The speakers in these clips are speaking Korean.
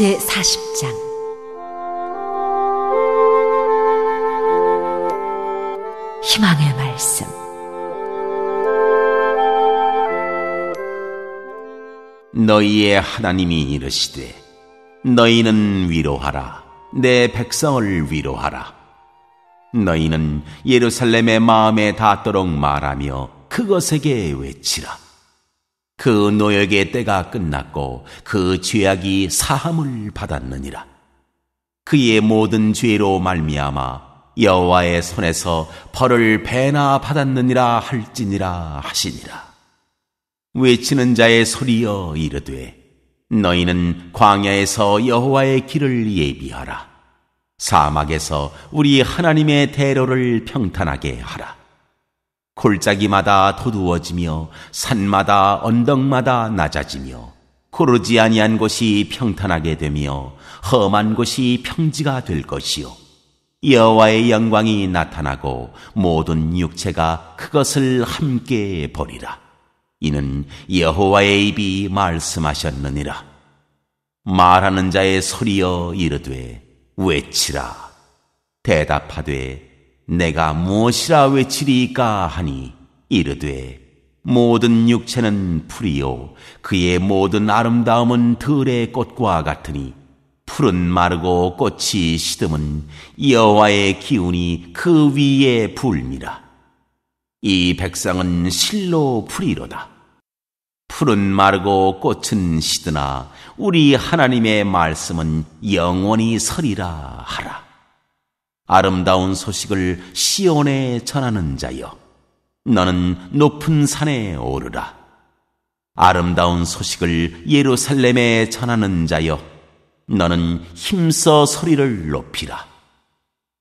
제 40장. 희망의 말씀. 너희의 하나님이 이르시되 너희는 위로하라. 내 백성을 위로하라. 너희는 예루살렘의 마음에 닿도록 말하며 그것에게 외치라 그 노역의 때가 끝났고 그 죄악이 사함을 받았느니라. 그의 모든 죄로 말미암아 여호와의 손에서 벌을 배나 받았느니라 할지니라 하시니라. 외치는 자의 소리여 이르되 너희는 광야에서 여호와의 길을 예비하라. 사막에서 우리 하나님의 대로를 평탄하게 하라 골짜기마다 도두어지며 산마다 언덕마다 낮아지며 고르지 아니한 곳이 평탄하게 되며 험한 곳이 평지가 될 것이요 여호와의 영광이 나타나고 모든 육체가 그것을 함께 보리라. 이는 여호와의 입이 말씀하셨느니라. 말하는 자의 소리여 이르되 외치라. 대답하되 내가 무엇이라 외치리까 하니 이르되 모든 육체는 풀이요 그의 모든 아름다움은 들의 꽃과 같으니 풀은 마르고 꽃이 시듬은 여호와의 기운이 그 위에 불미라. 이 백성은 실로 풀이로다. 풀은 마르고 꽃은 시드나 우리 하나님의 말씀은 영원히 서리라 하라. 아름다운 소식을 시온에 전하는 자여, 너는 높은 산에 오르라. 아름다운 소식을 예루살렘에 전하는 자여, 너는 힘써 소리를 높이라.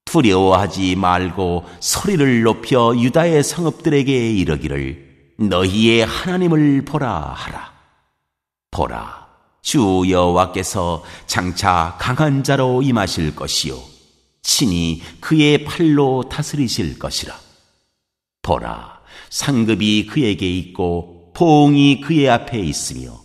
두려워하지 말고 소리를 높여 유다의 성읍들에게 이르기를 너희의 하나님을 보라 하라. 보라, 주 여호와께서 장차 강한 자로 임하실 것이요. 친히 그의 팔로 다스리실 것이라. 보라, 상급이 그에게 있고 보응이 그의 앞에 있으며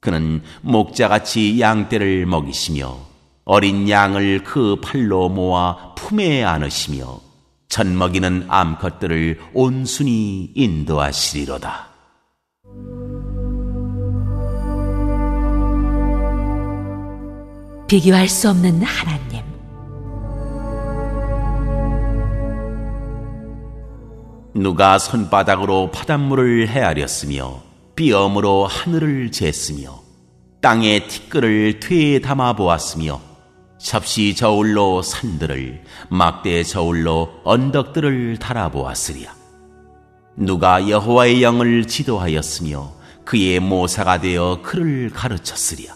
그는 목자같이 양떼를 먹이시며 어린 양을 그 팔로 모아 품에 안으시며 젖먹이는 암컷들을 온순히 인도하시리로다. 비교할 수 없는 하나님 누가 손바닥으로 바닷물을 헤아렸으며 비엄으로 하늘을 쟀으며 땅의 티끌을 퇴에 담아 보았으며 접시 저울로 산들을 막대 저울로 언덕들을 달아 보았으리야. 누가 여호와의 영을 지도하였으며 그의 모사가 되어 그를 가르쳤으리야.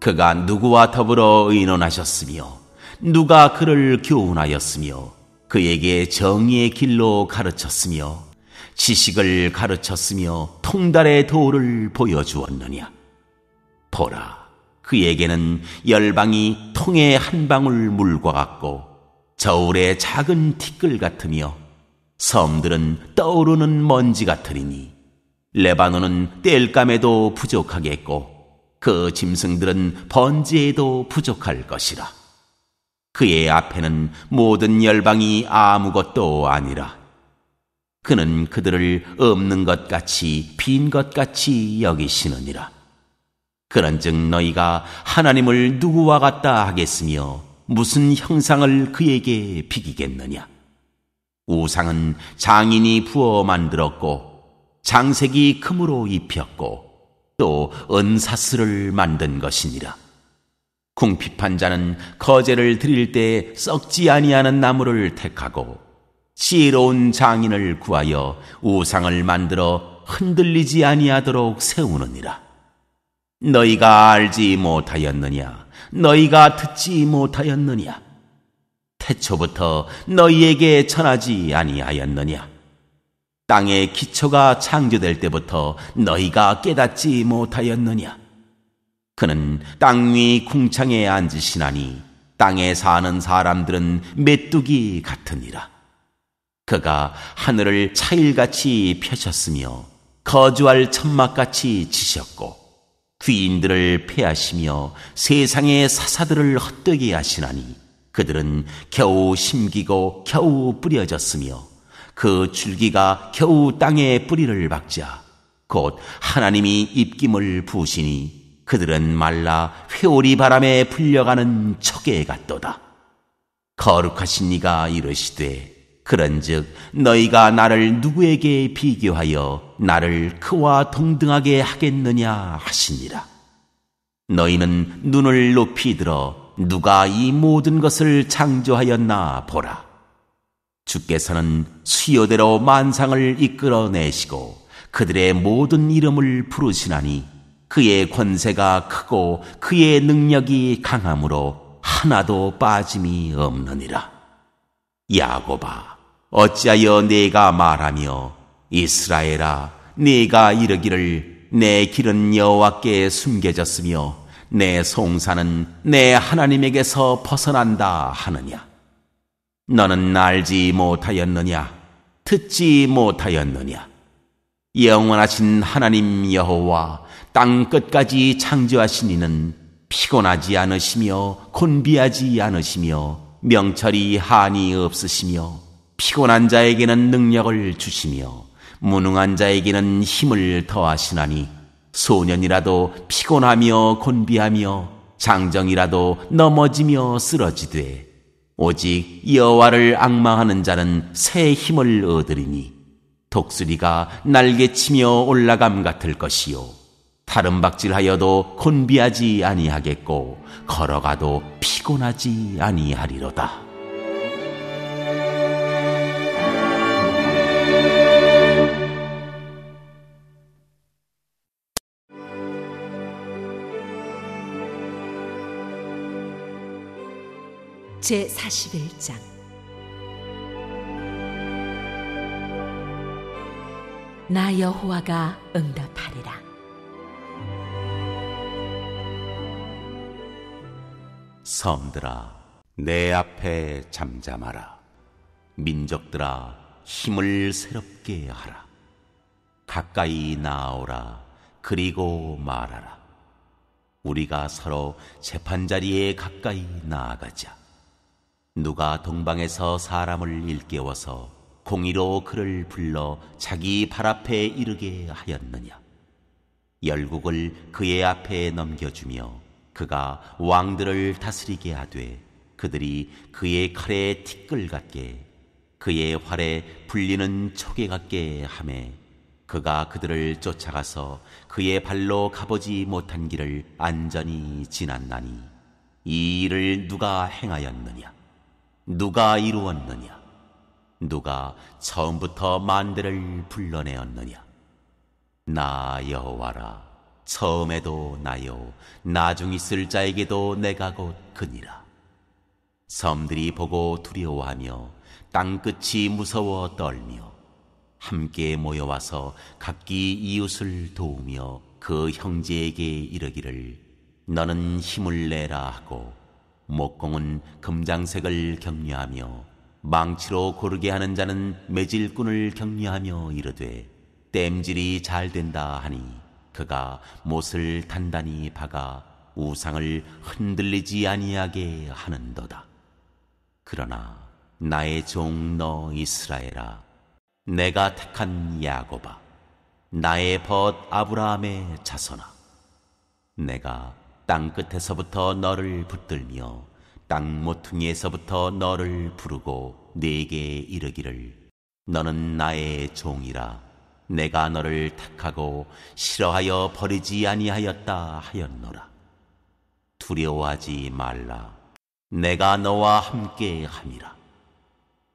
그가 누구와 더불어 의논하셨으며 누가 그를 교훈하였으며 그에게 정의의 길로 가르쳤으며 지식을 가르쳤으며 통달의 도를 보여주었느냐. 보라, 그에게는 열방이 통의 한 방울 물과 같고 저울의 작은 티끌 같으며 섬들은 떠오르는 먼지 같으리니 레바논은 땔감에도 부족하겠고 그 짐승들은 번지에도 부족할 것이라. 그의 앞에는 모든 열방이 아무것도 아니라 그는 그들을 없는 것 같이 빈 것 같이 여기시느니라. 그런즉 너희가 하나님을 누구와 같다 하겠으며 무슨 형상을 그에게 비기겠느냐? 우상은 장인이 부어 만들었고 장색이 금으로 입혔고 또 은사스를 만든 것이니라. 궁핍한 자는 거제를 드릴 때 썩지 아니하는 나무를 택하고 지혜로운 장인을 구하여 우상을 만들어 흔들리지 아니하도록 세우느니라. 너희가 알지 못하였느냐? 너희가 듣지 못하였느냐? 태초부터 너희에게 전하지 아니하였느냐? 땅의 기초가 창조될 때부터 너희가 깨닫지 못하였느냐? 그는 땅 위 궁창에 앉으시나니 땅에 사는 사람들은 메뚜기 같으니라. 그가 하늘을 차일같이 펴셨으며 거주할 천막같이 지셨고 귀인들을 패하시며 세상의 사사들을 헛되게 하시나니 그들은 겨우 심기고 겨우 뿌려졌으며 그 줄기가 겨우 땅에 뿌리를 박자 곧 하나님이 입김을 부으시니 그들은 말라 회오리 바람에 불려가는 척에 같도다. 거룩하신 이가 이르시되 그런즉 너희가 나를 누구에게 비교하여 나를 그와 동등하게 하겠느냐 하시니라. 너희는 눈을 높이 들어 누가 이 모든 것을 창조하였나 보라. 주께서는 수요대로 만상을 이끌어내시고 그들의 모든 이름을 부르시나니 그의 권세가 크고 그의 능력이 강함으로 하나도 빠짐이 없느니라. 야고바, 어찌하여 내가 말하며 이스라엘아, 내가 이르기를 내 길은 여호와께 숨겨졌으며 내 송사는 내 하나님에게서 벗어난다 하느냐? 너는 알지 못하였느냐? 듣지 못하였느냐? 영원하신 하나님 여호와 땅 끝까지 창조하신 이는 피곤하지 않으시며 곤비하지 않으시며 명철이 한이 없으시며 피곤한 자에게는 능력을 주시며 무능한 자에게는 힘을 더하시나니 소년이라도 피곤하며 곤비하며 장정이라도 넘어지며 쓰러지되 오직 여호와를 악망하는 자는 새 힘을 얻으리니 독수리가 날개치며 올라감 같을 것이요 다른 박질하여도 곤비하지 아니하겠고 걸어가도 피곤하지 아니하리로다. 제 41장 나 여호와가 응답하리라. 섬들아 내 앞에 잠잠하라. 민족들아 힘을 새롭게 하라. 가까이 나오라 그리고 말하라. 우리가 서로 재판자리에 가까이 나아가자. 누가 동방에서 사람을 일깨워서 공의로 그를 불러 자기 발 앞에 이르게 하였느냐? 열국을 그의 앞에 넘겨주며 그가 왕들을 다스리게 하되 그들이 그의 칼에 티끌 같게 그의 활에 불리는 초계 같게 하매 그가 그들을 쫓아가서 그의 발로 가보지 못한 길을 안전히 지났나니 이 일을 누가 행하였느냐? 누가 이루었느냐 누가 처음부터 만대를 불러내었느냐? 나 여호와라 처음에도 나요. 나중 있을 자에게도 내가 곧 그니라. 섬들이 보고 두려워하며 땅끝이 무서워 떨며 함께 모여와서 각기 이웃을 도우며 그 형제에게 이르기를 너는 힘을 내라 하고 목공은 금장색을 격려하며 망치로 고르게 하는 자는 매질꾼을 격려하며 이르되 땜질이 잘 된다 하니 그가 못을 단단히 박아 우상을 흔들리지 아니하게 하는도다. 그러나 나의 종 너 이스라엘아, 내가 택한 야고바, 나의 벗 아브라함의 자손아, 내가 땅 끝에서부터 너를 붙들며 땅 모퉁이에서부터 너를 부르고 네게 이르기를 너는 나의 종이라 내가 너를 택하고 싫어하여 버리지 아니하였다 하였노라. 두려워하지 말라. 내가 너와 함께 함이라.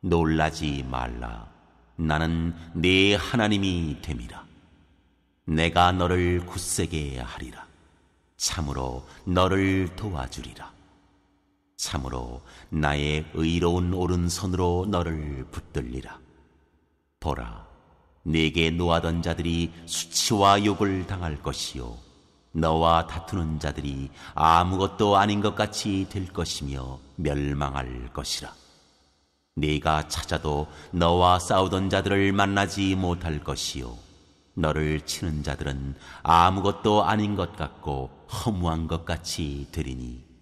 놀라지 말라. 나는 네 하나님이 됨이라. 내가 너를 굳세게 하리라. 참으로 너를 도와주리라. 참으로 나의 의로운 오른손으로 너를 붙들리라. 보라. 네게 노하던 자들이 수치와 욕을 당할 것이요 너와 다투는 자들이 아무것도 아닌 것 같이 될 것이며 멸망할 것이라 네가 찾아도 너와 싸우던 자들을 만나지 못할 것이요 너를 치는 자들은 아무것도 아닌 것 같고 허무한 것 같이 되리니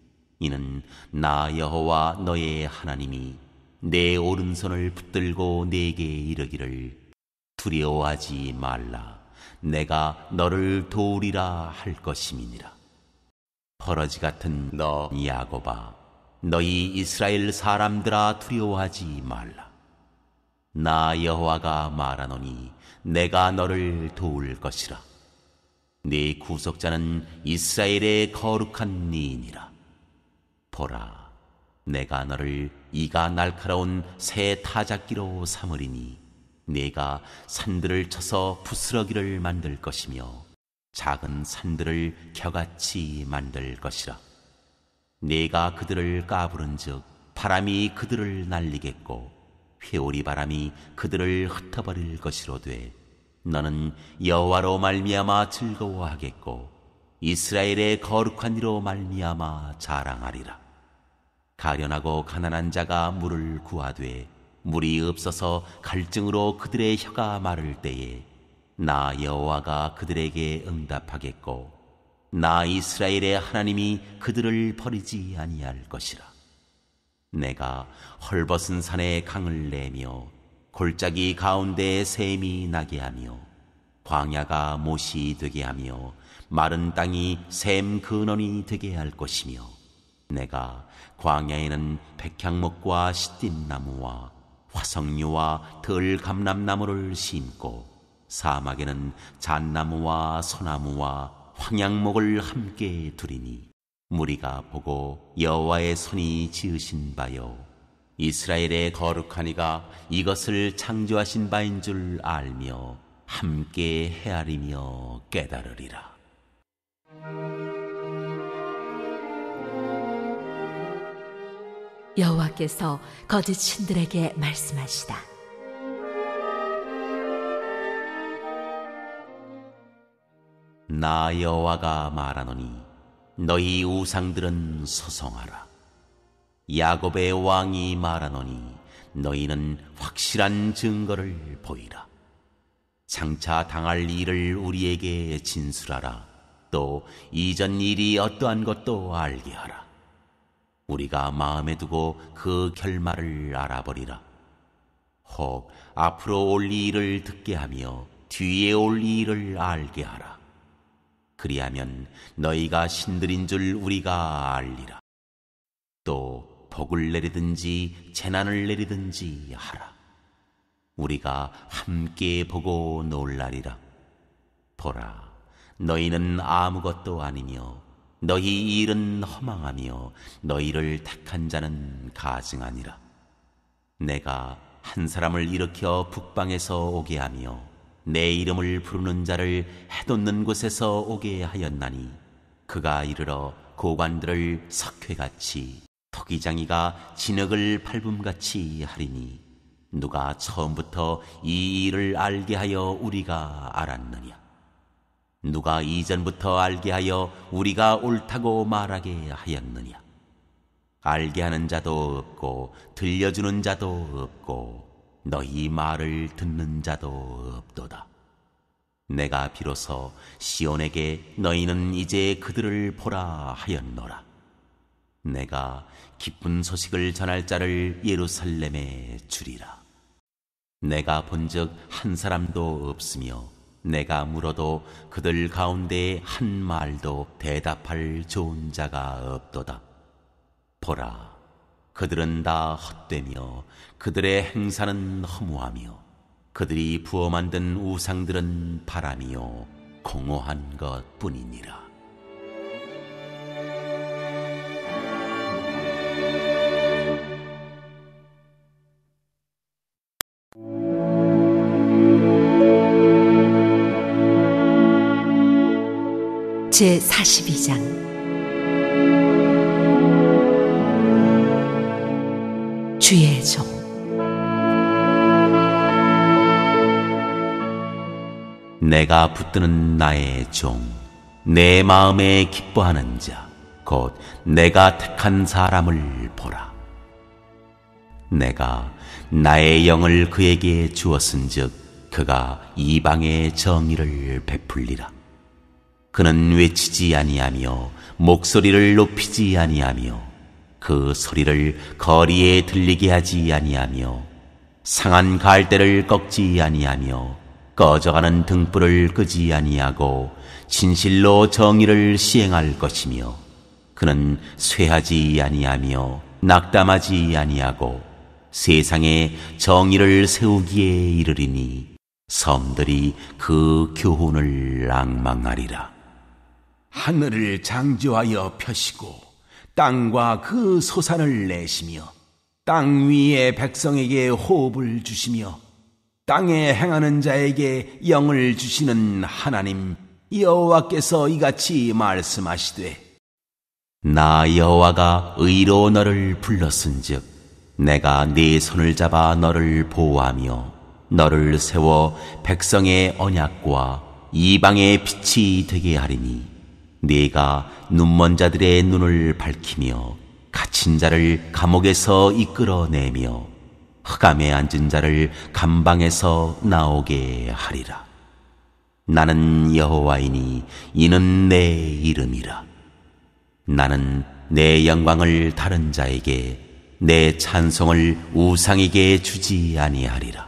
이는 나 여호와 너의 하나님이 내 오른손을 붙들고 내게 이르기를 두려워하지 말라. 내가 너를 도우리라 할 것임이니라. 버러지 같은 너 야고바 너희 이스라엘 사람들아 두려워하지 말라. 나 여호와가 말하노니 내가 너를 도울 것이라. 네 구속자는 이스라엘의 거룩한 니이니라 보라. 내가 너를 이가 날카로운 새 타작기로 삼으리니 네가 산들을 쳐서 부스러기를 만들 것이며 작은 산들을 겨같이 만들 것이라. 네가 그들을 까부른즉 바람이 그들을 날리겠고 회오리 바람이 그들을 흩어버릴 것이로되 너는 여호와로 말미암아 즐거워하겠고 이스라엘의 거룩한 이로 말미암아 자랑하리라 가련하고 가난한 자가 물을 구하되 물이 없어서 갈증으로 그들의 혀가 마를 때에 나 여호와가 그들에게 응답하겠고 나 이스라엘의 하나님이 그들을 버리지 아니할 것이라. 내가 헐벗은 산에 강을 내며 골짜기 가운데 샘이 나게 하며 광야가 못이 되게 하며 마른 땅이 샘 근원이 되게 할 것이며 내가 광야에는 백향목과 시띠나무와 화석류와 덜감람나무를 심고 사막에는 잣나무와 소나무와 황양목을 함께 두리니 무리가 보고 여호와의 손이 지으신 바요 이스라엘의 거룩한 이가 이것을 창조하신 바인 줄 알며 함께 헤아리며 깨달으리라. 여호와께서 거짓 신들에게 말씀하시다. 나 여호와가 말하노니 너희 우상들은 소송하라. 야곱의 왕이 말하노니 너희는 확실한 증거를 보이라. 장차 당할 일을 우리에게 진술하라. 또 이전 일이 어떠한 것도 알게 하라. 우리가 마음에 두고 그 결말을 알아버리라. 혹 앞으로 올 일을 듣게 하며 뒤에 올 일을 알게 하라. 그리하면 너희가 신들인 줄 우리가 알리라. 또 복을 내리든지 재난을 내리든지 하라. 우리가 함께 보고 놀라리라. 보라, 너희는 아무것도 아니며 너희 일은 허망하며 너희를 택한 자는 가증하니라. 내가 한 사람을 일으켜 북방에서 오게 하며 내 이름을 부르는 자를 해돋는 곳에서 오게 하였나니 그가 이르러 고관들을 석회같이 토기장이가 진흙을 밟음같이 하리니 누가 처음부터 이 일을 알게 하여 우리가 알았느냐 누가 이전부터 알게 하여 우리가 옳다고 말하게 하였느냐 알게 하는 자도 없고 들려주는 자도 없고 너희 말을 듣는 자도 없도다. 내가 비로소 시온에게 너희는 이제 그들을 보라 하였노라. 내가 기쁜 소식을 전할 자를 예루살렘에 주리라. 내가 본즉 한 사람도 없으며 내가 물어도 그들 가운데 한 말도 대답할 좋은 자가 없도다. 보라, 그들은 다 헛되며 그들의 행사는 허무하며 그들이 부어 만든 우상들은 바람이요 공허한 것 뿐이니라. 제 42장 주의 종 내가 붙드는 나의 종, 내 마음에 기뻐하는 자, 곧 내가 택한 사람을 보라. 내가 나의 영을 그에게 주었은 즉 그가 이방의 정의를 베풀리라. 그는 외치지 아니하며 목소리를 높이지 아니하며 그 소리를 거리에 들리게 하지 아니하며 상한 갈대를 꺾지 아니하며 꺼져가는 등불을 끄지 아니하고 진실로 정의를 시행할 것이며 그는 쇠하지 아니하며 낙담하지 아니하고 세상에 정의를 세우기에 이르리니 섬들이 그 교훈을 앙망하리라. 하늘을 장조하여 펴시고 땅과 그 소산을 내시며 땅 위의 백성에게 호흡을 주시며 땅에 행하는 자에게 영을 주시는 하나님 여호와께서 이같이 말씀하시되 나 여호와가 의로 너를 불렀은즉 내가 네 손을 잡아 너를 보호하며 너를 세워 백성의 언약과 이방의 빛이 되게 하리니 네가 눈먼 자들의 눈을 밝히며 갇힌 자를 감옥에서 이끌어내며 흑암에 앉은 자를 감방에서 나오게 하리라. 나는 여호와이니 이는 내 이름이라. 나는 내 영광을 다른 자에게 내 찬송을 우상에게 주지 아니하리라.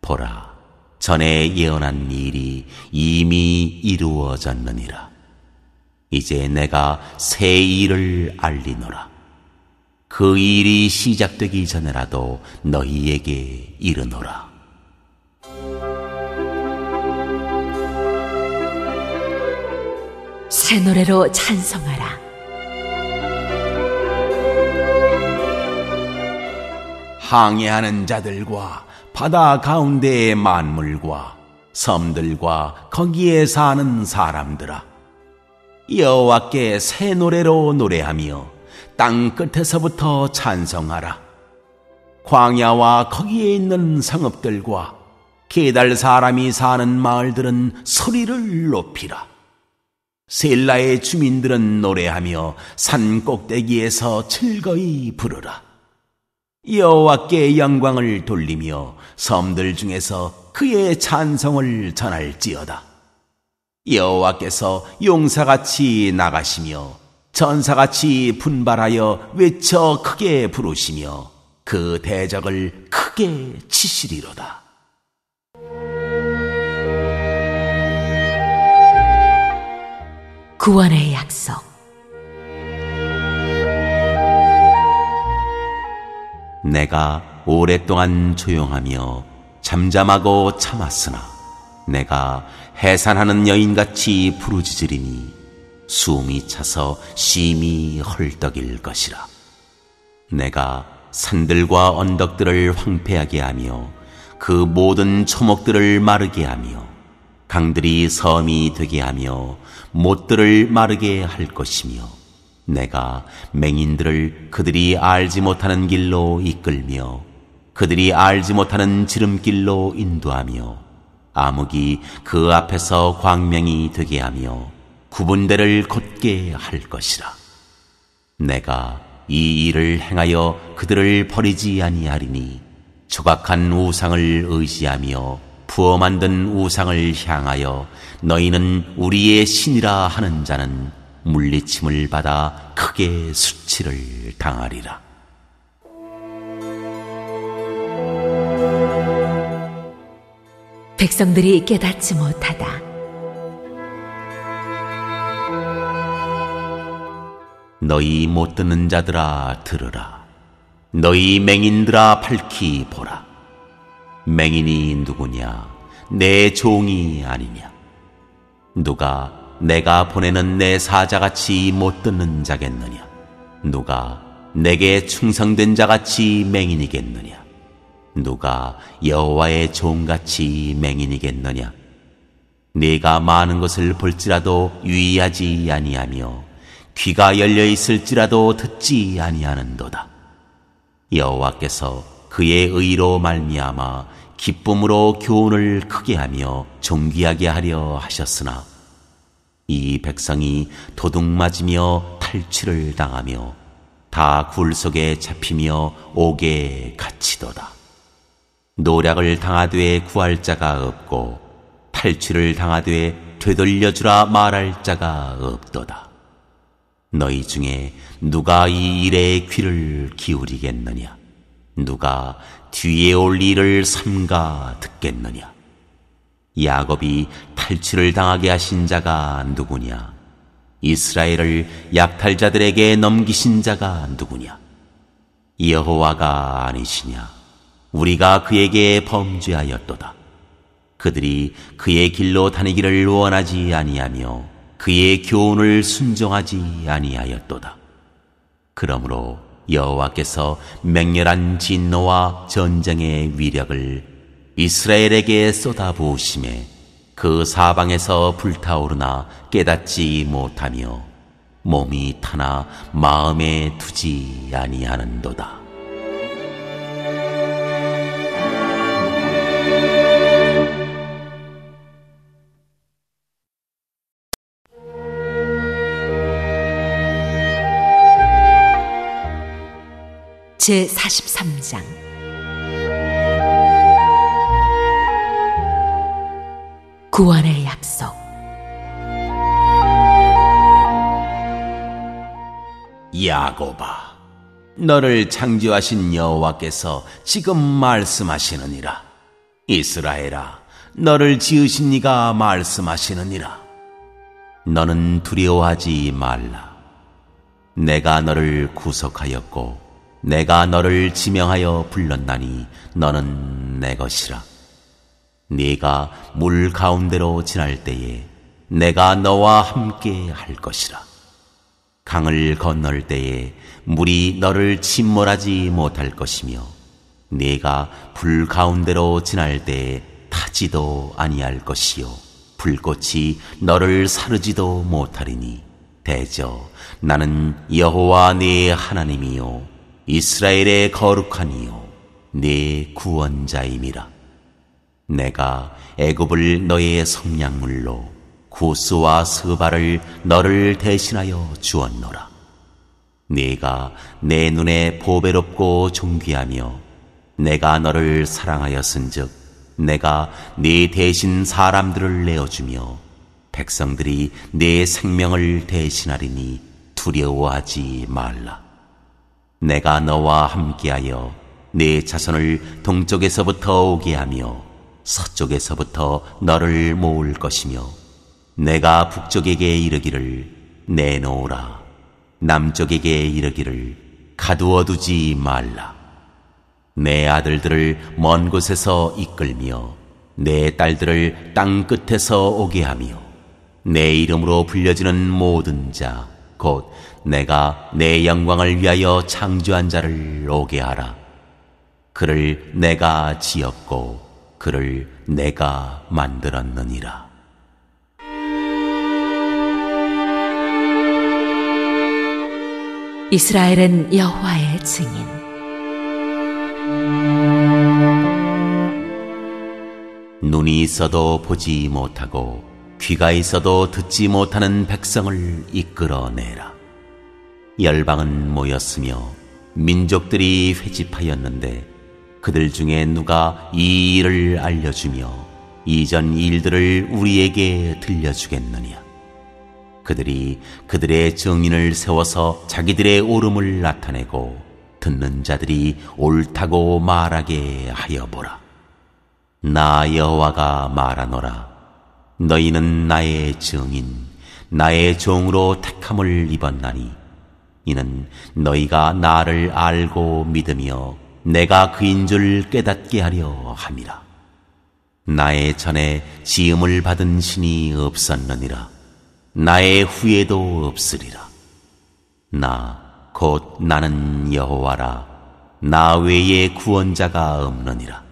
보라, 전에 예언한 일이 이미 이루어졌느니라. 이제 내가 새 일을 알리노라. 그 일이 시작되기 전에라도 너희에게 이르노라. 새 노래로 찬송하라. 항해하는 자들과 바다 가운데의 만물과 섬들과 거기에 사는 사람들아 여호와께 새 노래로 노래하며 땅 끝에서부터 찬송하라. 광야와 거기에 있는 성읍들과 게달 사람이 사는 마을들은 소리를 높이라. 셀라의 주민들은 노래하며 산 꼭대기에서 즐거이 부르라. 여호와께 영광을 돌리며 섬들 중에서 그의 찬송을 전할지어다. 여호와께서 용사같이 나가시며 전사같이 분발하여 외쳐 크게 부르시며 그 대적을 크게 치시리로다. 구원의 약속. 내가 오랫동안 조용하며 잠잠하고 참았으나 내가 해산하는 여인같이 부르짖으리니 숨이 차서 심히 헐떡일 것이라. 내가 산들과 언덕들을 황폐하게 하며 그 모든 초목들을 마르게 하며 강들이 섬이 되게 하며 못들을 마르게 할 것이며 내가 맹인들을 그들이 알지 못하는 길로 이끌며 그들이 알지 못하는 지름길로 인도하며 암흑이 그 앞에서 광명이 되게 하며 구분대를 곧게 할 것이라. 내가 이 일을 행하여 그들을 버리지 아니하리니 조각한 우상을 의지하며 부어 만든 우상을 향하여 너희는 우리의 신이라 하는 자는 물리침을 받아 크게 수치를 당하리라. 백성들이 깨닫지 못하다. 너희 못 듣는 자들아 들으라. 너희 맹인들아 밝히 보라. 맹인이 누구냐? 내 종이 아니냐? 누가 내가 보내는 내 사자같이 못 듣는 자겠느냐? 누가 내게 충성된 자같이 맹인이겠느냐? 누가 여호와의 종같이 맹인이겠느냐? 네가 많은 것을 볼지라도 유의하지 아니하며 귀가 열려 있을지라도 듣지 아니하는도다. 여호와께서 그의 의로 말미암아 기쁨으로 교훈을 크게 하며 존귀하게 하려 하셨으나 이 백성이 도둑 맞으며 탈취를 당하며 다 굴 속에 잡히며 옥에 갇히도다. 노략을 당하되 구할 자가 없고 탈취를 당하되 되돌려주라 말할 자가 없도다. 너희 중에 누가 이 일에 귀를 기울이겠느냐? 누가 뒤에 올 일을 삼가 듣겠느냐? 야곱이 탈취를 당하게 하신 자가 누구냐? 이스라엘을 약탈자들에게 넘기신 자가 누구냐? 여호와가 아니시냐? 우리가 그에게 범죄하였도다. 그들이 그의 길로 다니기를 원하지 아니하며 그의 교훈을 순종하지 아니하였도다. 그러므로 여호와께서 맹렬한 진노와 전쟁의 위력을 이스라엘에게 쏟아부으심에 그 사방에서 불타오르나 깨닫지 못하며 몸이 타나 마음에 두지 아니하는도다. 제 43장 구원의 약속 야곱아, 너를 창조하신 여호와께서 지금 말씀하시느니라. 이스라엘아, 너를 지으신 이가 말씀하시느니라. 너는 두려워하지 말라. 내가 너를 구속하였고, 내가 너를 지명하여 불렀나니 너는 내 것이라. 네가 물 가운데로 지날 때에 내가 너와 함께 할 것이라. 강을 건널 때에 물이 너를 침몰하지 못할 것이며 네가 불 가운데로 지날 때에 타지도 아니할 것이요 불꽃이 너를 사르지도 못하리니 대저 나는 여호와 네 하나님이요 이스라엘의 거룩하니요 네 구원자임이라 내가 애굽을 너의 성량물로 구스와 스바를 너를 대신하여 주었노라. 네가 내 눈에 보배롭고 존귀하며 내가 너를 사랑하였은즉 내가 네 대신 사람들을 내어주며 백성들이 네 생명을 대신하리니 두려워하지 말라. 내가 너와 함께하여 네 자손을 동쪽에서부터 오게 하며 서쪽에서부터 너를 모을 것이며 내가 북쪽에게 이르기를 내놓으라. 남쪽에게 이르기를 가두어 두지 말라. 내 아들들을 먼 곳에서 이끌며 내 딸들을 땅 끝에서 오게 하며 내 이름으로 불려지는 모든 자 곧 내가 내 영광을 위하여 창조한 자를 오게 하라 그를 내가 지었고 그를 내가 만들었느니라. 이스라엘은 여호와의 증인 눈이 있어도 보지 못하고 귀가 있어도 듣지 못하는 백성을 이끌어내라. 열방은 모였으며 민족들이 회집하였는데 그들 중에 누가 이 일을 알려주며 이전 일들을 우리에게 들려주겠느냐? 그들이 그들의 증인을 세워서 자기들의 옳음을 나타내고 듣는 자들이 옳다고 말하게 하여 보라. 나 여호와가 말하노라. 너희는 나의 증인, 나의 종으로 택함을 입었나니 이는 너희가 나를 알고 믿으며 내가 그인 줄 깨닫게 하려 함이라. 나의 전에 지음을 받은 신이 없었느니라. 나의 후에도 없으리라. 나 곧 나는 여호와라. 나 외에 구원자가 없느니라.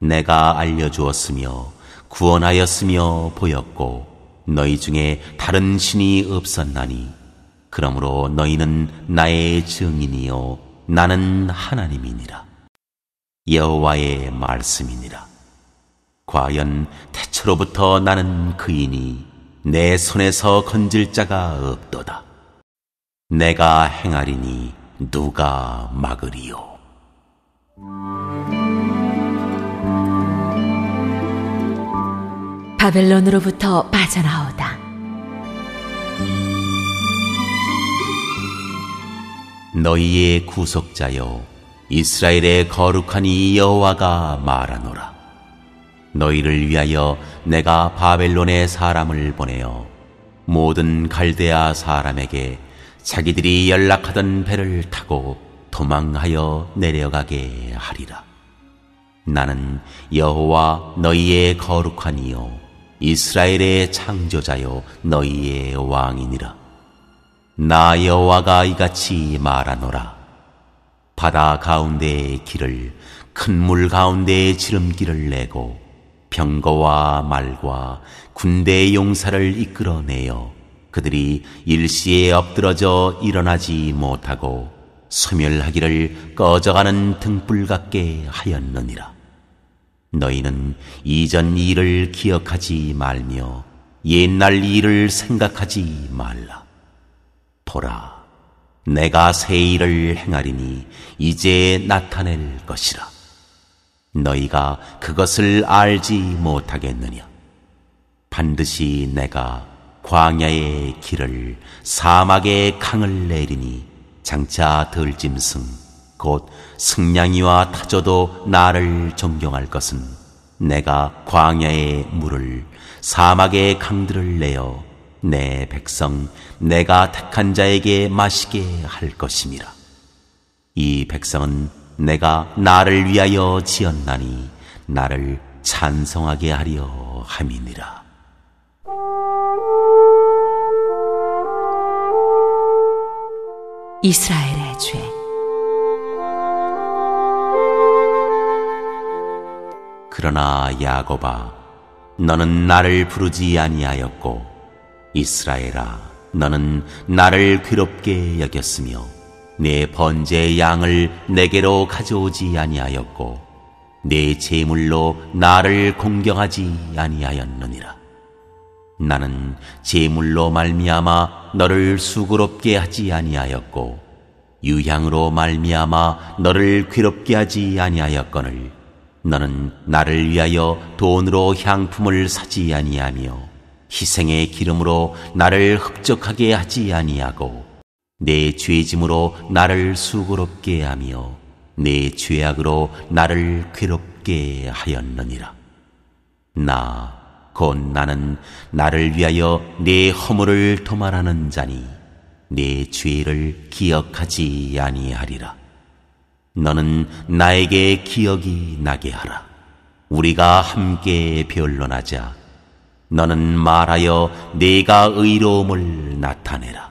내가 알려주었으며 구원하였으며 보였고 너희 중에 다른 신이 없었나니 그러므로 너희는 나의 증인이요 나는 하나님이니라. 여호와의 말씀이니라. 과연 태초로부터 나는 그이니 내 손에서 건질 자가 없도다. 내가 행하리니 누가 막으리요. 바벨론으로부터 빠져나오다. 너희의 구속자여 이스라엘의 거룩한 이 여호와가 말하노라. 너희를 위하여 내가 바벨론의 사람을 보내어 모든 갈대아 사람에게 자기들이 연락하던 배를 타고 도망하여 내려가게 하리라. 나는 여호와 너희의 거룩한 이요 이스라엘의 창조자요 너희의 왕이니라 나 여호와가 이같이 말하노라 바다 가운데의 길을 큰 물 가운데의 지름길을 내고 병거와 말과 군대의 용사를 이끌어내어 그들이 일시에 엎드러져 일어나지 못하고 소멸하기를 꺼져가는 등불 같게 하였느니라. 너희는 이전 일을 기억하지 말며 옛날 일을 생각하지 말라. 보라, 내가 새 일을 행하리니 이제 나타낼 것이라. 너희가 그것을 알지 못하겠느냐? 반드시 내가 광야의 길을 사막의 강을 내리니 장차 들짐승 곧 승냥이와 타조도 나를 존경할 것은 내가 광야의 물을 사막의 강들을 내어 내 백성 내가 택한 자에게 마시게 할 것임이라. 이 백성은 내가 나를 위하여 지었나니 나를 찬성하게 하려 함이니라. 이스라엘의 죄. 그러나 야곱아, 너는 나를 부르지 아니하였고 이스라엘아, 너는 나를 괴롭게 여겼으며 내 번제 양을 내게로 가져오지 아니하였고 내 제물로 나를 공경하지 아니하였느니라. 나는 제물로 말미암아 너를 수고롭게 하지 아니하였고 유향으로 말미암아 너를 괴롭게 하지 아니하였거늘 너는 나를 위하여 돈으로 향품을 사지 아니하며 희생의 기름으로 나를 흡족하게 하지 아니하고 내 죄짐으로 나를 수고롭게 하며 내 죄악으로 나를 괴롭게 하였느니라. 나, 곧 나는 나를 위하여 내 허물을 도말하는 자니 내 죄를 기억하지 아니하리라. 너는 나에게 기억이 나게 하라. 우리가 함께 변론하자. 너는 말하여 내가 의로움을 나타내라.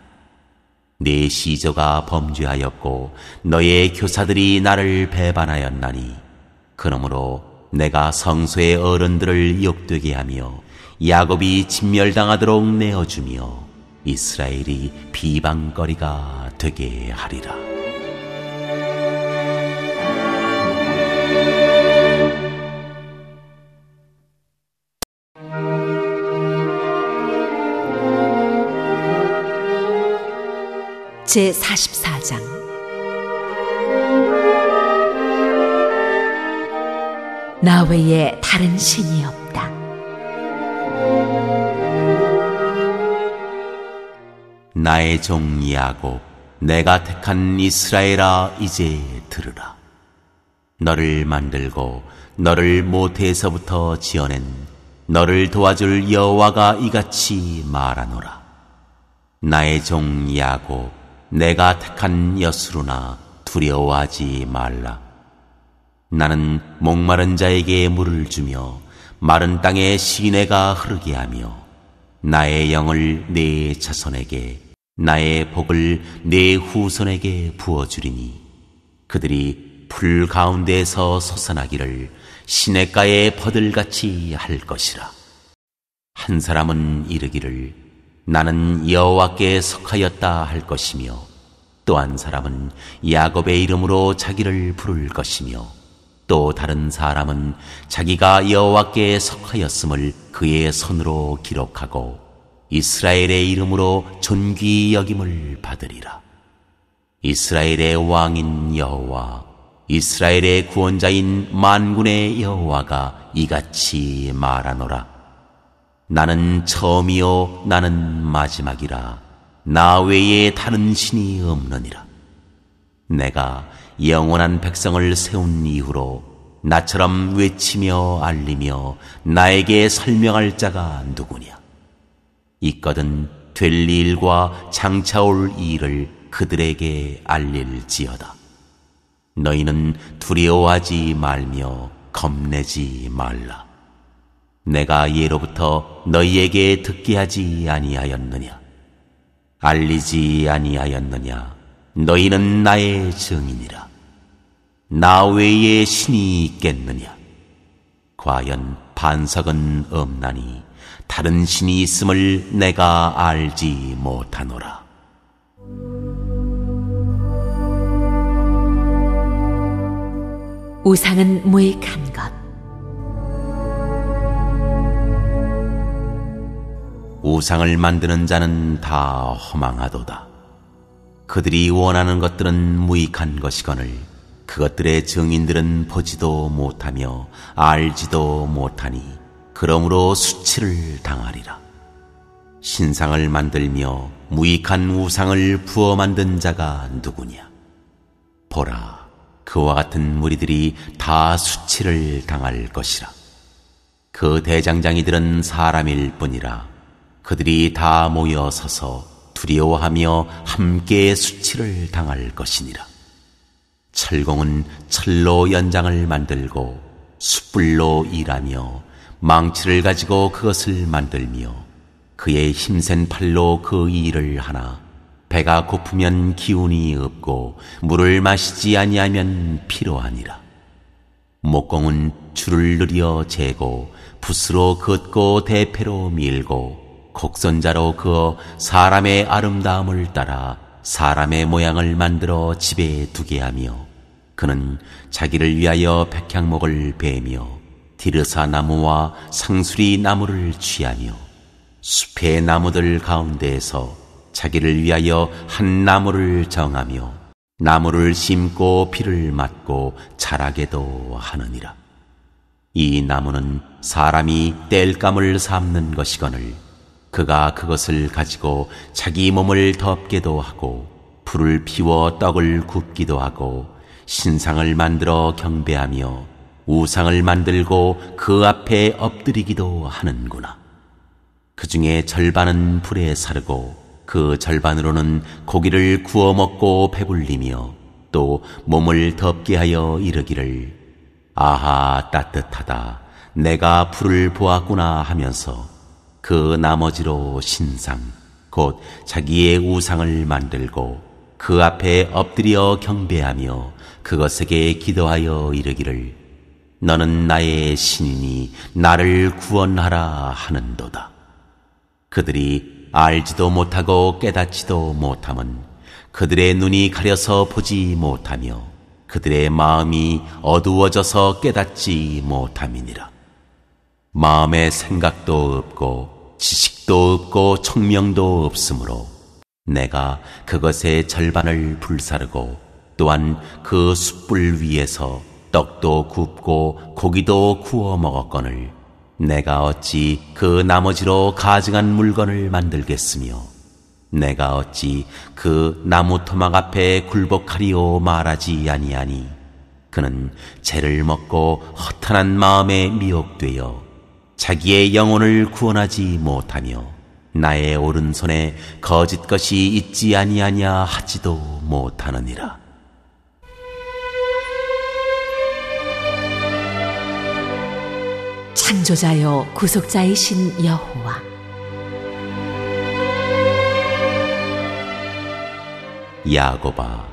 내 시조가 범죄하였고 너의 교사들이 나를 배반하였나니 그러므로 내가 성소의 어른들을 욕되게 하며 야곱이 진멸당하도록 내어주며 이스라엘이 비방거리가 되게 하리라. 제 44장 나 외에 다른 신이 없다. 나의 종 야곱, 내가 택한 이스라엘아 이제 들으라. 너를 만들고 너를 모태에서부터 지어낸 너를 도와줄 여호와가 이같이 말하노라. 나의 종 야곱, 내가 택한 여수로나 두려워하지 말라. 나는 목마른 자에게 물을 주며 마른 땅에 시내가 흐르게 하며 나의 영을 내 자손에게 나의 복을 내 후손에게 부어주리니 그들이 풀 가운데서 솟아나기를 시냇가의 버들같이 할 것이라. 한 사람은 이르기를 나는 여호와께 속하였다 할 것이며 또한 사람은 야곱의 이름으로 자기를 부를 것이며 또 다른 사람은 자기가 여호와께 속하였음을 그의 손으로 기록하고 이스라엘의 이름으로 존귀 여김을 받으리라. 이스라엘의 왕인 여호와, 이스라엘의 구원자인 만군의 여호와가 이같이 말하노라. 나는 처음이요 나는 마지막이라 나 외에 다른 신이 없느니라. 내가 영원한 백성을 세운 이후로 나처럼 외치며 알리며 나에게 설명할 자가 누구냐? 있거든 될 일과 장차올 일을 그들에게 알릴지어다. 너희는 두려워하지 말며 겁내지 말라. 내가 예로부터 너희에게 듣게 하지 아니하였느냐? 알리지 아니하였느냐? 너희는 나의 증인이라. 나 외에 신이 있겠느냐? 과연 반석은 없나니 다른 신이 있음을 내가 알지 못하노라. 우상은 무익한 것. 우상을 만드는 자는 다 허망하도다. 그들이 원하는 것들은 무익한 것이거늘 그것들의 증인들은 보지도 못하며 알지도 못하니 그러므로 수치를 당하리라. 신상을 만들며 무익한 우상을 부어 만든 자가 누구냐? 보라, 그와 같은 무리들이 다 수치를 당할 것이라. 그 대장장이들은 사람일 뿐이라 그들이 다 모여 서서 두려워하며 함께 수치를 당할 것이니라. 철공은 철로 연장을 만들고 숯불로 일하며 망치를 가지고 그것을 만들며 그의 힘센 팔로 그 일을 하나 배가 고프면 기운이 없고 물을 마시지 아니하면 피로하니라. 목공은 줄을 느려 재고 붓으로 긋고 대패로 밀고 곡선자로 그어 사람의 아름다움을 따라 사람의 모양을 만들어 집에 두게 하며 그는 자기를 위하여 백향목을 베며 디르사 나무와 상수리 나무를 취하며 숲의 나무들 가운데에서 자기를 위하여 한 나무를 정하며 나무를 심고 비를 맞고 자라게도 하느니라. 이 나무는 사람이 땔감을 삼는 것이거늘 그가 그것을 가지고 자기 몸을 덮게도 하고 불을 피워 떡을 굽기도 하고 신상을 만들어 경배하며 우상을 만들고 그 앞에 엎드리기도 하는구나. 그 중에 절반은 불에 사르고 그 절반으로는 고기를 구워 먹고 배불리며 또 몸을 덮게 하여 이르기를 아하 따뜻하다 내가 불을 보았구나 하면서 그 나머지로 신상, 곧 자기의 우상을 만들고 그 앞에 엎드려 경배하며 그것에게 기도하여 이르기를 너는 나의 신이니 나를 구원하라 하는도다. 그들이 알지도 못하고 깨닫지도 못함은 그들의 눈이 가려서 보지 못하며 그들의 마음이 어두워져서 깨닫지 못함이니라. 마음에 생각도 없고 지식도 없고 청명도 없으므로 내가 그것의 절반을 불사르고 또한 그 숯불 위에서 떡도 굽고 고기도 구워 먹었거늘 내가 어찌 그 나머지로 가증한 물건을 만들겠으며 내가 어찌 그 나무 토막 앞에 굴복하리오 말하지 아니하니 그는 죄를 먹고 허탄한 마음에 미혹되어 자기의 영혼을 구원하지 못하며 나의 오른손에 거짓 것이 있지 아니하냐 하지도 못하느니라. 창조자요 구속자이신 여호와. 야곱아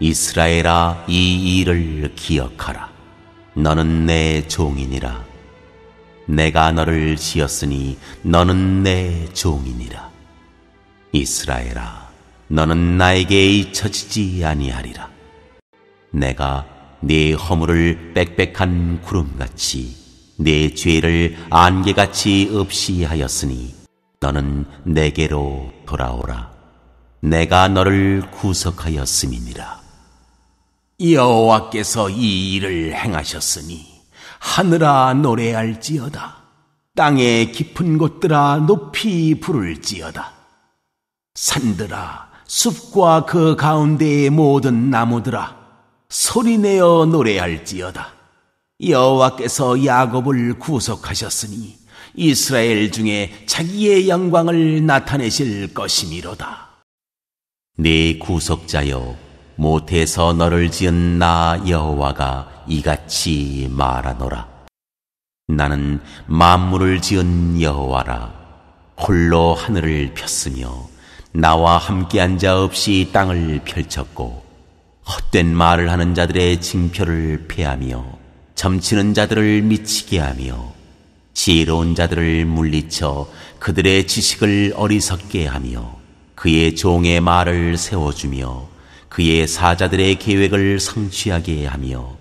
이스라엘아 이 일을 기억하라. 너는 내 종이니라 내가 너를 지었으니 너는 내 종이니라. 이스라엘아, 너는 나에게 잊혀지지 아니하리라. 내가 네 허물을 빽빽한 구름같이 네 죄를 안개같이 없이 하였으니 너는 내게로 돌아오라. 내가 너를 구속하였음이니라. 여호와께서 이 일을 행하셨으니 하늘아 노래할지어다. 땅의 깊은 곳들아 높이 부를지어다. 산들아 숲과 그 가운데의 모든 나무들아 소리내어 노래할지어다. 여호와께서 야곱을 구속하셨으니 이스라엘 중에 자기의 영광을 나타내실 것이미로다. 네 구속자여 모태에서 너를 지은 나 여호와가 이같이 말하노라. 나는 만물을 지은 여호와라. 홀로 하늘을 폈으며 나와 함께한 자 없이 땅을 펼쳤고 헛된 말을 하는 자들의 징표를 패하며 점치는 자들을 미치게 하며 지혜로운 자들을 물리쳐 그들의 지식을 어리석게 하며 그의 종의 말을 세워주며 그의 사자들의 계획을 성취하게 하며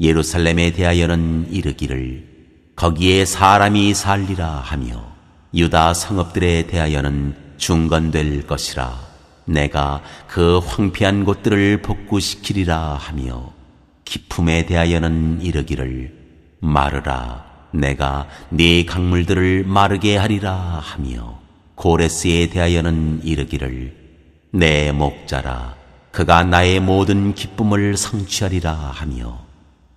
예루살렘에 대하여는 이르기를 거기에 사람이 살리라 하며 유다 성읍들에 대하여는 중건될 것이라. 내가 그 황폐한 곳들을 복구시키리라 하며 기품에 대하여는 이르기를 마르라. 내가 네 강물들을 마르게 하리라 하며 고레스에 대하여는 이르기를 내 목자라 그가 나의 모든 기쁨을 성취하리라 하며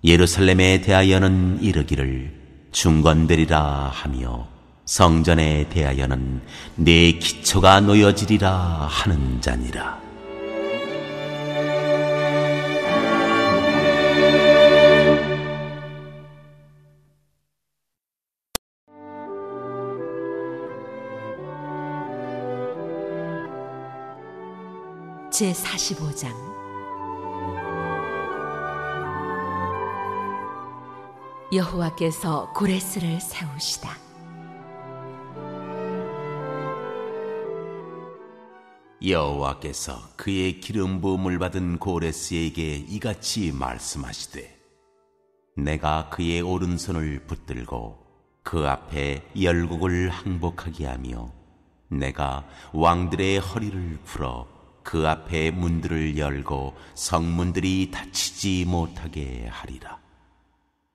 예루살렘에 대하여는 이르기를 중건되리라 하며 성전에 대하여는 내 기초가 놓여지리라 하는 자니라. 제 45장 여호와께서 고레스를 세우시다. 여호와께서 그의 기름 부음을 받은 고레스에게 이같이 말씀하시되 내가 그의 오른손을 붙들고 그 앞에 열국을 항복하게 하며 내가 왕들의 허리를 풀어 그 앞에 문들을 열고 성문들이 닫히지 못하게 하리라.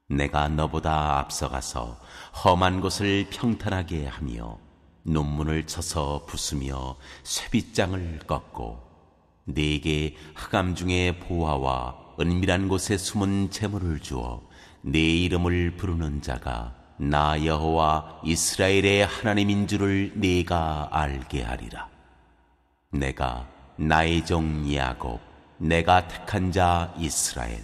내가 너보다 앞서가서 험한 곳을 평탄하게 하며 논문을 쳐서 부수며 쇠빗장을 꺾고 네게 흑암 중에 보화와 은밀한 곳에 숨은 재물을 주어 네 이름을 부르는 자가 나 여호와 이스라엘의 하나님인 줄을 네가 알게 하리라. 내가 나의 종 야곱, 내가 택한 자 이스라엘,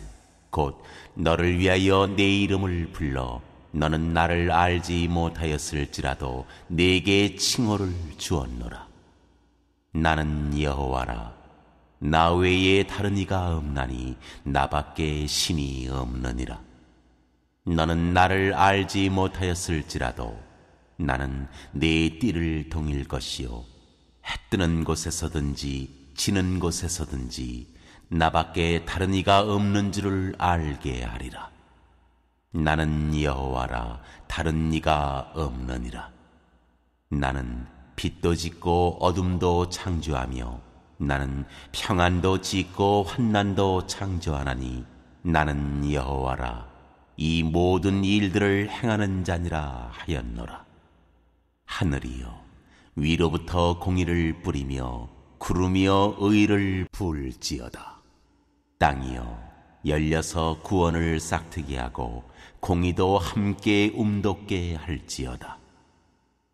곧 너를 위하여 내 이름을 불러 너는 나를 알지 못하였을지라도 내게 칭호를 주었노라. 나는 여호와라. 나 외에 다른 이가 없나니 나밖에 신이 없느니라. 너는 나를 알지 못하였을지라도 나는 내 띠를 동일 것이요 해 뜨는 곳에서든지 지는 곳에서든지 나밖에 다른 이가 없는 줄을 알게 하리라. 나는 여호와라 다른 이가 없느니라. 나는 빛도 짓고 어둠도 창조하며 나는 평안도 짓고 환난도 창조하나니 나는 여호와라 이 모든 일들을 행하는 자니라 하였노라. 하늘이여 위로부터 공의를 뿌리며 구름이여 의를 부을지어다. 땅이여 열려서 구원을 싹트게 하고 공의도 함께 움돋게 할지어다.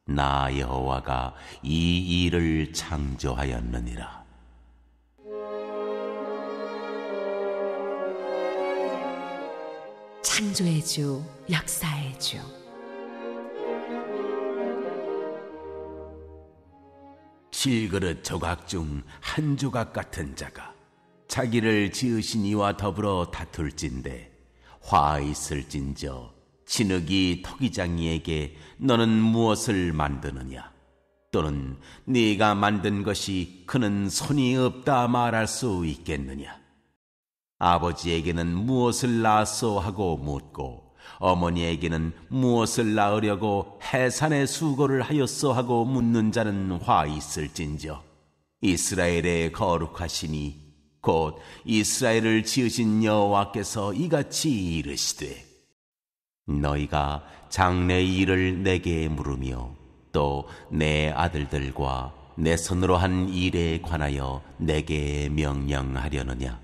나 여호와가 이 일을 창조하였느니라. 창조의 주, 역사의 주. 질그릇 조각 중 한 조각 같은 자가 자기를 지으신 이와 더불어 다툴진대. 화 있을진저 진흙이 토기장이에게 너는 무엇을 만드느냐? 또는 네가 만든 것이 그는 손이 없다 말할 수 있겠느냐? 아버지에게는 무엇을 낳았소 하고 묻고 어머니에게는 무엇을 낳으려고 해산의 수고를 하였소 하고 묻는 자는 화 있을진저 이스라엘의 거룩하시니 곧 이스라엘을 지으신 여호와께서 이같이 이르시되 너희가 장래의 일을 내게 물으며 또 내 아들들과 내 손으로 한 일에 관하여 내게 명령하려느냐?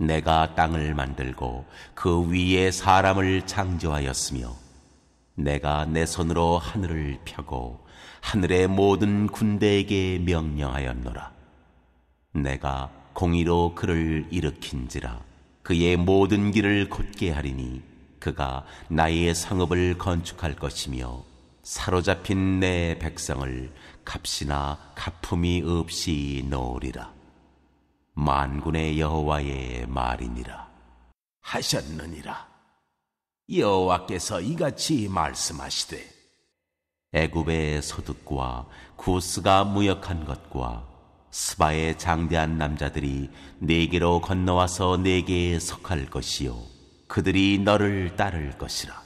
내가 땅을 만들고 그 위에 사람을 창조하였으며 내가 내 손으로 하늘을 펴고 하늘의 모든 군대에게 명령하였노라. 내가 공의로 그를 일으킨지라 그의 모든 길을 곧게 하리니 그가 나의 성읍을 건축할 것이며 사로잡힌 내 백성을 값이나 가품이 없이 놓으리라. 만군의 여호와의 말이니라. 하셨느니라. 여호와께서 이같이 말씀하시되 애굽의 소득과 구스가 무역한 것과 스바의 장대한 남자들이 내게로 건너와서 내게 속할 것이요 그들이 너를 따를 것이라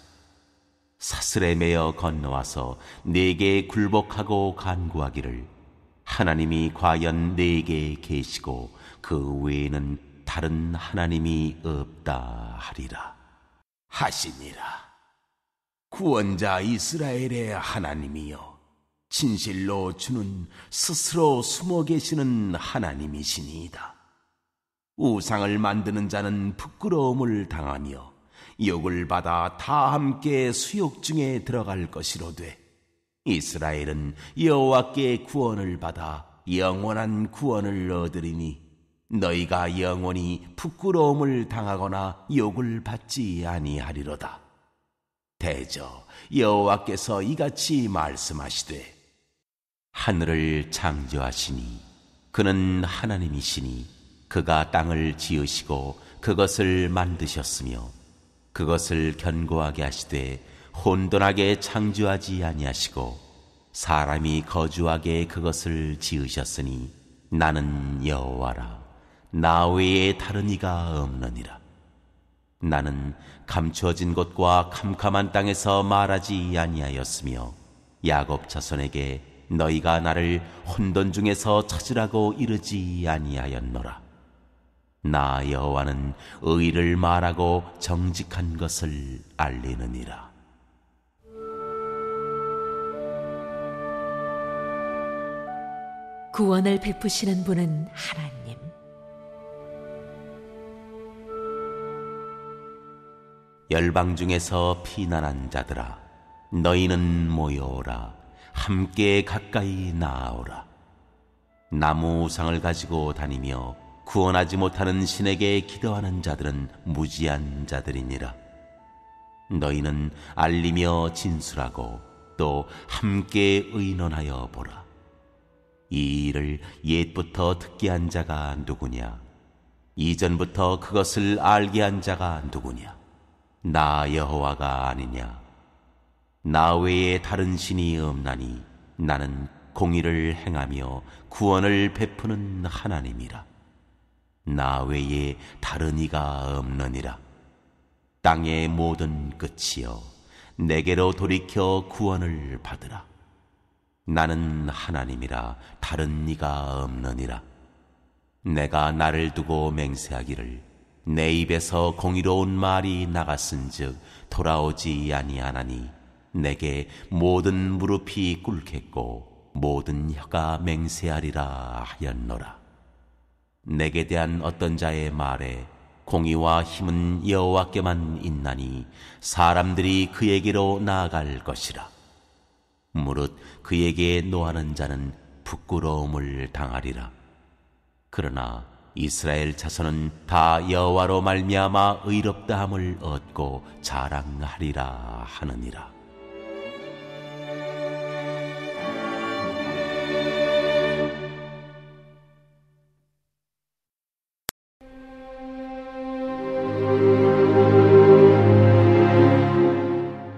사슬에 매여 건너와서 내게 굴복하고 간구하기를 하나님이 과연 내게 계시고 그 외에는 다른 하나님이 없다 하리라 하시니라. 구원자 이스라엘의 하나님이여 진실로 주는 스스로 숨어 계시는 하나님이시니이다. 우상을 만드는 자는 부끄러움을 당하며 욕을 받아 다 함께 수욕 중에 들어갈 것이로되 이스라엘은 여호와께 구원을 받아 영원한 구원을 얻으리니 너희가 영원히 부끄러움을 당하거나 욕을 받지 아니하리로다. 대저 여호와께서 이같이 말씀하시되 하늘을 창조하시니 그는 하나님이시니 그가 땅을 지으시고 그것을 만드셨으며 그것을 견고하게 하시되 혼돈하게 창조하지 아니하시고 사람이 거주하게 그것을 지으셨으니 나는 여호와라 나 외에 다른 이가 없느니라. 나는 감추어진 곳과 캄캄한 땅에서 말하지 아니하였으며 야곱 자손에게 너희가 나를 혼돈 중에서 찾으라고 이르지 아니하였노라. 나 여호와는 의를 말하고 정직한 것을 알리느니라. 구원을 베푸시는 분은 하나님. 열방 중에서 피난한 자들아 너희는 모여오라. 함께 가까이 나아오라. 나무 우상을 가지고 다니며 구원하지 못하는 신에게 기도하는 자들은 무지한 자들이니라. 너희는 알리며 진술하고 또 함께 의논하여 보라. 이 일을 옛부터 듣게 한 자가 누구냐? 이전부터 그것을 알게 한 자가 누구냐 나 여호와가 아니냐? 나 외에 다른 신이 없나니 나는 공의를 행하며 구원을 베푸는 하나님이라. 나 외에 다른 이가 없느니라. 땅의 모든 끝이여 내게로 돌이켜 구원을 받으라. 나는 하나님이라 다른 이가 없느니라. 내가 나를 두고 맹세하기를 내 입에서 공의로운 말이 나갔은즉 돌아오지 아니하나니 내게 모든 무릎이 꿇겠고 모든 혀가 맹세하리라 하였노라. 내게 대한 어떤 자의 말에 공의와 힘은 여호와께만 있나니 사람들이 그에게로 나아갈 것이라. 무릇 그에게 노하는 자는 부끄러움을 당하리라. 그러나 이스라엘 자손은 다 여호와로 말미암아 의롭다함을 얻고 자랑하리라 하느니라.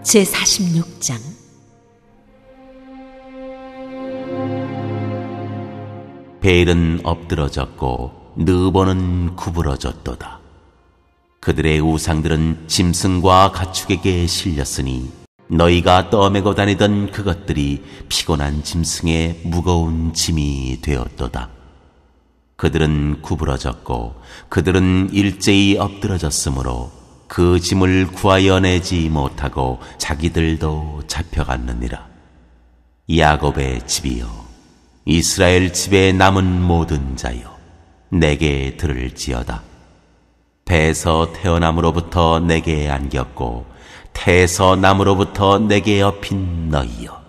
제 46장 벨은 엎드러졌고 느보는 구부러졌도다. 그들의 우상들은 짐승과 가축에게 실렸으니 너희가 떠매고 다니던 그것들이 피곤한 짐승의 무거운 짐이 되었도다. 그들은 구부러졌고 그들은 일제히 엎드러졌으므로 그 짐을 구하여 내지 못하고 자기들도 잡혀갔느니라. 야곱의 집이여, 이스라엘 집에 남은 모든 자여, 내게 들을지어다. 배에서 태어남으로부터 내게 안겼고, 태에서 남으로부터 내게 업힌 너희여.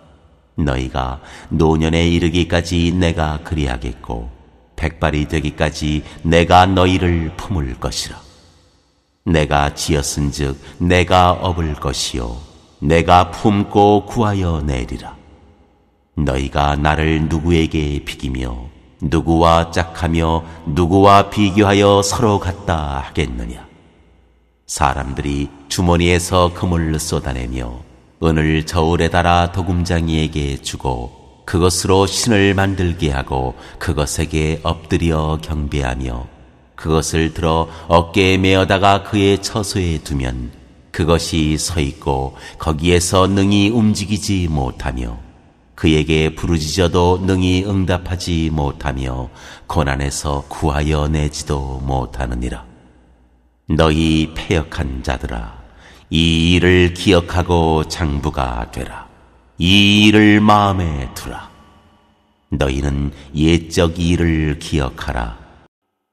너희가 노년에 이르기까지 내가 그리하겠고, 백발이 되기까지 내가 너희를 품을 것이라. 내가 지었은즉 내가 업을 것이요 내가 품고 구하여 내리라 너희가 나를 누구에게 비기며 누구와 짝하며 누구와 비교하여 서로 같다 하겠느냐? 사람들이 주머니에서 금을 쏟아내며 은을 저울에 달아 도금장이에게 주고 그것으로 신을 만들게 하고 그것에게 엎드려 경배하며 그것을 들어 어깨에 메어다가 그의 처소에 두면 그것이 서 있고 거기에서 능히 움직이지 못하며 그에게 부르짖어도 능히 응답하지 못하며 고난에서 구하여 내지도 못하느니라. 너희 패역한 자들아, 이 일을 기억하고 장부가 되라. 이 일을 마음에 두라. 너희는 옛적 일을 기억하라.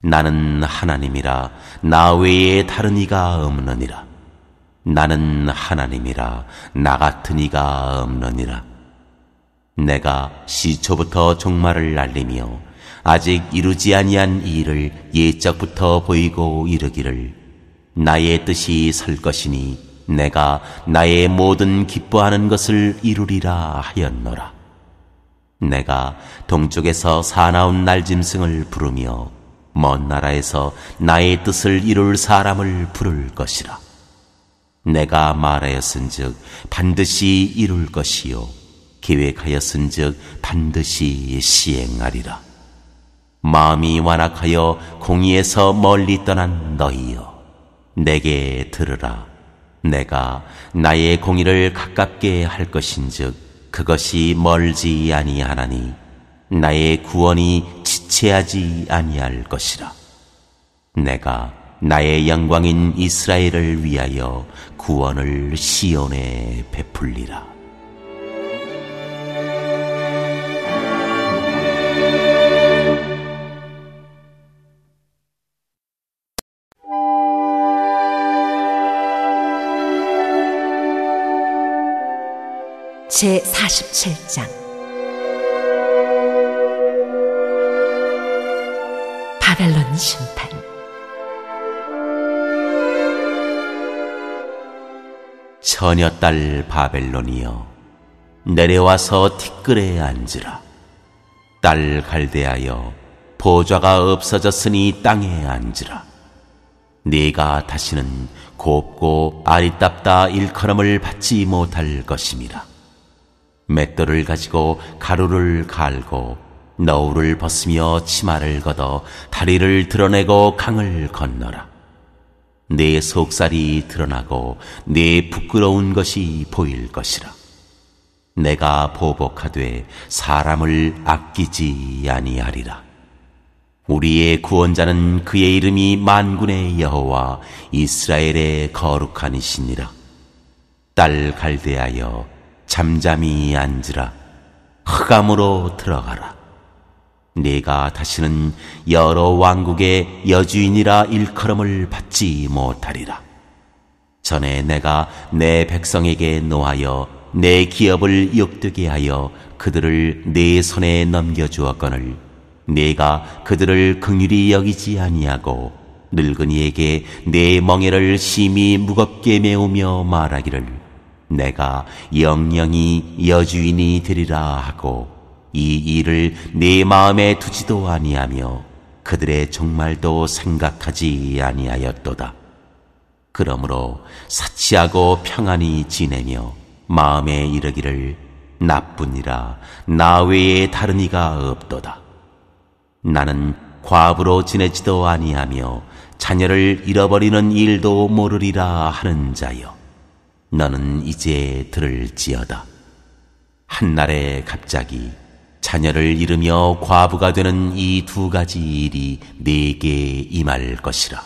나는 하나님이라 나 외에 다른 이가 없느니라. 나는 하나님이라 나 같은 이가 없느니라. 내가 시초부터 종말을 알리며 아직 이루지 아니한 일을 예적부터 보이고 이르기를 나의 뜻이 설 것이니 내가 나의 모든 기뻐하는 것을 이루리라 하였노라. 내가 동쪽에서 사나운 날짐승을 부르며 먼 나라에서 나의 뜻을 이룰 사람을 부를 것이라. 내가 말하였은즉 반드시 이룰 것이요 계획하였은즉 반드시 시행하리라. 마음이 완악하여 공의에서 멀리 떠난 너희여 내게 들으라. 내가 나의 공의를 가깝게 할 것인즉 그것이 멀지 아니하나니 나의 구원이 지체하지 아니할 것이라. 내가 나의 영광인 이스라엘을 위하여 구원을 시온에 베풀리라. 제 47장. 바벨론 심판. 처녀 딸 바벨론이여 내려와서 티끌에 앉으라. 딸 갈대하여 보좌가 없어졌으니 땅에 앉으라. 네가 다시는 곱고 아리답다 일컬음을 받지 못할 것임이라 맷돌을 가지고 가루를 갈고 너울을 벗으며 치마를 걷어 다리를 드러내고 강을 건너라. 내 속살이 드러나고 내 부끄러운 것이 보일 것이라. 내가 보복하되 사람을 아끼지 아니하리라. 우리의 구원자는 그의 이름이 만군의 여호와 이스라엘의 거룩한 이시니라. 딸 갈대하여 잠잠히 앉으라. 흑암으로 들어가라. 네가 다시는 여러 왕국의 여주인이라 일컬음을 받지 못하리라. 전에 내가 내 백성에게 노하여 내 기업을 욕되게 하여 그들을 내 손에 넘겨주었거늘 네가 그들을 긍휼히 여기지 아니하고 늙은이에게 내 멍에를 심히 무겁게 메우며 말하기를 내가 영영이 여주인이 되리라 하고 이 일을 네 마음에 두지도 아니하며 그들의 종말도 생각하지 아니하였도다. 그러므로 사치하고 평안히 지내며 마음에 이르기를 나뿐이라 나 외에 다른 이가 없도다. 나는 과부로 지내지도 아니하며 자녀를 잃어버리는 일도 모르리라 하는 자여. 너는 이제 들을지어다. 한날에 갑자기 자녀를 잃으며 과부가 되는 이 두 가지 일이 내게 임할 것이라.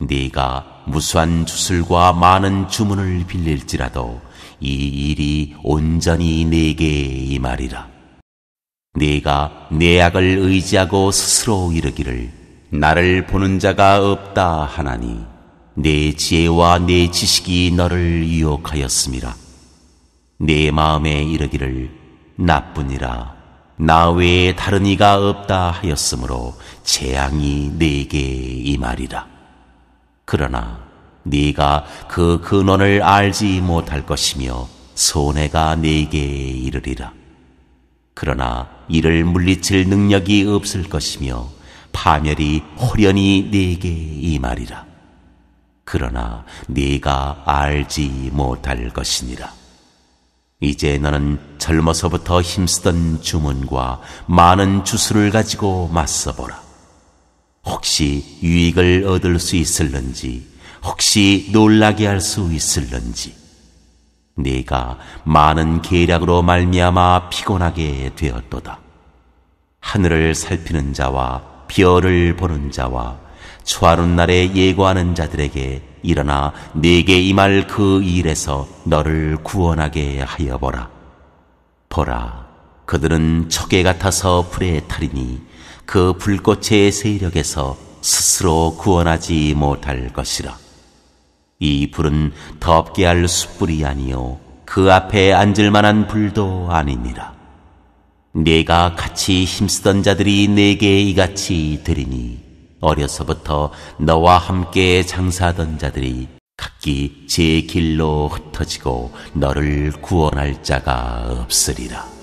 네가 무수한 주술과 많은 주문을 빌릴지라도 이 일이 온전히 네게 임하리라. 네가 내 악을 의지하고 스스로 이르기를 나를 보는 자가 없다 하나니 내 지혜와 내 지식이 너를 유혹하였음이라. 내 마음에 이르기를 나뿐이라 나 외에 다른 이가 없다 하였으므로 재앙이 네게 임하리라. 그러나 네가 그 근원을 알지 못할 것이며 손해가 네게 이르리라. 그러나 이를 물리칠 능력이 없을 것이며 파멸이 호련히 네게 임하리라. 그러나 네가 알지 못할 것이니라. 이제 너는 젊어서부터 힘쓰던 주문과 많은 주술을 가지고 맞서보라. 혹시 유익을 얻을 수 있을런지, 혹시 놀라게 할 수 있을런지, 네가 많은 계략으로 말미암아 피곤하게 되었도다. 하늘을 살피는 자와 별을 보는 자와 초하는 날에 예고하는 자들에게 일어나 네게 임할 그 일에서 너를 구원하게 하여 보라. 보라, 그들은 척에 같아서 불에 타리니 그 불꽃의 세력에서 스스로 구원하지 못할 것이라. 이 불은 덥게 할 숯불이 아니요 그 앞에 앉을 만한 불도 아니니라. 네가 같이 힘쓰던 자들이 내게 이같이 되리니 어려서부터 너와 함께 장사하던 자들이 각기 제 길로 흩어지고 너를 구원할 자가 없으리라.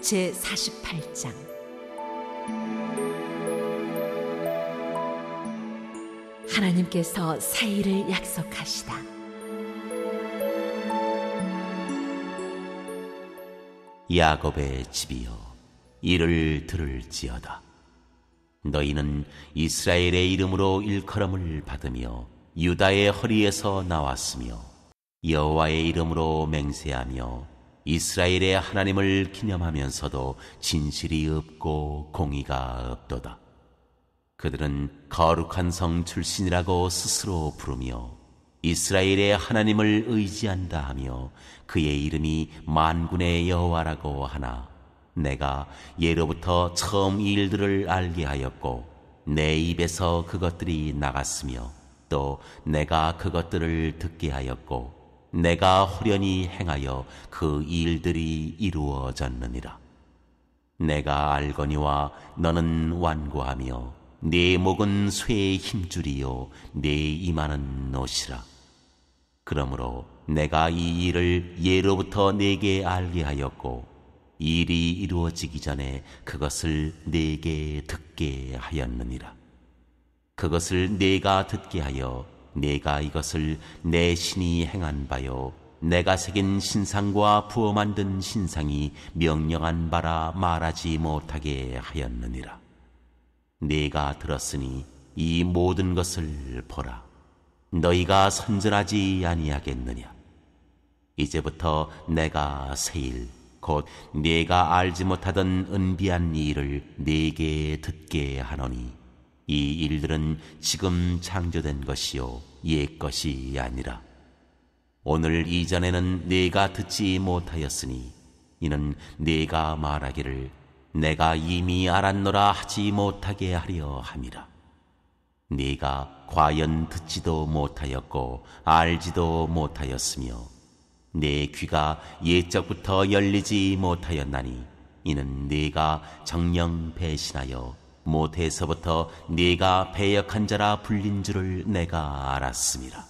제 48장 하나님께서 사이를 약속하시다. 야곱의 집이여 이를 들을지어다. 너희는 이스라엘의 이름으로 일컬음을 받으며 유다의 허리에서 나왔으며 여호와의 이름으로 맹세하며 이스라엘의 하나님을 기념하면서도 진실이 없고 공의가 없도다. 그들은 거룩한 성 출신이라고 스스로 부르며 이스라엘의 하나님을 의지한다 하며 그의 이름이 만군의 여호와라고 하나 내가 예로부터 처음 이 일들을 알게 하였고 내 입에서 그것들이 나갔으며 또 내가 그것들을 듣게 하였고 내가 호련히 행하여 그 일들이 이루어졌느니라. 내가 알거니와 너는 완고하며 네 목은 쇠의 힘줄이요 네 이마는 노시라. 그러므로 내가 이 일을 예로부터 내게 알게 하였고 일이 이루어지기 전에 그것을 내게 듣게 하였느니라. 그것을 내가 듣게 하여 내가 이것을 내 신이 행한 바요 내가 새긴 신상과 부어 만든 신상이 명령한 바라 말하지 못하게 하였느니라 네가 들었으니 이 모든 것을 보라. 너희가 선전하지 아니하겠느냐? 이제부터 내가 세일 곧 네가 알지 못하던 은비한 일을 네게 듣게 하노니 이 일들은 지금 창조된 것이요 옛 것이 아니라 오늘 이전에는 네가 듣지 못하였으니 이는 네가 말하기를 내가 이미 알았노라 하지 못하게 하려 함이라. 네가 과연 듣지도 못하였고 알지도 못하였으며 내 귀가 옛적부터 열리지 못하였나니 이는 네가 정령 배신하여 못해서부터 네가 배역한 자라 불린 줄을 내가 알았습니다.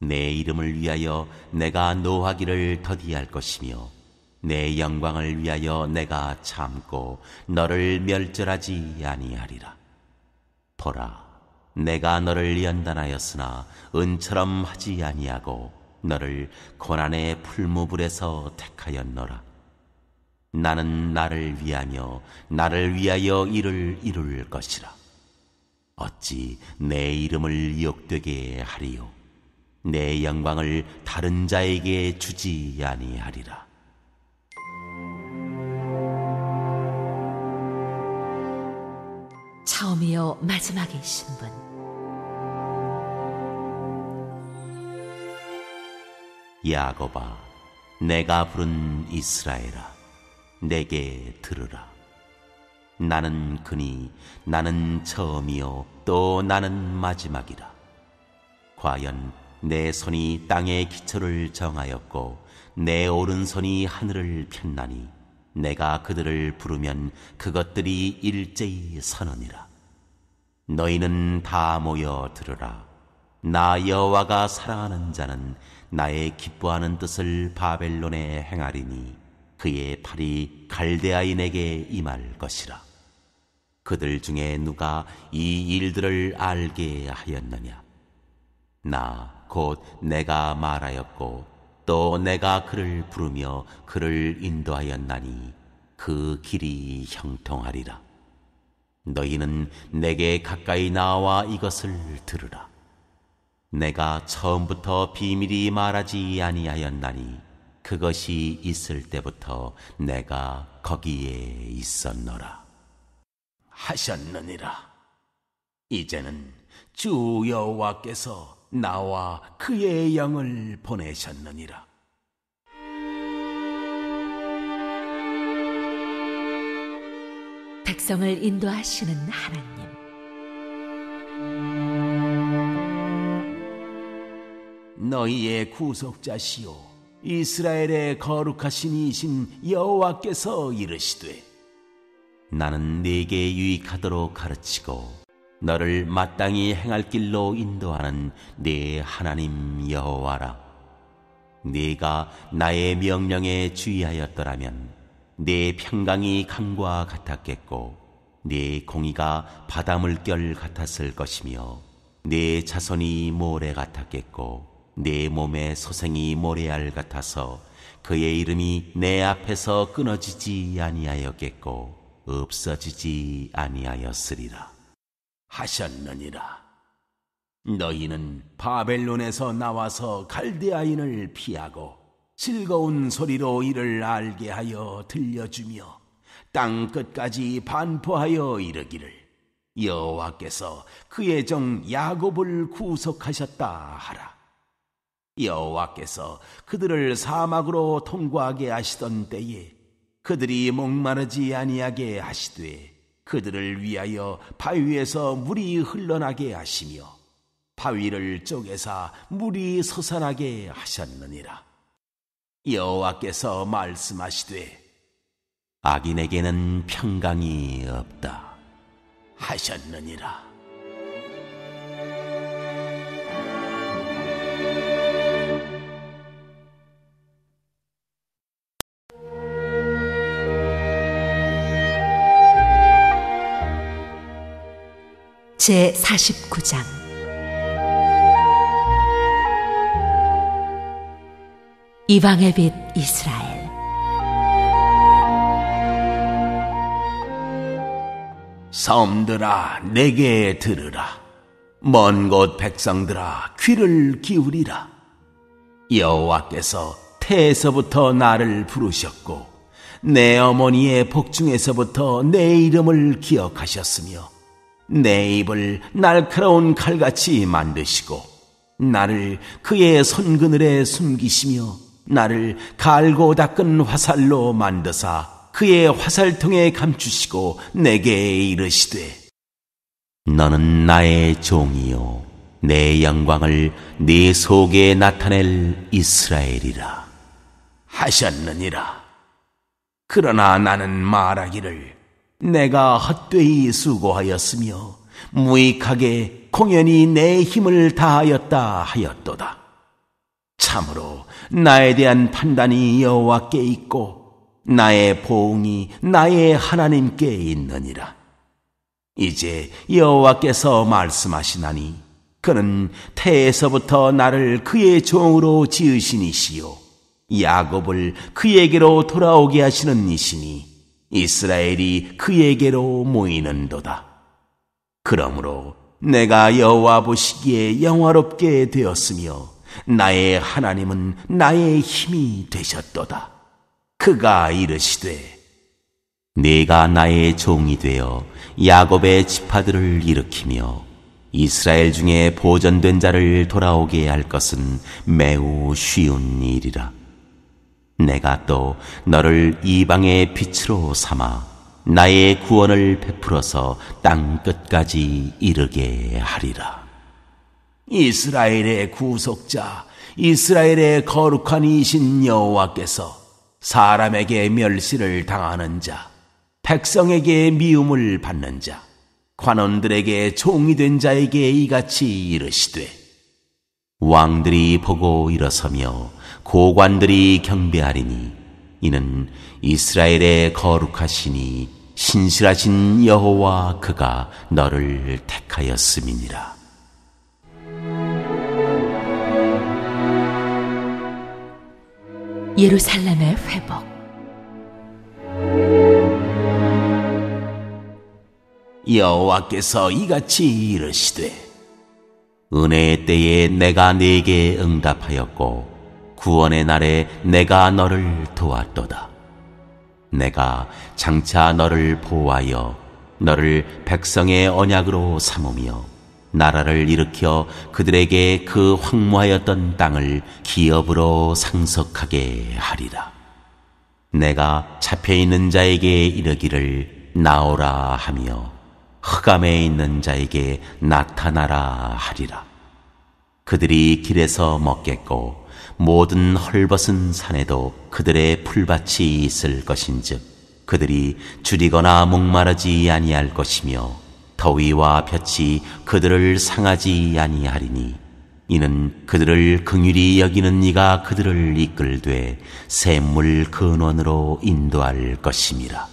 내 이름을 위하여 내가 노하기를 더디할 것이며 내 영광을 위하여 내가 참고 너를 멸절하지 아니하리라. 보라, 내가 너를 연단하였으나 은처럼 하지 아니하고 너를 고난의 풀무불에서 택하였노라. 나는 나를 위하며 나를 위하여 일을 이룰 것이라. 어찌 내 이름을 욕되게 하리요 내 영광을 다른 자에게 주지 아니하리라 처음이요 마지막이신 분. 야곱아 내가 부른 이스라엘아 내게 들으라. 나는 그니 나는 처음이요 또 나는 마지막이라. 과연 내 손이 땅의 기초를 정하였고 내 오른손이 하늘을 폈나니 내가 그들을 부르면 그것들이 일제히 서느니라. 너희는 다 모여 들으라. 나 여호와가 사랑하는 자는 나의 기뻐하는 뜻을 바벨론에 행하리니 그의 팔이 갈대아인에게 임할 것이라. 그들 중에 누가 이 일들을 알게 하였느냐? 나 곧 내가 말하였고 또 내가 그를 부르며 그를 인도하였나니 그 길이 형통하리라 너희는 내게 가까이 나와 이것을 들으라 내가 처음부터 비밀이 말하지 아니하였나니 그것이 있을 때부터 내가 거기에 있었노라. 하셨느니라. 이제는 주 여호와께서 나와 그의 영을 보내셨느니라. 백성을 인도하시는 하나님 너희의 구속자시요 이스라엘의 거룩하신 이신 여호와께서 이르시되 나는 네게 유익하도록 가르치고 너를 마땅히 행할 길로 인도하는 네 하나님 여호와라. 네가 나의 명령에 주의하였더라면 네 평강이 강과 같았겠고 네 공의가 바다 물결 같았을 것이며 네 자손이 모래 같았겠고 네 몸의 소생이 모래알 같아서 그의 이름이 내 앞에서 끊어지지 아니하였겠고 없어지지 아니하였으리라. 하셨느니라. 너희는 바벨론에서 나와서 갈대아인을 피하고 즐거운 소리로 이를 알게 하여 들려주며 땅 끝까지 반포하여 이르기를 여호와께서 그의 종 야곱을 구속하셨다 하라. 여호와께서 그들을 사막으로 통과하게 하시던 때에 그들이 목마르지 아니하게 하시되 그들을 위하여 바위에서 물이 흘러나게 하시며 바위를 쪼개사 물이 솟아나게 하셨느니라. 여호와께서 말씀하시되 악인에게는 평강이 없다. 하셨느니라. 제 49장. 이방의 빛 이스라엘. 섬들아 내게 들으라. 먼 곳 백성들아 귀를 기울이라. 여호와께서 태에서부터 나를 부르셨고 내 어머니의 복중에서부터 내 이름을 기억하셨으며 내 입을 날카로운 칼같이 만드시고 나를 그의 손그늘에 숨기시며 나를 갈고 닦은 화살로 만드사 그의 화살통에 감추시고 내게 이르시되 너는 나의 종이요 내 영광을 네 속에 나타낼 이스라엘이라. 하셨느니라. 그러나 나는 말하기를 내가 헛되이 수고하였으며 무익하게 공연히 내 힘을 다하였다 하였도다. 참으로 나에 대한 판단이 여호와께 있고 나의 보응이 나의 하나님께 있느니라. 이제 여호와께서 말씀하시나니 그는 태에서부터 나를 그의 종으로 지으신 이시요 야곱을 그에게로 돌아오게 하시는 이시니 이스라엘이 그에게로 모이는도다. 그러므로 내가 여호와 보시기에 영화롭게 되었으며 나의 하나님은 나의 힘이 되셨도다. 그가 이르시되 네가 나의 종이 되어 야곱의 지파들을 일으키며 이스라엘 중에 보존된 자를 돌아오게 할 것은 매우 쉬운 일이라. 내가 또 너를 이방의 빛으로 삼아 나의 구원을 베풀어서 땅 끝까지 이르게 하리라. 이스라엘의 구속자, 이스라엘의 거룩한 이신 여호와께서 사람에게 멸시를 당하는 자, 백성에게 미움을 받는 자, 관원들에게 종이 된 자에게 이같이 이르시되 왕들이 보고 일어서며 고관들이 경배하리니 이는 이스라엘의 거룩하시니 신실하신 여호와 그가 너를 택하였음이니라. 예루살렘의 회복 여호와께서 이같이 이르시되 은혜의 때에 내가 네게 응답하였고 구원의 날에 내가 너를 도왔도다. 내가 장차 너를 보호하여 너를 백성의 언약으로 삼으며 나라를 일으켜 그들에게 그 황무하였던 땅을 기업으로 상속하게 하리라. 내가 잡혀 있는 자에게 이르기를 나오라 하며 흑암에 있는 자에게 나타나라 하리라. 그들이 길에서 먹겠고 모든 헐벗은 산에도 그들의 풀밭이 있을 것인즉 그들이 줄이거나 목마르지 아니할 것이며 더위와 볕이 그들을 상하지 아니하리니 이는 그들을 긍휼히 여기는 이가 그들을 이끌되 샘물 근원으로 인도할 것임이라.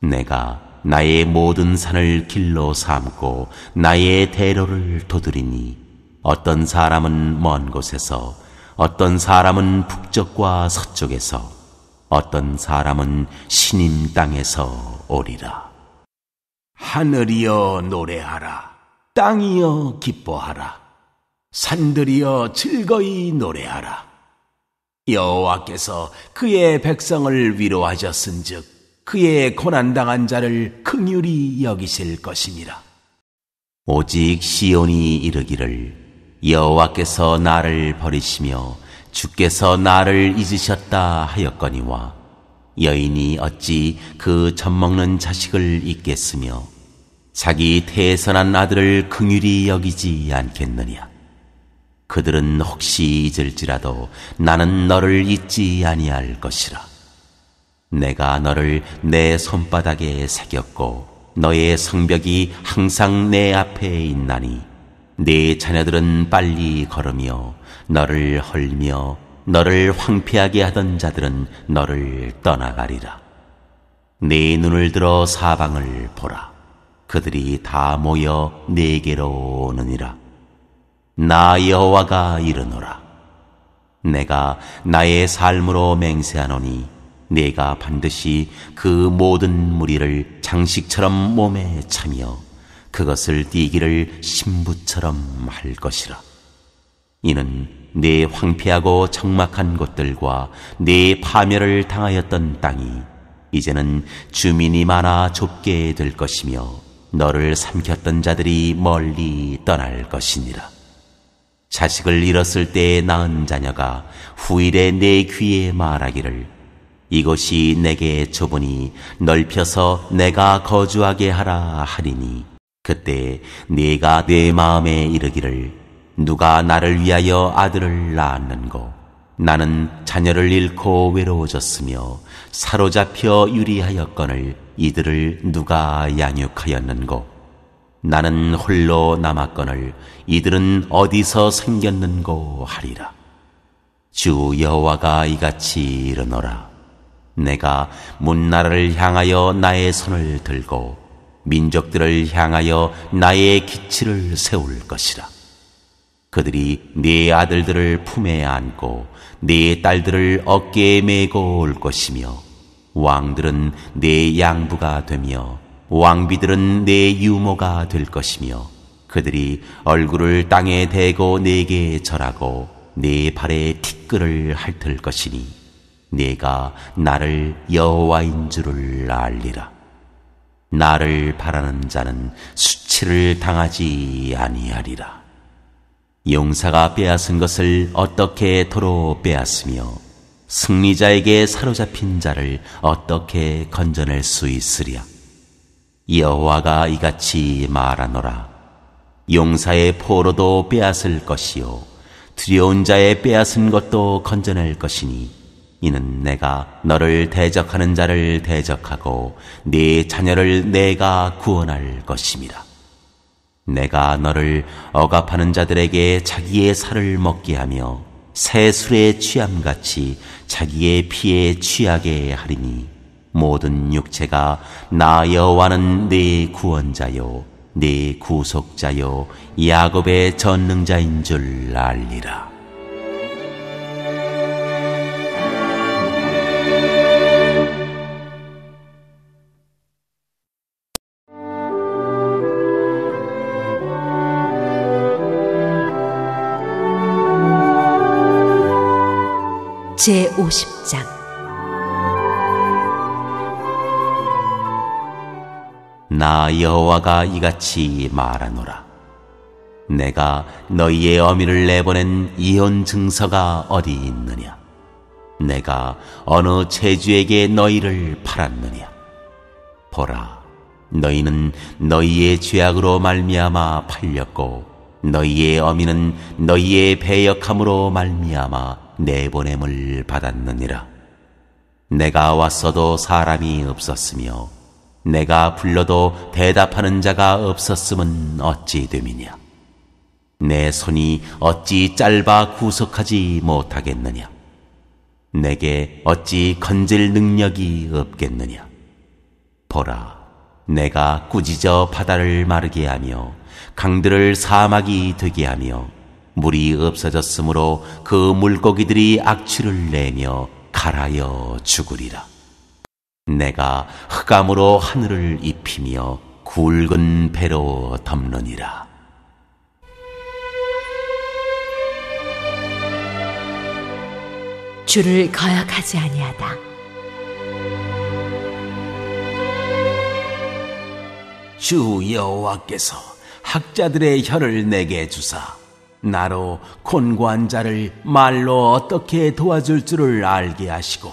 내가 나의 모든 산을 길로 삼고 나의 대로를 도드리니 어떤 사람은 먼 곳에서 어떤 사람은 북쪽과 서쪽에서 어떤 사람은 신임 땅에서 오리라. 하늘이여 노래하라. 땅이여 기뻐하라. 산들이여 즐거이 노래하라. 여호와께서 그의 백성을 위로하셨은즉 그의 고난당한 자를 긍휼히 여기실 것임이라. 오직 시온이 이르기를 여호와께서 나를 버리시며 주께서 나를 잊으셨다 하였거니와 여인이 어찌 그 젖먹는 자식을 잊겠으며 자기 태선한 아들을 긍휼히 여기지 않겠느냐? 그들은 혹시 잊을지라도 나는 너를 잊지 아니할 것이라. 내가 너를 내 손바닥에 새겼고 너의 성벽이 항상 내 앞에 있나니 네 자녀들은 빨리 걸으며 너를 헐며 너를 황폐하게 하던 자들은 너를 떠나가리라. 네 눈을 들어 사방을 보라. 그들이 다 모여 네게로 오느니라. 나 여호와가 이르노라. 내가 나의 삶으로 맹세하노니 네가 반드시 그 모든 무리를 장식처럼 몸에 차며 그것을 띠기를 신부처럼 할 것이라. 이는 네 황폐하고 적막한 곳들과 네 파멸을 당하였던 땅이 이제는 주민이 많아 좁게 될 것이며 너를 삼켰던 자들이 멀리 떠날 것이니라. 자식을 잃었을 때 낳은 자녀가 후일에 내 귀에 말하기를 이곳이 내게 좁으니 넓혀서 내가 거주하게 하라 하리니 그때 네가 내 마음에 이르기를 누가 나를 위하여 아들을 낳았는고? 나는 자녀를 잃고 외로워졌으며 사로잡혀 유리하였거늘 이들을 누가 양육하였는고? 나는 홀로 남았거늘 이들은 어디서 생겼는고 하리라. 주 여호와가 이같이 이르노라. 내가 문나라를 향하여 나의 손을 들고 민족들을 향하여 나의 기치를 세울 것이라. 그들이 네 아들들을 품에 안고 네 딸들을 어깨에 메고 올 것이며 왕들은 네 양부가 되며 왕비들은 네 유모가 될 것이며 그들이 얼굴을 땅에 대고 내게 절하고 내 발에 티끌을 핥을 것이니 내가 나를 여호와인 줄을 알리라. 나를 바라는 자는 수치를 당하지 아니하리라. 용사가 빼앗은 것을 어떻게 도로 빼앗으며 승리자에게 사로잡힌 자를 어떻게 건져낼 수 있으랴. 여호와가 이같이 말하노라. 용사의 포로도 빼앗을 것이요 두려운 자의 빼앗은 것도 건져낼 것이니 이는 내가 너를 대적하는 자를 대적하고 네 자녀를 내가 구원할 것임이라. 내가 너를 억압하는 자들에게 자기의 살을 먹게 하며 새 술에 취함같이 자기의 피에 취하게 하리니 모든 육체가 나 여호와는 네 구원자요 네 구속자요 야곱의 전능자인 줄 알리라. 제 50장 나 여호와가 이같이 말하노라. 내가 너희의 어미를 내보낸 이혼 증서가 어디 있느냐? 내가 어느 체주에게 너희를 팔았느냐? 보라, 너희는 너희의 죄악으로 말미암아 팔렸고 너희의 어미는 너희의 배역함으로 말미암아 내보냄을 받았느니라. 내가 왔어도 사람이 없었으며 내가 불러도 대답하는 자가 없었음은 어찌 됨이냐. 내 손이 어찌 짧아 구속하지 못하겠느냐. 내게 어찌 건질 능력이 없겠느냐. 보라, 내가 꾸짖어 바다를 마르게 하며 강들을 사막이 되게 하며 물이 없어졌으므로 그 물고기들이 악취를 내며 갈아여 죽으리라. 내가 흑암으로 하늘을 입히며 굵은 배로 덮느니라. 주를 거역하지 아니하다. 주 여호와께서 학자들의 혀를 내게 주사 나로 곤고한 자를 말로 어떻게 도와줄 줄을 알게 하시고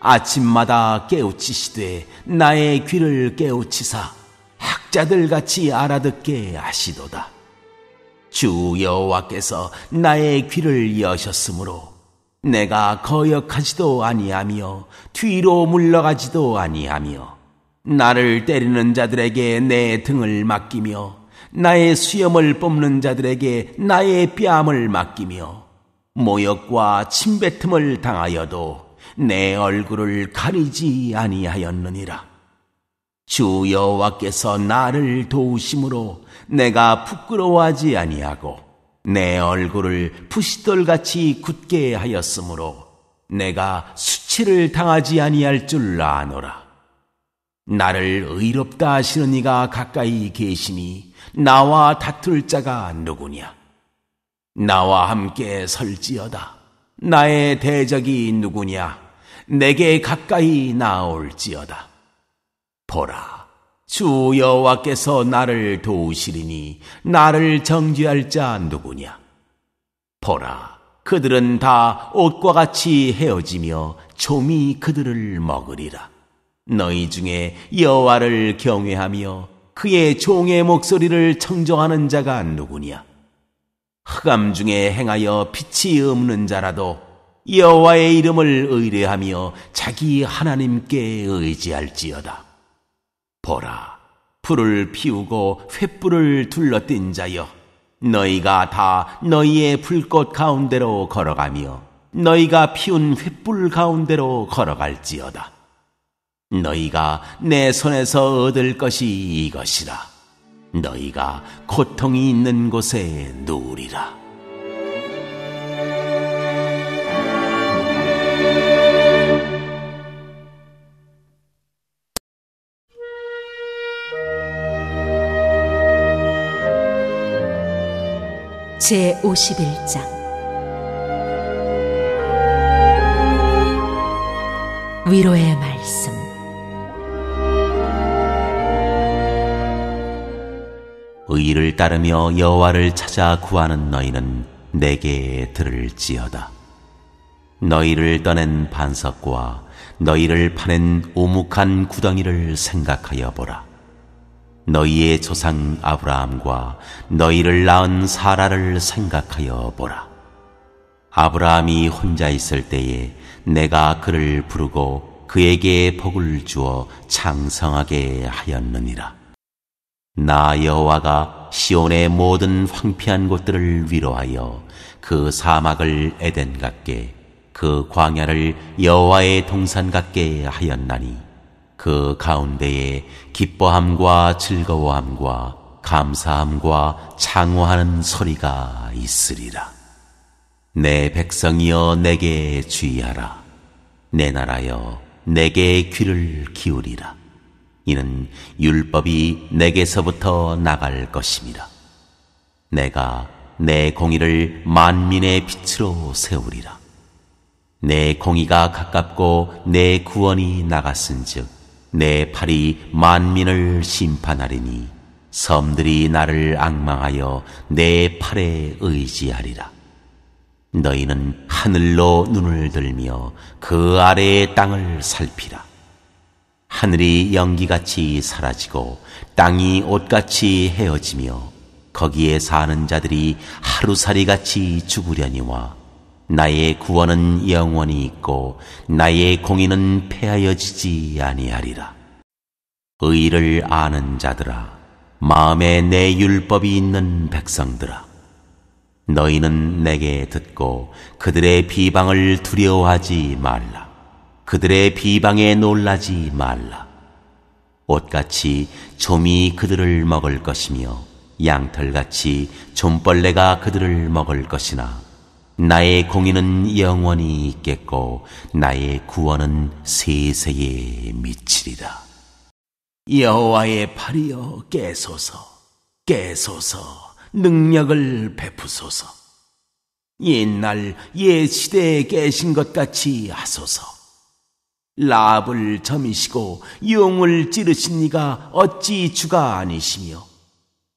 아침마다 깨우치시되 나의 귀를 깨우치사 학자들 같이 알아듣게 하시도다. 주 여호와께서 나의 귀를 여셨으므로 내가 거역하지도 아니하며 뒤로 물러가지도 아니하며 나를 때리는 자들에게 내 등을 맡기며 나의 수염을 뽑는 자들에게 나의 뺨을 맡기며 모욕과 침뱉음을 당하여도 내 얼굴을 가리지 아니하였느니라. 주 여호와께서 나를 도우심으로 내가 부끄러워하지 아니하고 내 얼굴을 부싯돌같이 굳게 하였으므로 내가 수치를 당하지 아니할 줄 아노라. 나를 의롭다 하시는 이가 가까이 계시니 나와 다툴 자가 누구냐? 나와 함께 설지어다. 나의 대적이 누구냐? 내게 가까이 나올지어다. 보라, 주 여호와께서 나를 도우시리니 나를 정죄할 자 누구냐? 보라, 그들은 다 옷과 같이 헤어지며 좀이 그들을 먹으리라. 너희 중에 여호와를 경외하며 그의 종의 목소리를 청정하는 자가 누구냐? 흑암 중에 행하여 빛이 없는 자라도 여호와의 이름을 의뢰하며 자기 하나님께 의지할지어다. 보라, 불을 피우고 횃불을 둘러댄 자여, 너희가 다 너희의 불꽃 가운데로 걸어가며 너희가 피운 횃불 가운데로 걸어갈지어다. 너희가 내 손에서 얻을 것이 이것이라. 너희가 고통이 있는 곳에 누우리라. 제 51장 위로의 말씀 의를 따르며 여호와를 찾아 구하는 너희는 내게 들을지어다. 너희를 떠낸 반석과 너희를 파낸 오묵한 구덩이를 생각하여 보라. 너희의 조상 아브라함과 너희를 낳은 사라를 생각하여 보라. 아브라함이 혼자 있을 때에 내가 그를 부르고 그에게 복을 주어 창성하게 하였느니라. 나 여호와가 시온의 모든 황폐한 곳들을 위로하여 그 사막을 에덴 같게 그 광야를 여호와의 동산 같게 하였나니 그 가운데에 기뻐함과 즐거워함과 감사함과 창호하는 소리가 있으리라. 내 백성이여 내게 주의하라. 내 나라여 내게 귀를 기울이라. 이는 율법이 내게서부터 나갈 것임이라. 내가 내 공의를 만민의 빛으로 세우리라. 내 공의가 가깝고 내 구원이 나갔은즉 내 팔이 만민을 심판하리니 섬들이 나를 악망하여 내 팔에 의지하리라. 너희는 하늘로 눈을 들며 그 아래의 땅을 살피라. 하늘이 연기같이 사라지고 땅이 옷같이 헤어지며 거기에 사는 자들이 하루살이같이 죽으려니와 나의 구원은 영원히 있고 나의 공의는 폐하여지지 아니하리라. 의를 아는 자들아, 마음에 내 율법이 있는 백성들아, 너희는 내게 듣고 그들의 비방을 두려워하지 말라. 그들의 비방에 놀라지 말라. 옷같이 좀이 그들을 먹을 것이며 양털같이 좀벌레가 그들을 먹을 것이나 나의 공의는 영원히 있겠고 나의 구원은 세세에 미치리라. 여호와의 팔이여 깨소서, 깨소서, 능력을 베푸소서. 옛날 옛 시대에 계신 것 같이 하소서. 라합을 점이시고 용을 찌르신 이가 어찌 주가 아니시며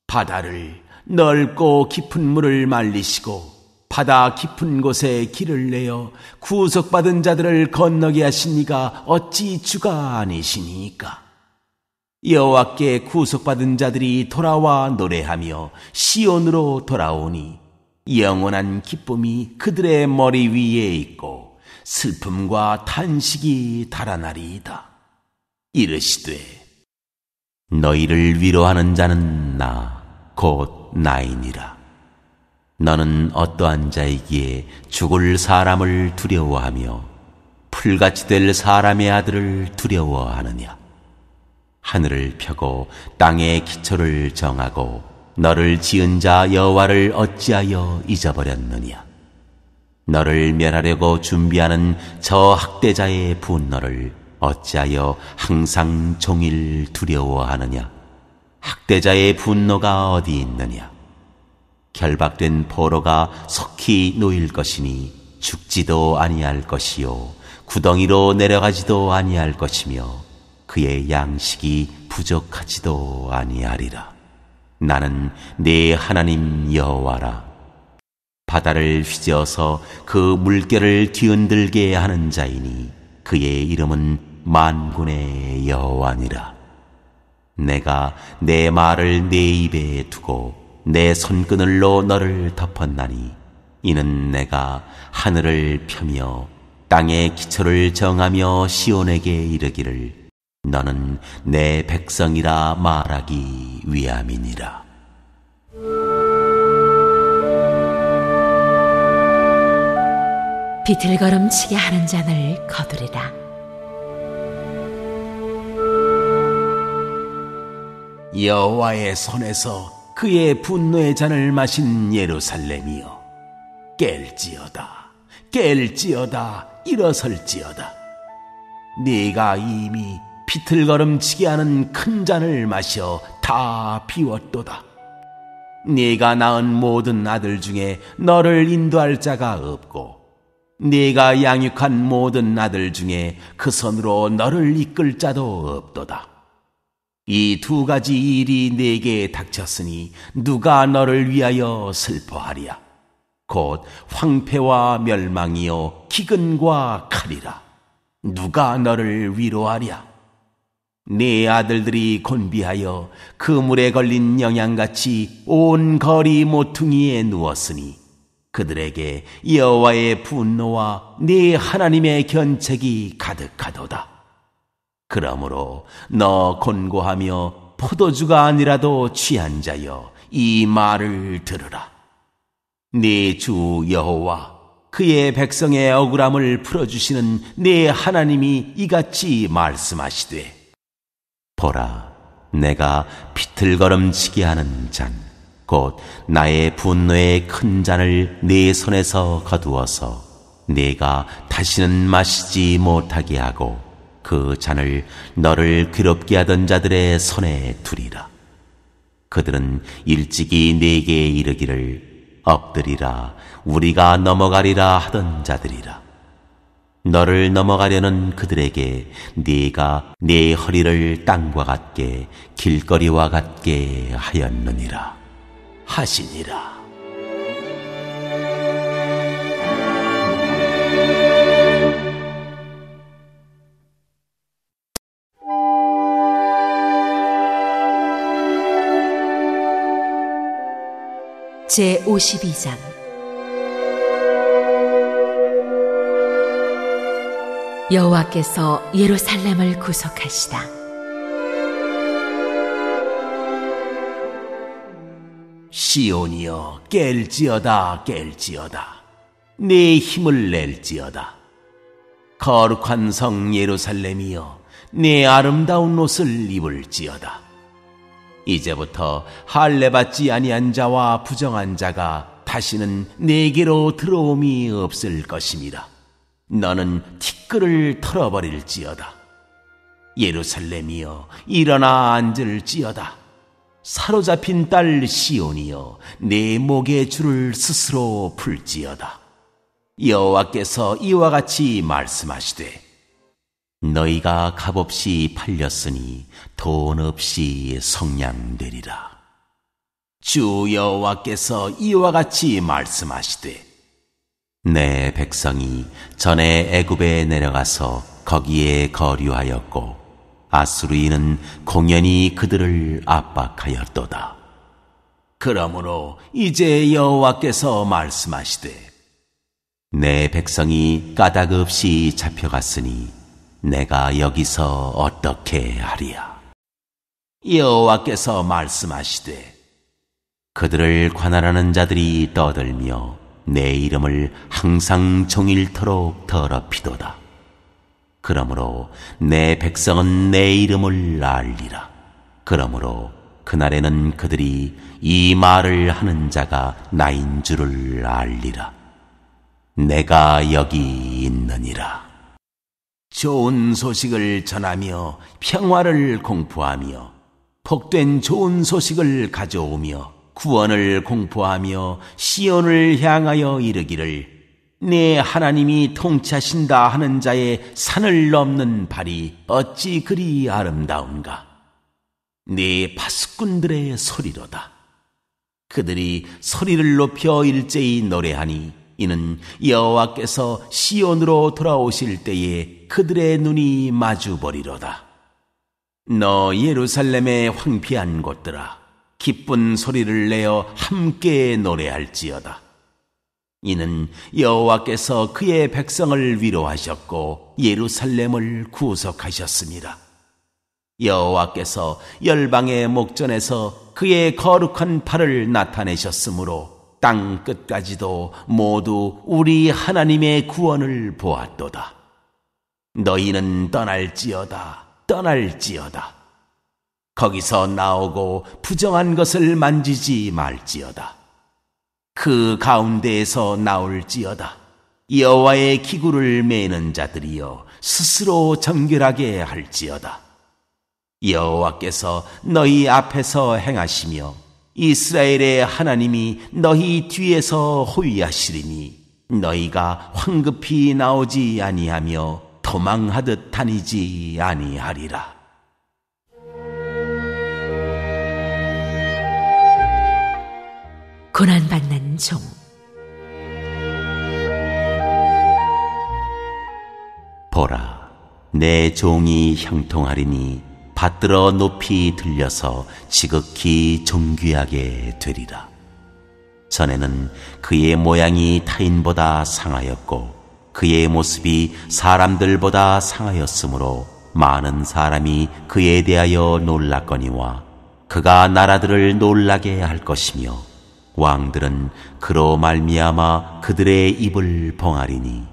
바다를 넓고 깊은 물을 말리시고 바다 깊은 곳에 길을 내어 구속받은 자들을 건너게 하신 이가 어찌 주가 아니시니까? 여호와께 구속받은 자들이 돌아와 노래하며 시온으로 돌아오니 영원한 기쁨이 그들의 머리 위에 있고 슬픔과 탄식이 달아나리이다. 이르시되 너희를 위로하는 자는 나 곧 나이니라. 너는 어떠한 자이기에 죽을 사람을 두려워하며 풀같이 될 사람의 아들을 두려워하느냐? 하늘을 펴고 땅의 기초를 정하고 너를 지은 자 여호와를 어찌하여 잊어버렸느냐? 너를 멸하려고 준비하는 저 학대자의 분노를 어찌하여 항상 종일 두려워하느냐? 학대자의 분노가 어디 있느냐? 결박된 포로가 속히 놓일 것이니 죽지도 아니할 것이요 구덩이로 내려가지도 아니할 것이며 그의 양식이 부족하지도 아니하리라. 나는 네 하나님 여호와라. 바다를 휘저어서 그 물결을 뒤흔들게 하는 자이니 그의 이름은 만군의 여호와니라. 내가 내 말을 내 입에 두고 내 손그늘로 너를 덮었나니 이는 내가 하늘을 펴며 땅의 기초를 정하며 시온에게 이르기를 너는 내 백성이라 말하기 위함이니라. 비틀거름치게 하는 잔을 거두리라. 여호와의 손에서 그의 분노의 잔을 마신 예루살렘이여 깰지어다 깰지어다 일어설지어다 네가 이미 비틀거름치게 하는 큰 잔을 마셔 다 비웠도다 네가 낳은 모든 아들 중에 너를 인도할 자가 없고 네가 양육한 모든 아들 중에 그 손으로 너를 이끌 자도 없도다. 이 두 가지 일이 네게 닥쳤으니 누가 너를 위하여 슬퍼하리야. 곧 황폐와 멸망이요 기근과 칼이라. 누가 너를 위로하랴? 네 아들들이 곤비하여 그물에 걸린 영양같이 온 거리 모퉁이에 누웠으니 그들에게 여호와의 분노와 네 하나님의 견책이 가득하도다. 그러므로 너 곤고하며 포도주가 아니라도 취한 자여 이 말을 들으라. 네 주 여호와 그의 백성의 억울함을 풀어주시는 네 하나님이 이같이 말씀하시되 보라, 내가 비틀거름치게 하는 잔, 곧 나의 분노의 큰 잔을 네 손에서 거두어서 네가 다시는 마시지 못하게 하고 그 잔을 너를 괴롭게 하던 자들의 손에 두리라. 그들은 일찍이 네게 이르기를 엎드리라 우리가 넘어가리라 하던 자들이라. 너를 넘어가려는 그들에게 네가 네 허리를 땅과 같게 길거리와 같게 하였느니라 하시니라. 제 52장 여호와께서 예루살렘을 구속하시다. 시온이여 깰지어다 깰지어다. 네 힘을 낼지어다. 거룩한 성 예루살렘이여 네 아름다운 옷을 입을지어다. 이제부터 할례 받지 아니한 자와 부정한 자가 다시는 내게로 들어옴이 없을 것임이라. 너는 티끌을 털어버릴지어다. 예루살렘이여 일어나 앉을지어다 사로잡힌 딸 시온이여 내 목의 줄을 스스로 풀지어다. 여호와께서 이와 같이 말씀하시되 너희가 값없이 팔렸으니 돈 없이 성량되리라. 주 여호와께서 이와 같이 말씀하시되 내 백성이 전에 애굽에 내려가서 거기에 거류하였고 아수르인은 공연히 그들을 압박하였도다. 그러므로 이제 여호와께서 말씀하시되 내 백성이 까닭 없이 잡혀갔으니 내가 여기서 어떻게 하리야? 여호와께서 말씀하시되 그들을 관할하는 자들이 떠들며 내 이름을 항상 종일토록 더럽히도다. 그러므로 내 백성은 내 이름을 알리라. 그러므로 그날에는 그들이 이 말을 하는 자가 나인 줄을 알리라. 내가 여기 있느니라. 좋은 소식을 전하며 평화를 공포하며 복된 좋은 소식을 가져오며 구원을 공포하며 시온을 향하여 이르기를 내 하나님이 통치하신다 하는 자의 산을 넘는 발이 어찌 그리 아름다운가? 네 파수꾼들의 소리로다. 그들이 소리를 높여 일제히 노래하니 이는 여호와께서 시온으로 돌아오실 때에 그들의 눈이 마주보리로다. 너 예루살렘의 황폐한 곳들아 기쁜 소리를 내어 함께 노래할지어다. 이는 여호와께서 그의 백성을 위로하셨고 예루살렘을 구속하셨습니다. 여호와께서 열방의 목전에서 그의 거룩한 팔을 나타내셨으므로 땅 끝까지도 모두 우리 하나님의 구원을 보았도다. 너희는 떠날지어다, 떠날지어다. 거기서 나오고 부정한 것을 만지지 말지어다. 그 가운데에서 나올지어다. 여호와의 기구를 매는 자들이여 스스로 정결하게 할지어다. 여호와께서 너희 앞에서 행하시며 이스라엘의 하나님이 너희 뒤에서 호위하시리니 너희가 황급히 나오지 아니하며 도망하듯 다니지 아니하리라. 고난받는 종 보라, 내 종이 형통하리니 받들어 높이 들려서 지극히 존귀하게 되리라. 전에는 그의 모양이 타인보다 상하였고 그의 모습이 사람들보다 상하였으므로 많은 사람이 그에 대하여 놀랐거니와 그가 나라들을 놀라게 할 것이며 왕들은 그로 말미암아 그들의 입을 봉하리니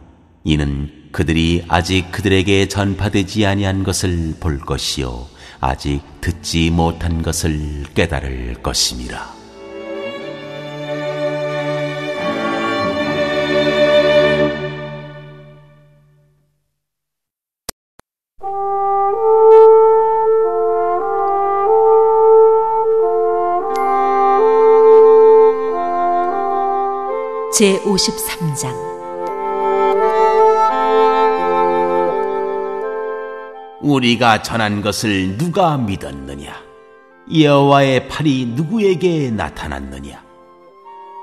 이는 그들이 아직 그들에게 전파되지 아니한 것을 볼 것이요 아직 듣지 못한 것을 깨달을 것임이라. 제 53장 우리가 전한 것을 누가 믿었느냐? 여호와의 팔이 누구에게 나타났느냐?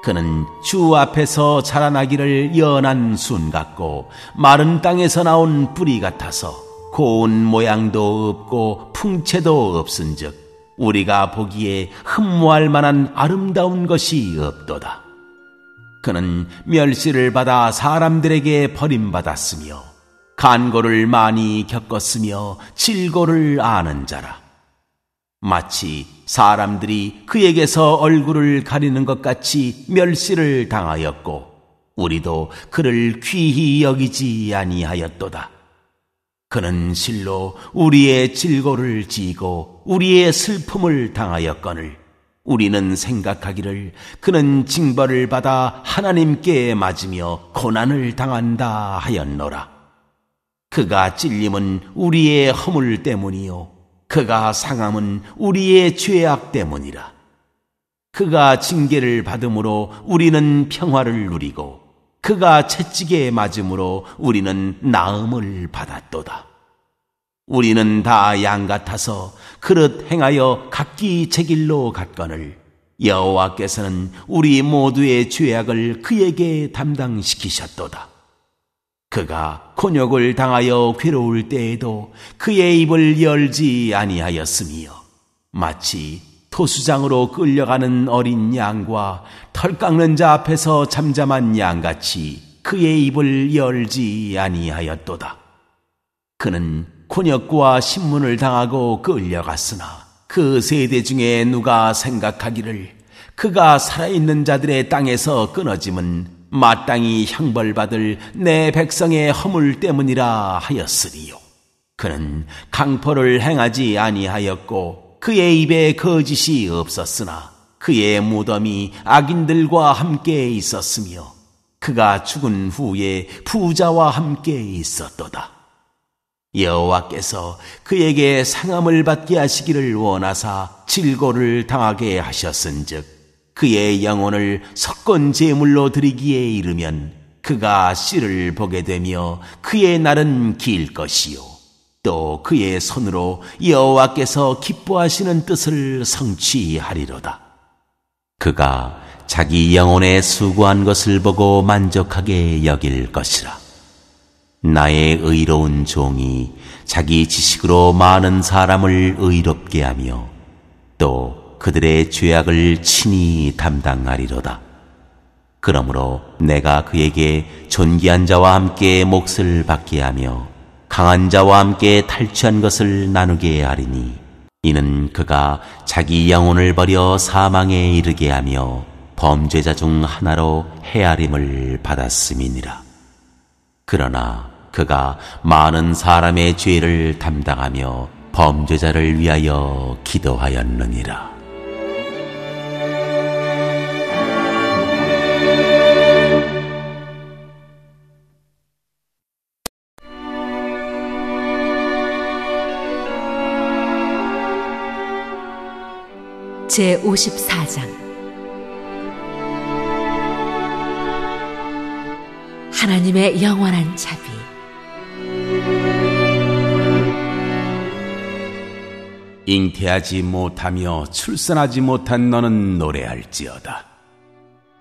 그는 주 앞에서 자라나기를 연한 순 같고 마른 땅에서 나온 뿌리 같아서 고운 모양도 없고 풍채도 없은즉 우리가 보기에 흠모할 만한 아름다운 것이 없도다. 그는 멸시를 받아 사람들에게 버림받았으며 간고를 많이 겪었으며 질고를 아는 자라. 마치 사람들이 그에게서 얼굴을 가리는 것 같이 멸시를 당하였고 우리도 그를 귀히 여기지 아니하였도다. 그는 실로 우리의 질고를 지고 우리의 슬픔을 당하였거늘 우리는 생각하기를 그는 징벌을 받아 하나님께 맞으며 고난을 당한다 하였노라. 그가 찔림은 우리의 허물 때문이요. 그가 상함은 우리의 죄악 때문이라. 그가 징계를 받음으로 우리는 평화를 누리고 그가 채찍에 맞음으로 우리는 나음을 받았도다. 우리는 다 양 같아서 그릇 행하여 각기 제 길로 갔거늘 여호와께서는 우리 모두의 죄악을 그에게 담당시키셨도다. 그가 곤욕을 당하여 괴로울 때에도 그의 입을 열지 아니하였으며 마치 토수장으로 끌려가는 어린 양과 털 깎는 자 앞에서 잠잠한 양같이 그의 입을 열지 아니하였도다. 그는 곤역과 신문을 당하고 끌려갔으나 그 세대 중에 누가 생각하기를 그가 살아있는 자들의 땅에서 끊어짐은 마땅히 형벌받을 내 백성의 허물 때문이라 하였으리요. 그는 강포를 행하지 아니하였고 그의 입에 거짓이 없었으나 그의 무덤이 악인들과 함께 있었으며 그가 죽은 후에 부자와 함께 있었도다. 여호와께서 그에게 상함을 받게 하시기를 원하사 질고를 당하게 하셨은즉 그의 영혼을 석권 제물로 드리기에 이르면 그가 씨를 보게 되며 그의 날은 길 것이요 또 그의 손으로 여호와께서 기뻐하시는 뜻을 성취하리로다. 그가 자기 영혼에 수고한 것을 보고 만족하게 여길 것이라. 나의 의로운 종이 자기 지식으로 많은 사람을 의롭게 하며 또 그들의 죄악을 친히 담당하리로다. 그러므로 내가 그에게 존귀한 자와 함께 몫을 받게 하며 강한 자와 함께 탈취한 것을 나누게 하리니 이는 그가 자기 영혼을 버려 사망에 이르게 하며 범죄자 중 하나로 헤아림을 받았음이니라. 그러나 그가 많은 사람의 죄를 담당하며 범죄자를 위하여 기도하였느니라. 제 54장 하나님의 영원한 자비 잉태하지 못하며 출산하지 못한 너는 노래할지어다.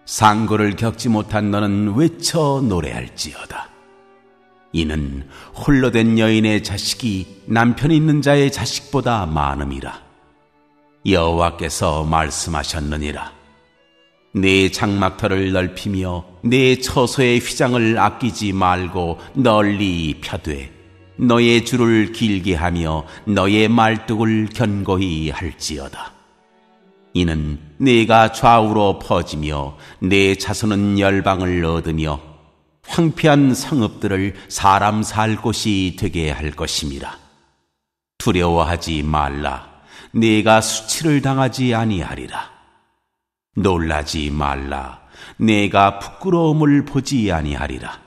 상고를 겪지 못한 너는 외쳐 노래할지어다. 이는 홀로 된 여인의 자식이 남편 있는 자의 자식보다 많음이라. 여호와께서 말씀하셨느니라. 내 장막터를 넓히며 내 처소의 휘장을 아끼지 말고 널리 펴되 너의 줄을 길게 하며 너의 말뚝을 견고히 할지어다. 이는 내가 좌우로 퍼지며 내 자손은 열방을 얻으며 황폐한 성읍들을 사람 살 곳이 되게 할 것임이라. 두려워하지 말라. 내가 수치를 당하지 아니하리라. 놀라지 말라. 내가 부끄러움을 보지 아니하리라.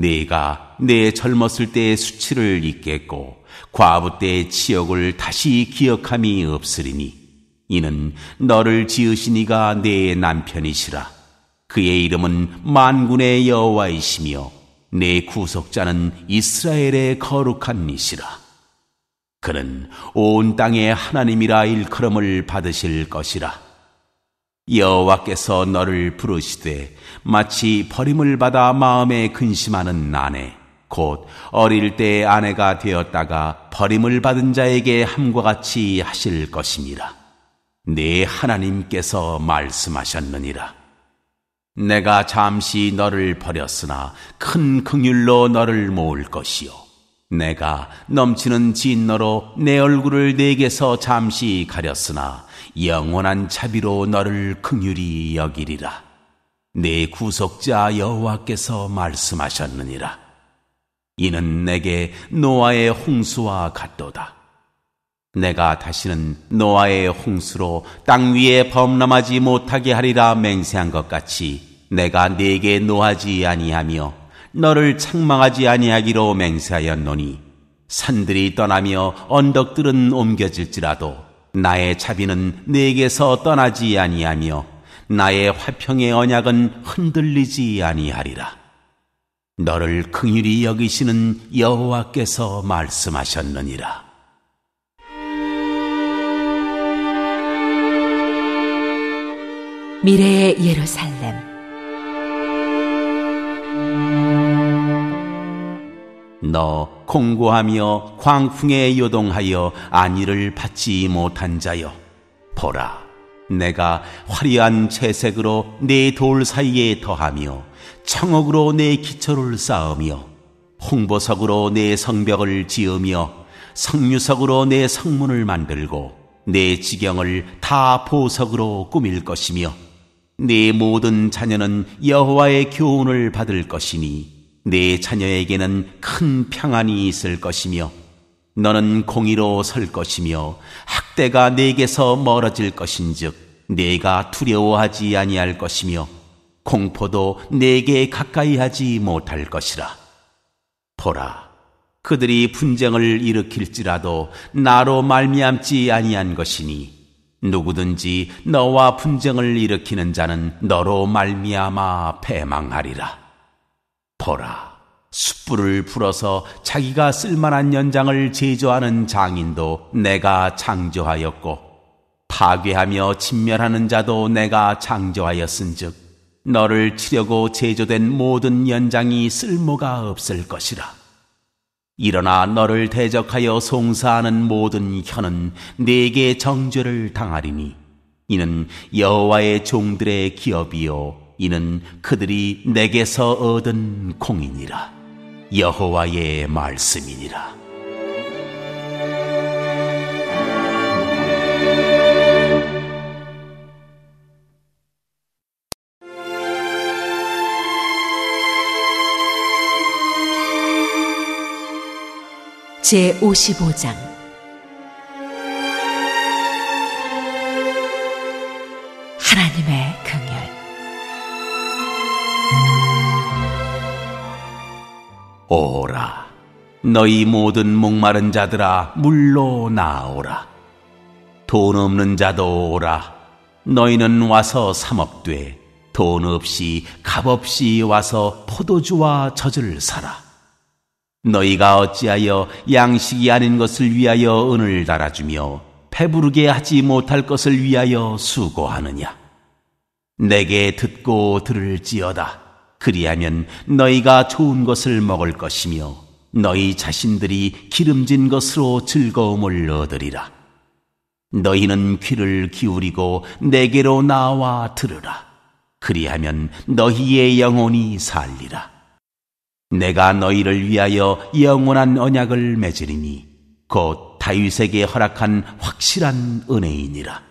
내가 내 젊었을 때의 수치를 잊겠고 과부 때의 치욕을 다시 기억함이 없으리니 이는 너를 지으신 이가 내 남편이시라. 그의 이름은 만군의 여호와이시며 내 구속자는 이스라엘의 거룩한 이시라. 그는 온 땅의 하나님이라 일컬음을 받으실 것이라 여호와께서 너를 부르시되 마치 버림을 받아 마음에 근심하는 아내 곧 어릴 때 아내가 되었다가 버림을 받은 자에게 함과 같이 하실 것입니다. 내 하나님께서 말씀하셨느니라. 내가 잠시 너를 버렸으나 큰 긍휼로 너를 모을 것이요. 내가 넘치는 진너로 내 얼굴을 내게서 잠시 가렸으나 영원한 자비로 너를 긍휼히 여기리라. 내 구속자 여호와께서 말씀하셨느니라. 이는 내게 노아의 홍수와 같도다. 내가 다시는 노아의 홍수로 땅 위에 범람하지 못하게 하리라 맹세한 것 같이 내가 네게 노하지 아니하며 너를 책망하지 아니하기로 맹세하였노니 산들이 떠나며 언덕들은 옮겨질지라도 나의 자비는 내게서 떠나지 아니하며 나의 화평의 언약은 흔들리지 아니하리라. 너를 긍휼히 여기시는 여호와께서 말씀하셨느니라. 미래의 예루살렘 너 공고하며 광풍에 요동하여 안위를 받지 못한 자여. 보라 내가 화려한 채색으로 내 돌 사이에 더하며 청옥으로 내 기초를 쌓으며 홍보석으로 내 성벽을 지으며 성유석으로 내 성문을 만들고 내 지경을 다 보석으로 꾸밀 것이며 내 모든 자녀는 여호와의 교훈을 받을 것이니 내 자녀에게는 큰 평안이 있을 것이며 너는 공의로 설 것이며 학대가 내게서 멀어질 것인즉 내가 두려워하지 아니할 것이며 공포도 내게 가까이 하지 못할 것이라. 보라 그들이 분쟁을 일으킬지라도 나로 말미암지 아니한 것이니 누구든지 너와 분쟁을 일으키는 자는 너로 말미암아 패망하리라 보라, 숯불을 불어서 자기가 쓸만한 연장을 제조하는 장인도 내가 창조하였고, 파괴하며 진멸하는 자도 내가 창조하였은 즉, 너를 치려고 제조된 모든 연장이 쓸모가 없을 것이라. 일어나 너를 대적하여 송사하는 모든 혀는 내게 정죄를 당하리니, 이는 여호와의 종들의 기업이요 이는 그들이 내게서 얻은 공이니라. 여호와의 말씀이니라. 제 55장. 하나님의 오라 너희 모든 목마른 자들아 물로 나오라 돈 없는 자도 오라. 너희는 와서 삼업돼 돈 없이 값 없이 와서 포도주와 젖을 사라. 너희가 어찌하여 양식이 아닌 것을 위하여 은을 달아주며 배부르게 하지 못할 것을 위하여 수고하느냐? 내게 듣고 들을지어다. 그리하면 너희가 좋은 것을 먹을 것이며 너희 자신들이 기름진 것으로 즐거움을 얻으리라. 너희는 귀를 기울이고 내게로 나와 들으라. 그리하면 너희의 영혼이 살리라. 내가 너희를 위하여 영원한 언약을 맺으리니 곧 다윗에게 허락한 확실한 은혜이니라.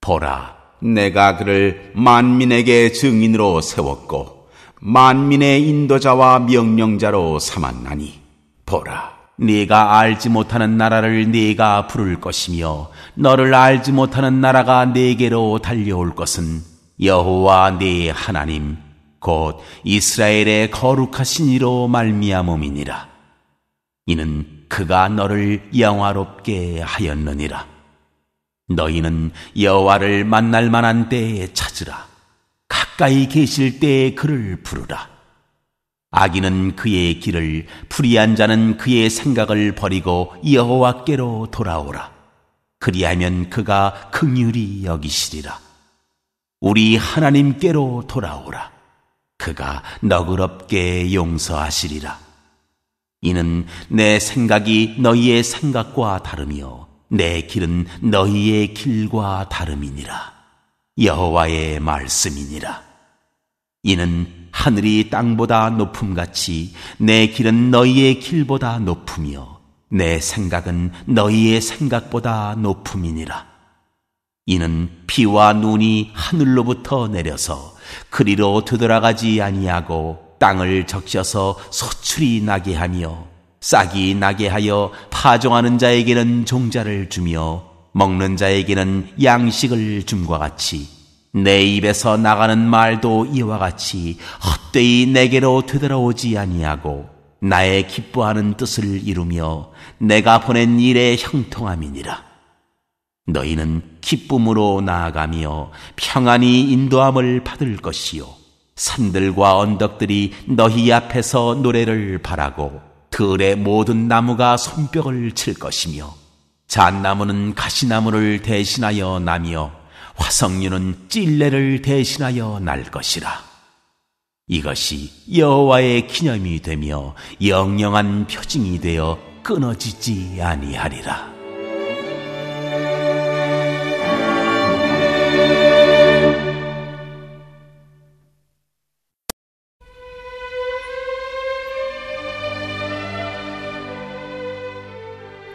보라, 내가 그를 만민에게 증인으로 세웠고 만민의 인도자와 명령자로 삼았나니 보라, 네가 알지 못하는 나라를 네가 부를 것이며 너를 알지 못하는 나라가 네게로 달려올 것은 여호와 네 하나님 곧 이스라엘의 거룩하신 이로 말미암음이니라. 이는 그가 너를 영화롭게 하였느니라. 너희는 여호와를 만날 만한 때에 찾으라. 가까이 계실 때에 그를 부르라. 악인은 그의 길을 불의한 자는 그의 생각을 버리고 여호와께로 돌아오라. 그리하면 그가 긍휼히 여기시리라. 우리 하나님께로 돌아오라. 그가 너그럽게 용서하시리라. 이는 내 생각이 너희의 생각과 다르며 내 길은 너희의 길과 다름이니라. 여호와의 말씀이니라. 이는 하늘이 땅보다 높음같이 내 길은 너희의 길보다 높으며 내 생각은 너희의 생각보다 높음이니라. 이는 비와 눈이 하늘로부터 내려서 그리로 되돌아가지 아니하고 땅을 적셔서 소출이 나게 하며 싹이 나게 하여 파종하는 자에게는 종자를 주며 먹는 자에게는 양식을 줌과 같이 내 입에서 나가는 말도 이와 같이 헛되이 내게로 되돌아오지 아니하고 나의 기뻐하는 뜻을 이루며 내가 보낸 일에 형통함이니라. 너희는 기쁨으로 나아가며 평안히 인도함을 받을 것이요. 산들과 언덕들이 너희 앞에서 노래를 바라고 들의 모든 나무가 손뼉을 칠 것이며 잣나무는 가시나무를 대신하여 나며 화석류는 찔레를 대신하여 날 것이라. 이것이 여호와의 기념이 되며 영영한 표징이 되어 끊어지지 아니하리라.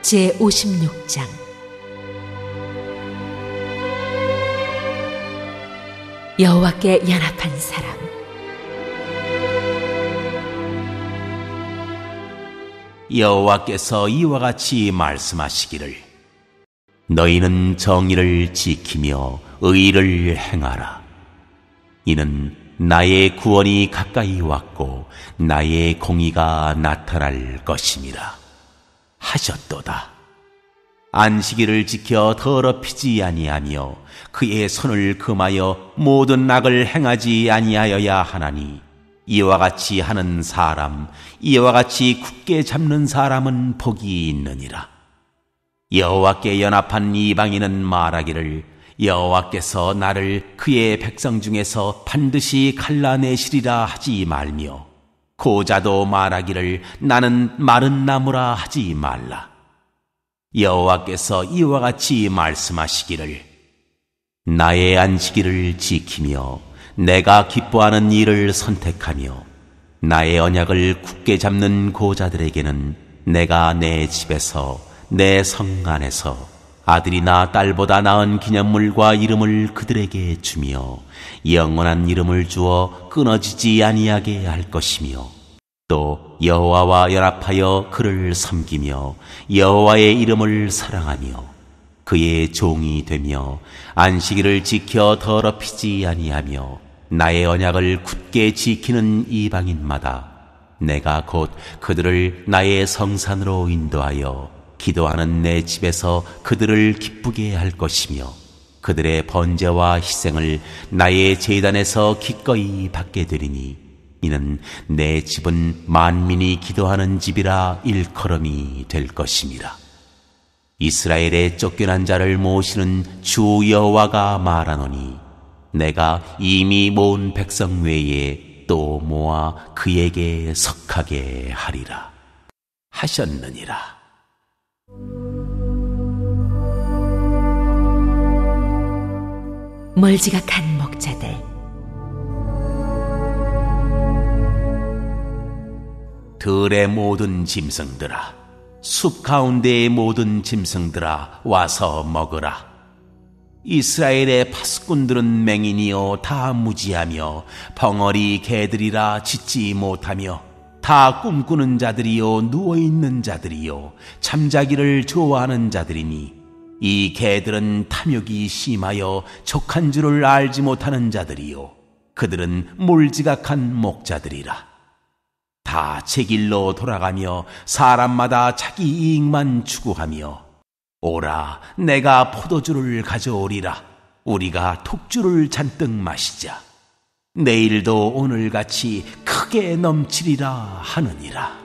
제 56장. 여호와께 연합한 사람. 여호와께서 이와 같이 말씀하시기를 너희는 정의를 지키며 의를 행하라. 이는 나의 구원이 가까이 왔고 나의 공의가 나타날 것임이라 하셨도다. 안식일을 지켜 더럽히지 아니하며 그의 손을 금하여 모든 악을 행하지 아니하여야 하나니 이와 같이 하는 사람 이와 같이 굳게 잡는 사람은 복이 있느니라 여호와께 연합한 이방인은 말하기를 여호와께서 나를 그의 백성 중에서 반드시 갈라내시리라 하지 말며 고자도 말하기를 나는 마른 나무라 하지 말라. 여호와께서 이와 같이 말씀하시기를 나의 안식일을 지키며 내가 기뻐하는 일을 선택하며 나의 언약을 굳게 잡는 고자들에게는 내가 내 집에서 내 성 안에서 아들이나 딸보다 나은 기념물과 이름을 그들에게 주며 영원한 이름을 주어 끊어지지 아니하게 할 것이며 또 여호와와 연합하여 그를 섬기며 여호와의 이름을 사랑하며 그의 종이 되며 안식일을 지켜 더럽히지 아니하며 나의 언약을 굳게 지키는 이방인마다 내가 곧 그들을 나의 성산으로 인도하여 기도하는 내 집에서 그들을 기쁘게 할 것이며 그들의 번제와 희생을 나의 재단에서 기꺼이 받게 되리니 이는 내 집은 만민이 기도하는 집이라 일컬음이 될 것임이라. 이스라엘의 쫓겨난 자를 모시는 주 여호와가 말하노니 내가 이미 모은 백성 외에 또 모아 그에게 석하게 하리라 하셨느니라. 멀지각한 목자들 들의 모든 짐승들아 숲 가운데의 모든 짐승들아 와서 먹으라. 이스라엘의 파수꾼들은 맹인이요 다 무지하며 벙어리 개들이라 짖지 못하며 다 꿈꾸는 자들이요 누워있는 자들이요 잠자기를 좋아하는 자들이니 이 개들은 탐욕이 심하여 족한 줄을 알지 못하는 자들이요. 그들은 몰지각한 목자들이라. 다 제 길로 돌아가며 사람마다 자기 이익만 추구하며 오라 내가 포도주를 가져오리라. 우리가 톡주를 잔뜩 마시자. 내일도 오늘같이 크게 넘치리라 하느니라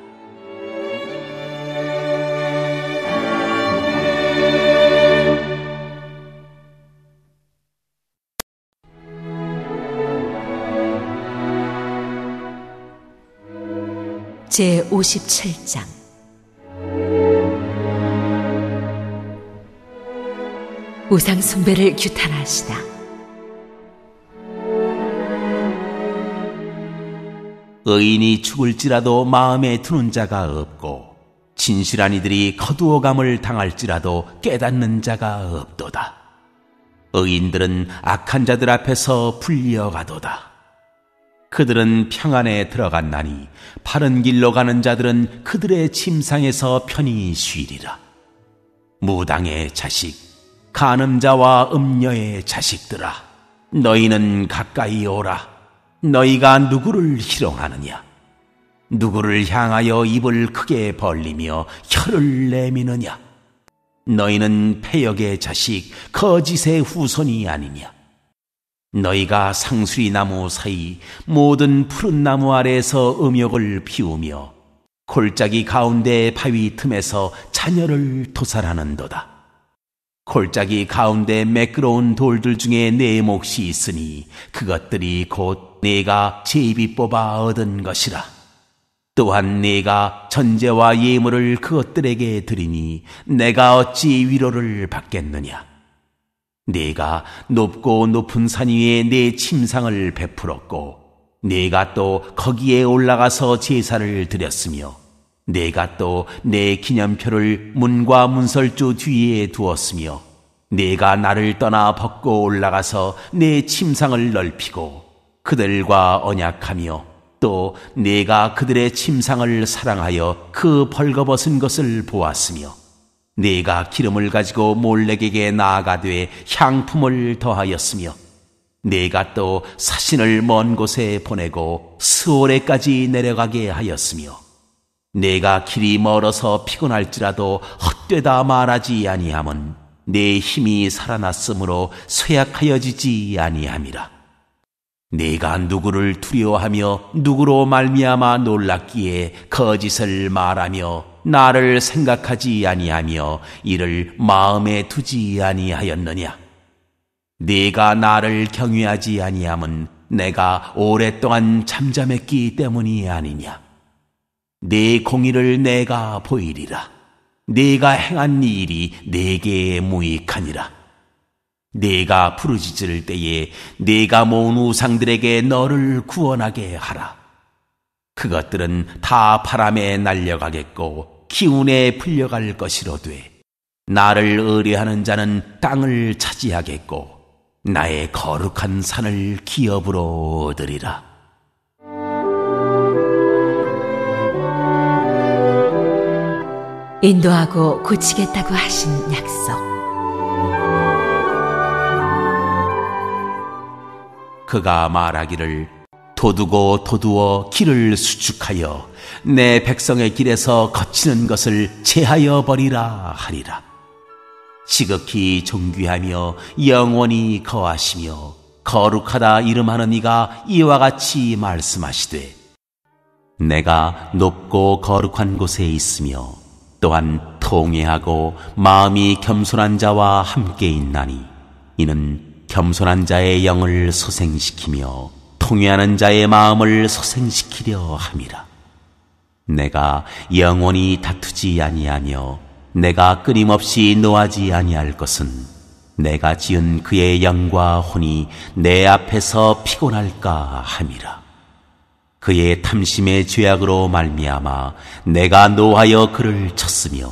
제 57장 우상 숭배를 규탄하시다. 의인이 죽을지라도 마음에 두는 자가 없고 진실한 이들이 거두어감을 당할지라도 깨닫는 자가 없도다. 의인들은 악한 자들 앞에서 불려가도다. 그들은 평안에 들어갔나니 바른 길로 가는 자들은 그들의 침상에서 편히 쉬리라. 무당의 자식, 간음자와 음녀의 자식들아, 너희는 가까이 오라. 너희가 누구를 희롱하느냐? 누구를 향하여 입을 크게 벌리며 혀를 내미느냐? 너희는 폐역의 자식, 거짓의 후손이 아니냐? 너희가 상수리 나무 사이 모든 푸른 나무 아래에서 음욕을 피우며 골짜기 가운데 바위 틈에서 자녀를 도살하는도다. 골짜기 가운데 매끄러운 돌들 중에 내 몫이 있으니 그것들이 곧 내가 제비 뽑아 얻은 것이라. 또한 내가 전제와 예물을 그것들에게 드리니 내가 어찌 위로를 받겠느냐. 네가 높고 높은 산 위에 내 침상을 베풀었고 네가 또 거기에 올라가서 제사를 드렸으며 네가 또 내 기념표를 문과 문설주 뒤에 두었으며 네가 나를 떠나 벗고 올라가서 내 침상을 넓히고 그들과 언약하며 또 네가 그들의 침상을 사랑하여 그 벌거벗은 것을 보았으며 네가 기름을 가지고 몰렉에게 나아가되 향품을 더하였으며 네가 또 사신을 먼 곳에 보내고 스오레까지 내려가게 하였으며 내가 길이 멀어서 피곤할지라도 헛되다 말하지 아니함은 내 힘이 살아났으므로 쇠약하여지지 아니함이라. 네가 누구를 두려워하며 누구로 말미암아 놀랐기에 거짓을 말하며 나를 생각하지 아니하며 이를 마음에 두지 아니하였느냐? 네가 나를 경외하지 아니함은 내가 오랫동안 잠잠했기 때문이 아니냐? 네 공의를 내가 보이리라. 네가 행한 일이 내게 무익하니라. 네가 부르짖을 때에 네가 모은 우상들에게 너를 구원하게 하라. 그것들은 다 바람에 날려가겠고 기운에 풀려갈 것이로되 나를 의뢰하는 자는 땅을 차지하겠고 나의 거룩한 산을 기업으로 얻으리라. 인도하고 고치겠다고 하신 약속. 그가 말하기를 도두고 도두어 길을 수축하여 내 백성의 길에서 거치는 것을 제하여 버리라 하리라. 지극히 존귀하며 영원히 거하시며 거룩하다 이름하는 이가 이와 같이 말씀하시되 내가 높고 거룩한 곳에 있으며 또한 통회하고 마음이 겸손한 자와 함께 있나니 이는 겸손한 자의 영을 소생시키며 통회하는 자의 마음을 소생시키려 함이라. 내가 영원히 다투지 아니하며 내가 끊임없이 노하지 아니할 것은 내가 지은 그의 영과 혼이 내 앞에서 피곤할까 함이라. 그의 탐심의 죄악으로 말미암아 내가 노하여 그를 쳤으며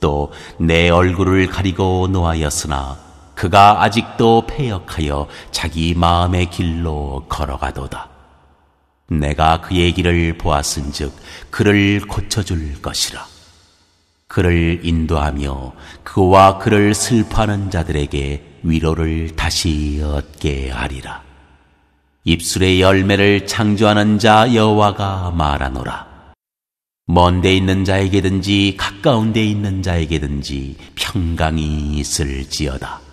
또 내 얼굴을 가리고 노하였으나 그가 아직도 패역하여 자기 마음의 길로 걸어가도다. 내가 그의 길을 보았은즉 그를 고쳐줄 것이라. 그를 인도하며 그와 그를 슬퍼하는 자들에게 위로를 다시 얻게 하리라. 입술의 열매를 창조하는 자 여호와가 말하노라. 먼데 있는 자에게든지 가까운 데 있는 자에게든지 평강이 있을지어다.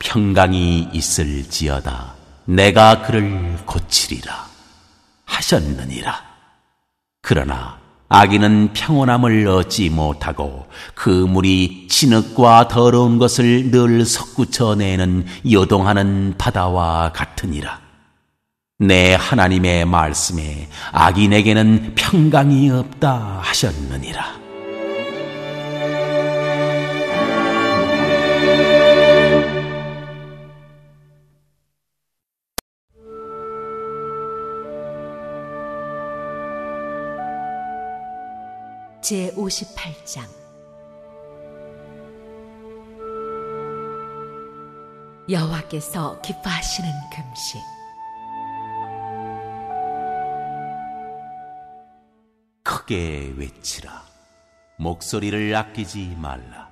평강이 있을지어다. 내가 그를 고치리라. 하셨느니라. 그러나 아기는 평온함을 얻지 못하고 그 물이 진흙과 더러운 것을 늘 섞구쳐내는 요동하는 바다와 같으니라. 내 하나님의 말씀에 악인에게는 평강이 없다 하셨느니라. 제 58장 여호와께서 기뻐하시는 금식 크게 외치라. 목소리를 아끼지 말라.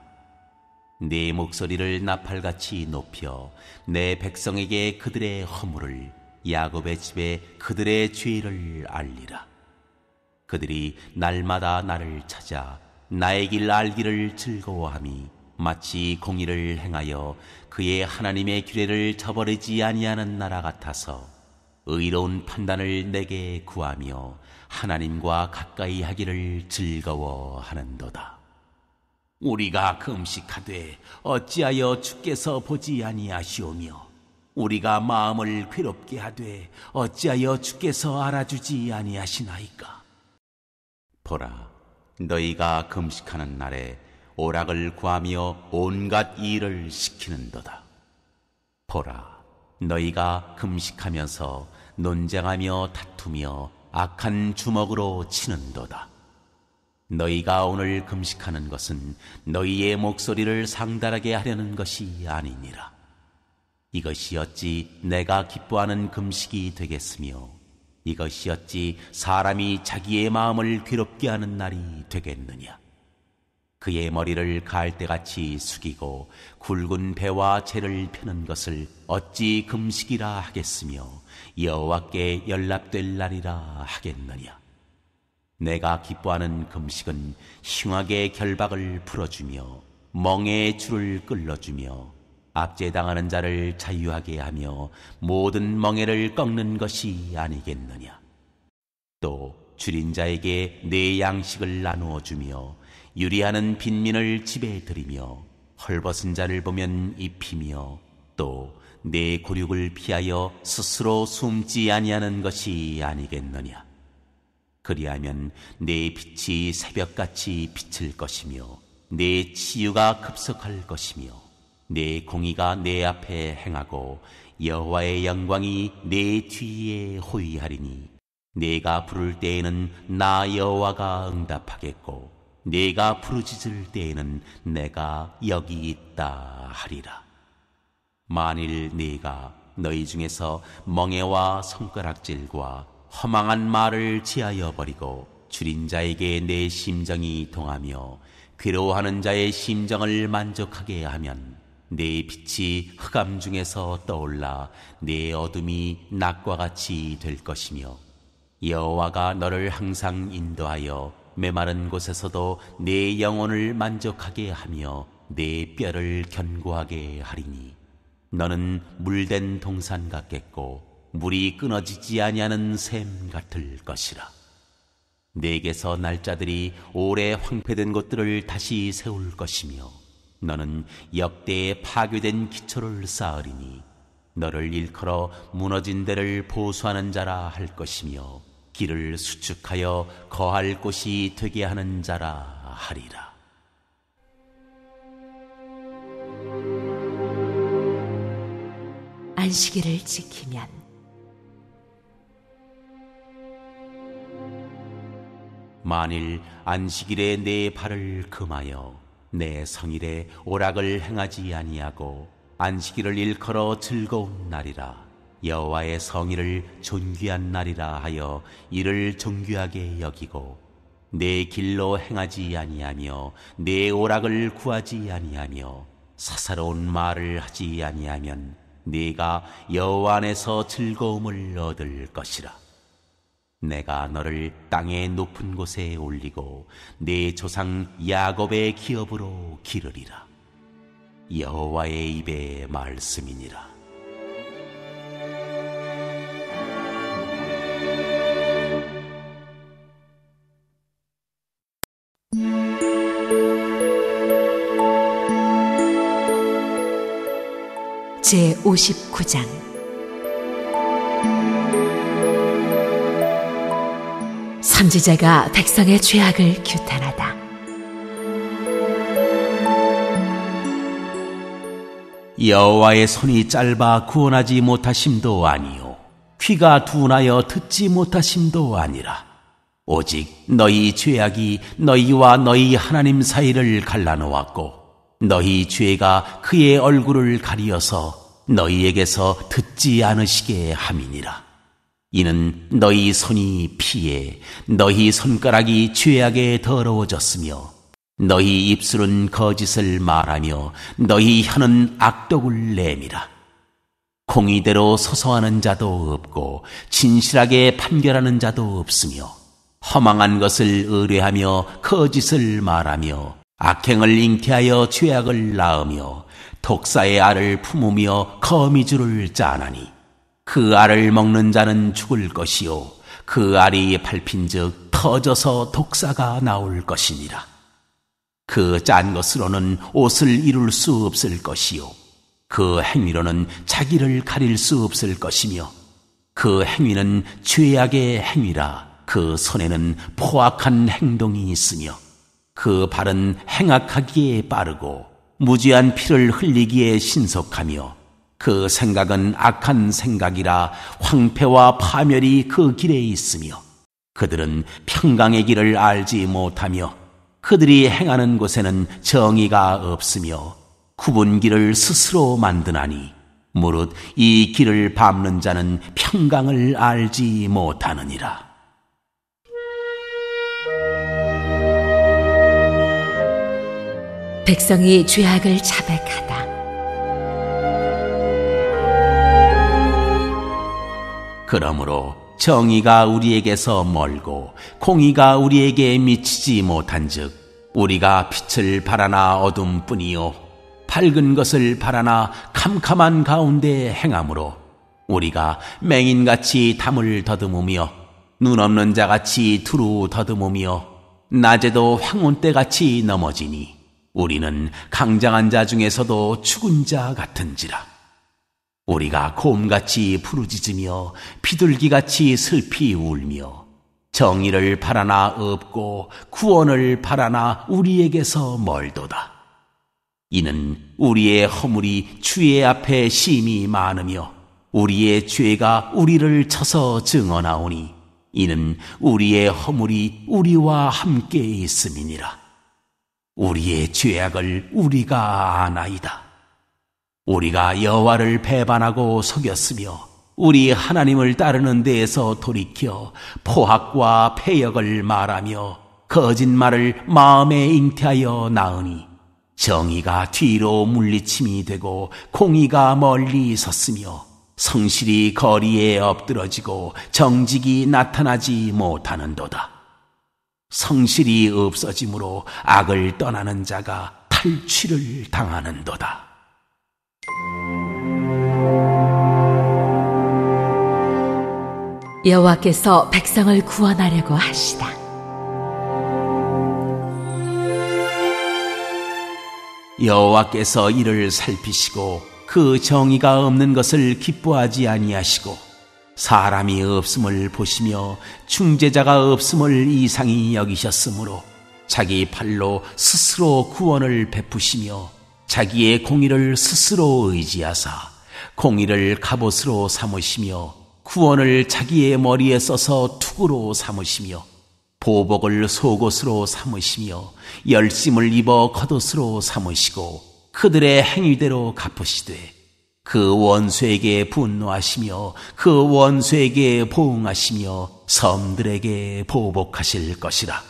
네 목소리를 나팔같이 높여 내 백성에게 그들의 허물을 야곱의 집에 그들의 죄를 알리라. 그들이 날마다 나를 찾아 나의 길 알기를 즐거워함이 마치 공의를 행하여 그의 하나님의 규례를 저버리지 아니하는 나라 같아서 의로운 판단을 내게 구하며 하나님과 가까이 하기를 즐거워하는도다. 우리가 금식하되 어찌하여 주께서 보지 아니하시오며 우리가 마음을 괴롭게 하되 어찌하여 주께서 알아주지 아니하시나이까 보라 너희가 금식하는 날에 오락을 구하며 온갖 일을 시키는도다 보라 너희가 금식하면서 논쟁하며 다투며 악한 주먹으로 치는도다. 너희가 오늘 금식하는 것은 너희의 목소리를 상달하게 하려는 것이 아니니라. 이것이 어찌 내가 기뻐하는 금식이 되겠으며 이것이 어찌 사람이 자기의 마음을 괴롭게 하는 날이 되겠느냐. 그의 머리를 갈대같이 숙이고 굵은 배와 채를 펴는 것을 어찌 금식이라 하겠으며 여호와께 연락될 날이라 하겠느냐. 내가 기뻐하는 금식은 흉하게 결박을 풀어주며 멍에 줄을 끌어주며 압제당하는 자를 자유하게 하며 모든 멍에를 꺾는 것이 아니겠느냐. 또 줄인 자에게 내 양식을 나누어 주며 유리하는 빈민을 집에 들이며 헐벗은 자를 보면 입히며 또 내 고륙을 피하여 스스로 숨지 아니하는 것이 아니겠느냐. 그리하면 내 빛이 새벽같이 비칠 것이며 내 치유가 급속할 것이며 내 공의가 내 앞에 행하고 여호와의 영광이 내 뒤에 호위하리니 내가 부를 때에는 나 여호와가 응답하겠고 네가 부르짖을 때에는 내가 여기 있다 하리라. 만일 네가 너희 중에서 멍에와 손가락질과 허망한 말을 지하여 버리고 줄인 자에게 내 심정이 동하며 괴로워하는 자의 심정을 만족하게 하면 내 빛이 흑암 중에서 떠올라 내 어둠이 낮과 같이 될 것이며 여호와가 너를 항상 인도하여 메마른 곳에서도 내 영혼을 만족하게 하며 내 뼈를 견고하게 하리니 너는 물된 동산 같겠고 물이 끊어지지 아니하는 샘 같을 것이라. 내게서 날짜들이 오래 황폐된 곳들을 다시 세울 것이며 너는 역대에 파괴된 기초를 쌓으리니 너를 일컬어 무너진 데를 보수하는 자라 할 것이며 길을 수축하여 거할 곳이 되게 하는 자라 하리라. 안식일을 지키면 만일 안식일에 내 발을 금하여 내 성일에 오락을 행하지 아니하고 안식일을 일컬어 즐거운 날이라 여호와의 성일을 존귀한 날이라 하여 이를 존귀하게 여기고 내 길로 행하지 아니하며 내 오락을 구하지 아니하며 사사로운 말을 하지 아니하면 네가 여호와 안에서 즐거움을 얻을 것이라. 내가 너를 땅의 높은 곳에 올리고 내 조상 야곱의 기업으로 기르리라. 여호와의 입의 말씀이니라. 제 59장 선지자가 백성의 죄악을 규탄하다. 여호와의 손이 짧아 구원하지 못하심도 아니요 귀가 둔하여 듣지 못하심도 아니라 오직 너희 죄악이 너희와 너희 하나님 사이를 갈라놓았고 너희 죄가 그의 얼굴을 가리어서 너희에게서 듣지 않으시게 함이니라. 이는 너희 손이 피해 너희 손가락이 죄악에 더러워졌으며 너희 입술은 거짓을 말하며 너희 혀는 악독을 내밀라. 공의대로 소소하는 자도 없고 진실하게 판결하는 자도 없으며 허망한 것을 의뢰하며 거짓을 말하며 악행을 잉태하여 죄악을 낳으며 독사의 알을 품으며 거미줄을 짜나니 그 알을 먹는 자는 죽을 것이요. 그 알이 밟힌즉 터져서 독사가 나올 것이니라. 그 짠 것으로는 옷을 이룰 수 없을 것이요. 그 행위로는 자기를 가릴 수 없을 것이며 그 행위는 죄악의 행위라. 그 손에는 포악한 행동이 있으며 그 발은 행악하기에 빠르고 무지한 피를 흘리기에 신속하며 그 생각은 악한 생각이라 황폐와 파멸이 그 길에 있으며 그들은 평강의 길을 알지 못하며 그들이 행하는 곳에는 정의가 없으며 구분 길을 스스로 만드나니 무릇 이 길을 밟는 자는 평강을 알지 못하느니라. 백성이 죄악을 자백하다. 그러므로 정의가 우리에게서 멀고 공의가 우리에게 미치지 못한즉 우리가 빛을 바라나 어둠뿐이요 밝은 것을 바라나 캄캄한 가운데 행함으로 우리가 맹인같이 담을 더듬으며 눈 없는 자같이 두루 더듬으며 낮에도 황혼때같이 넘어지니 우리는 강장한 자 중에서도 죽은 자 같은지라. 우리가 곰같이 부르짖으며 비둘기같이 슬피 울며 정의를 바라나 없고 구원을 바라나 우리에게서 멀도다. 이는 우리의 허물이 주의 앞에 심히 많으며 우리의 죄가 우리를 쳐서 증언하오니 이는 우리의 허물이 우리와 함께 있음이니라. 우리의 죄악을 우리가 아나이다. 우리가 여호와를 배반하고 속였으며 우리 하나님을 따르는 데에서 돌이켜 포악과 폐역을 말하며 거짓말을 마음에 잉태하여 나으니 정의가 뒤로 물리침이 되고 공의가 멀리 섰으며 성실히 거리에 엎드러지고 정직이 나타나지 못하는도다. 성실이 없어짐으로 악을 떠나는 자가 탈취를 당하는도다. 여호와께서 백성을 구원하려고 하시다. 여호와께서 이를 살피시고 그 정의가 없는 것을 기뻐하지 아니하시고 사람이 없음을 보시며 중재자가 없음을 이상히 여기셨으므로 자기 팔로 스스로 구원을 베푸시며 자기의 공의를 스스로 의지하사 공의를 갑옷으로 삼으시며 구원을 자기의 머리에 써서 투구로 삼으시며 보복을 속옷으로 삼으시며 열심을 입어 겉옷으로 삼으시고 그들의 행위대로 갚으시되 그 원수에게 분노하시며 그 원수에게 보응하시며 섬들에게 보복하실 것이라.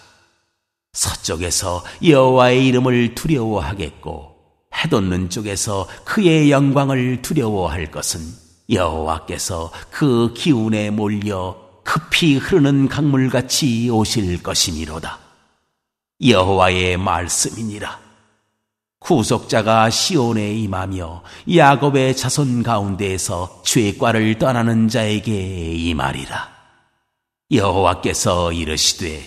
서쪽에서 여호와의 이름을 두려워하겠고 해돋는 쪽에서 그의 영광을 두려워할 것은 여호와께서 그 기운에 몰려 급히 흐르는 강물같이 오실 것이미로다. 여호와의 말씀이니라. 구속자가 시온에 임하며 야곱의 자손 가운데에서 죄과를 떠나는 자에게 임하리라. 여호와께서 이르시되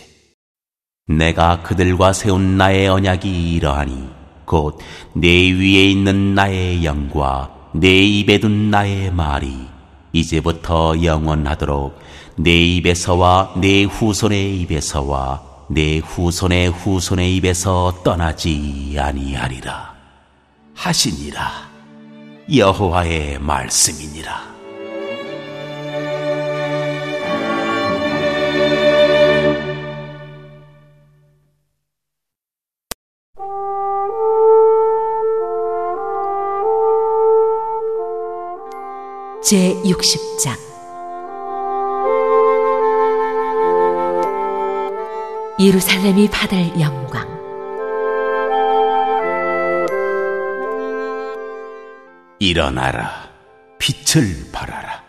내가 그들과 세운 나의 언약이 이러하니 곧 내 위에 있는 나의 영과 내 입에 둔 나의 말이 이제부터 영원하도록 내 입에서와 내 후손의 입에서와 내 후손의 후손의 입에서 떠나지 아니하리라 하시니라. 여호와의 말씀이니라 제 60장. 예루살렘이 받을 영광. 일어나라 빛을 발하라.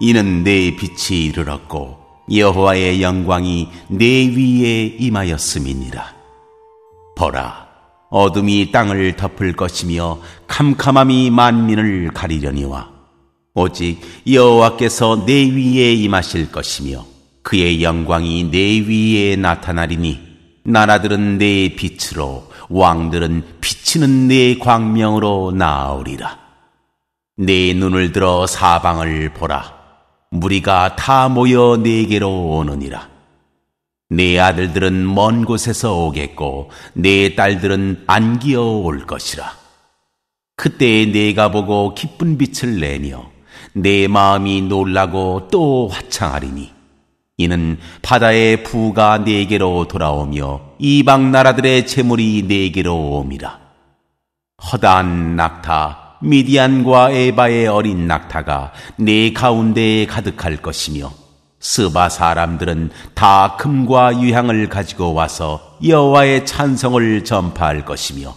이는 내 빛이 이르렀고 여호와의 영광이 내 위에 임하였음이니라. 보라 어둠이 땅을 덮을 것이며 캄캄함이 만민을 가리려니와 오직 여호와께서 내 위에 임하실 것이며 그의 영광이 내 위에 나타나리니 나라들은 내 빛으로 왕들은 비치는 내 광명으로 나아오리라. 내 눈을 들어 사방을 보라. 무리가 다 모여 내게로 오느니라. 내 아들들은 먼 곳에서 오겠고 내 딸들은 안기어 올 것이라. 그때 내가 보고 기쁜 빛을 내며 내 마음이 놀라고 또 화창하리니 이는 바다의 부가 내게로 돌아오며 이방 나라들의 재물이 내게로 옴이라. 허다한 낙타 미디안과 에바의 어린 낙타가 내 가운데에 가득할 것이며 스바 사람들은 다 금과 유향을 가지고 와서 여호와의 찬성을 전파할 것이며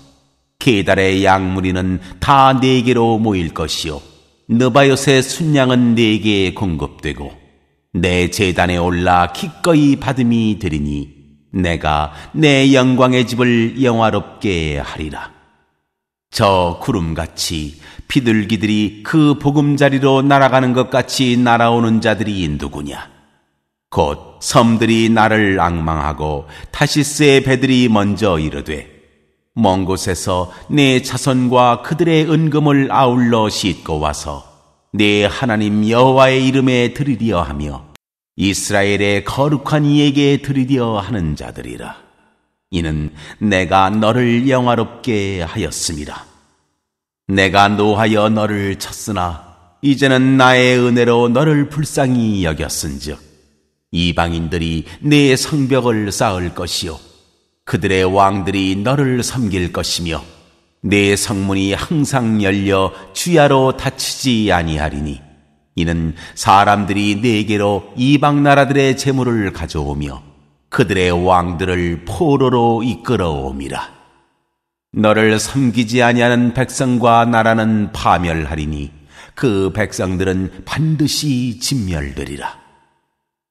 계달의 양무리는 다 내게로 모일 것이요 느바요의 순양은 내게 공급되고 내 재단에 올라 기꺼이 받음이 되리니 내가 내 영광의 집을 영화롭게 하리라. 저 구름같이 비둘기들이 그 보금자리로 날아가는 것 같이 날아오는 자들이 누구냐? 곧 섬들이 나를 악망하고 타시스의 배들이 먼저 이르되 먼 곳에서 내 자손과 그들의 은금을 아울러 싣고 와서 내 하나님 여호와의 이름에 드리려 하며 이스라엘의 거룩한 이에게 드리려 하는 자들이라. 이는 내가 너를 영화롭게 하였습니다. 내가 노하여 너를 쳤으나 이제는 나의 은혜로 너를 불쌍히 여겼은즉 이방인들이 내 성벽을 쌓을 것이요 그들의 왕들이 너를 섬길 것이며 내 성문이 항상 열려 주야로 닫히지 아니하리니 이는 사람들이 내게로 이방 나라들의 재물을 가져오며 그들의 왕들을 포로로 이끌어옴이라 너를 섬기지 아니하는 백성과 나라는 파멸하리니 그 백성들은 반드시 진멸되리라.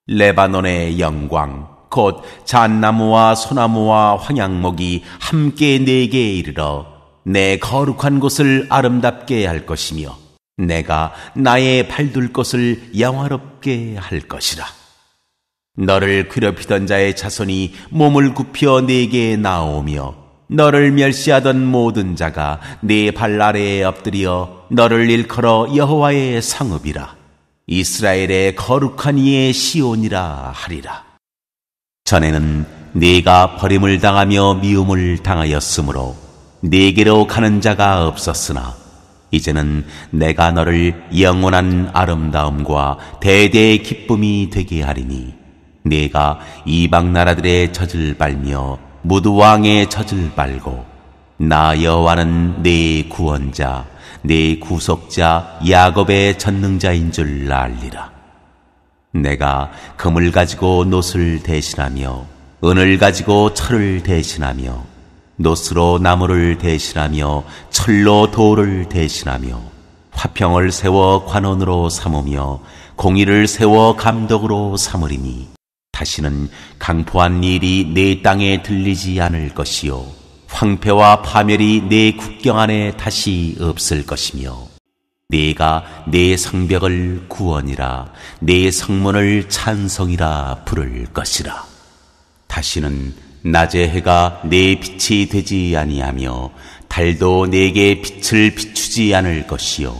레바논의 영광, 곧 잣나무와 소나무와 황양목이 함께 내게 이르러 내 거룩한 곳을 아름답게 할 것이며 내가 나의 발둘 것을 영화롭게 할 것이라. 너를 괴롭히던 자의 자손이 몸을 굽혀 내게 나오며 너를 멸시하던 모든 자가 네 발 아래에 엎드려 너를 일컬어 여호와의 성읍이라. 이스라엘의 거룩한 이의 시온이라 하리라. 전에는 네가 버림을 당하며 미움을 당하였으므로 네게로 가는 자가 없었으나 이제는 내가 너를 영원한 아름다움과 대대의 기쁨이 되게 하리니 네가 이방 나라들의 젖을 빨며 무드 왕의 젖을 빨고 나 여호와는 네 구원자 네 구속자 야곱의 전능자인 줄 알리라. 내가 금을 가지고 노을 대신하며 은을 가지고 철을 대신하며 노스로 나무를 대신하며 철로 돌을 대신하며 화평을 세워 관원으로 삼으며 공의를 세워 감독으로 삼으리니 다시는 강포한 일이 내 땅에 들리지 않을 것이요 황폐와 파멸이 내 국경 안에 다시 없을 것이며 네가 내 성벽을 구원이라 내 성문을 찬성이라 부를 것이라. 다시는 낮의 해가 내 빛이 되지 아니하며 달도 내게 빛을 비추지 않을 것이요.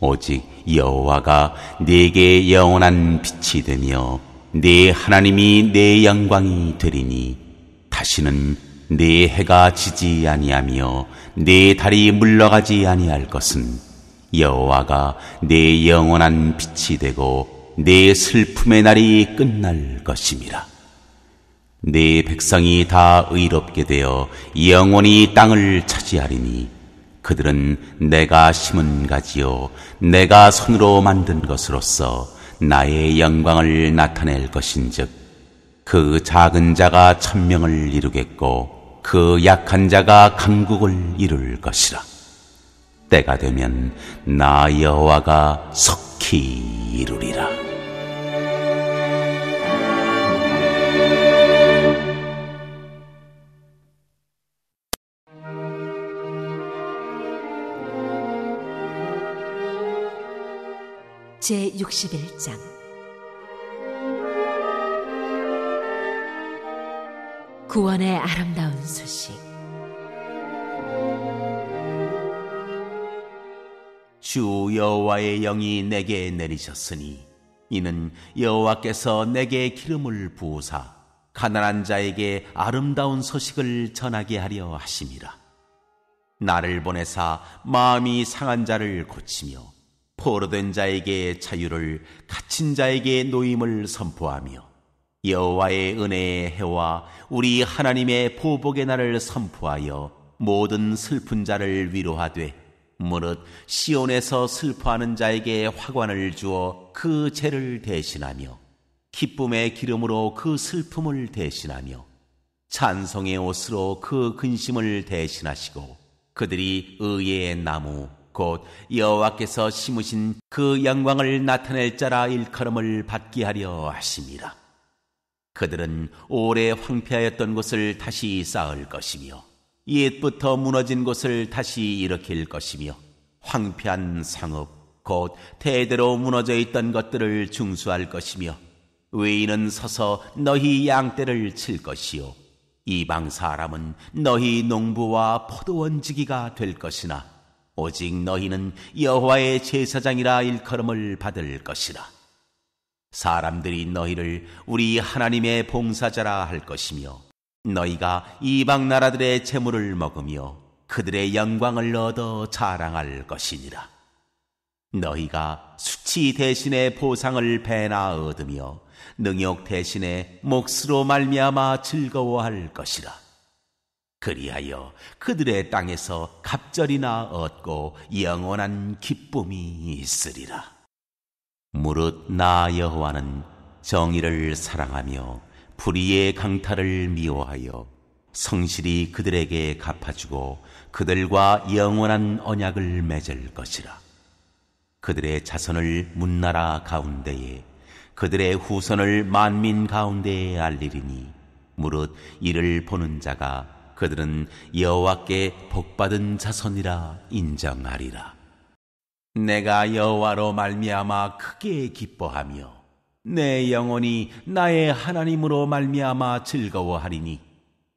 오직 여호와가 내게 영원한 빛이 되며 내 하나님이 내 영광이 되리니 다시는 내 해가 지지 아니하며 내 달이 물러가지 아니할 것은 여호와가 내 영원한 빛이 되고 내 슬픔의 날이 끝날 것임이라. 내 백성이 다 의롭게 되어 영원히 땅을 차지하리니 그들은 내가 심은 가지요 내가 손으로 만든 것으로서 나의 영광을 나타낼 것인즉 그 작은 자가 천명을 이루겠고 그 약한 자가 강국을 이룰 것이라 때가 되면 나 여호와가 속히 이루리라. 제 61장. 구원의 아름다운 소식 주 여호와의 영이 내게 내리셨으니 이는 여호와께서 내게 기름을 부으사 가난한 자에게 아름다운 소식을 전하게 하려 하심이라. 나를 보내사 마음이 상한 자를 고치며 포로된 자에게 자유를 갇힌 자에게 노임을 선포하며 여호와의 은혜의 해와 우리 하나님의 보복의 날을 선포하여 모든 슬픈 자를 위로하되 무릇 시온에서 슬퍼하는 자에게 화관을 주어 그 죄를 대신하며 기쁨의 기름으로 그 슬픔을 대신하며 찬송의 옷으로 그 근심을 대신하시고 그들이 의의 나무 곧 여호와께서 심으신 그 영광을 나타낼 자라 일컬음을 받게 하려 하심이라. 그들은 오래 황폐하였던 곳을 다시 쌓을 것이며 옛부터 무너진 곳을 다시 일으킬 것이며 황폐한 상업 곧 대대로 무너져 있던 것들을 중수할 것이며 외인은 서서 너희 양떼를 칠 것이요 이방 사람은 너희 농부와 포도원지기가 될 것이나 오직 너희는 여호와의 제사장이라 일컬음을 받을 것이라. 사람들이 너희를 우리 하나님의 봉사자라 할 것이며 너희가 이방 나라들의 재물을 먹으며 그들의 영광을 얻어 자랑할 것이니라. 너희가 수치 대신에 보상을 배나 얻으며 능욕 대신에 몫으로 말미암아 즐거워할 것이라. 그리하여 그들의 땅에서 갑절이나 얻고 영원한 기쁨이 있으리라. 무릇 나 여호와는 정의를 사랑하며 불의의 강탈을 미워하여 성실히 그들에게 갚아주고 그들과 영원한 언약을 맺을 것이라. 그들의 자손을 문나라 가운데에 그들의 후손을 만민 가운데에 알리리니 무릇 이를 보는 자가 그들은 여호와께 복받은 자손이라 인정하리라. 내가 여호와로 말미암아 크게 기뻐하며 내 영혼이 나의 하나님으로 말미암아 즐거워하리니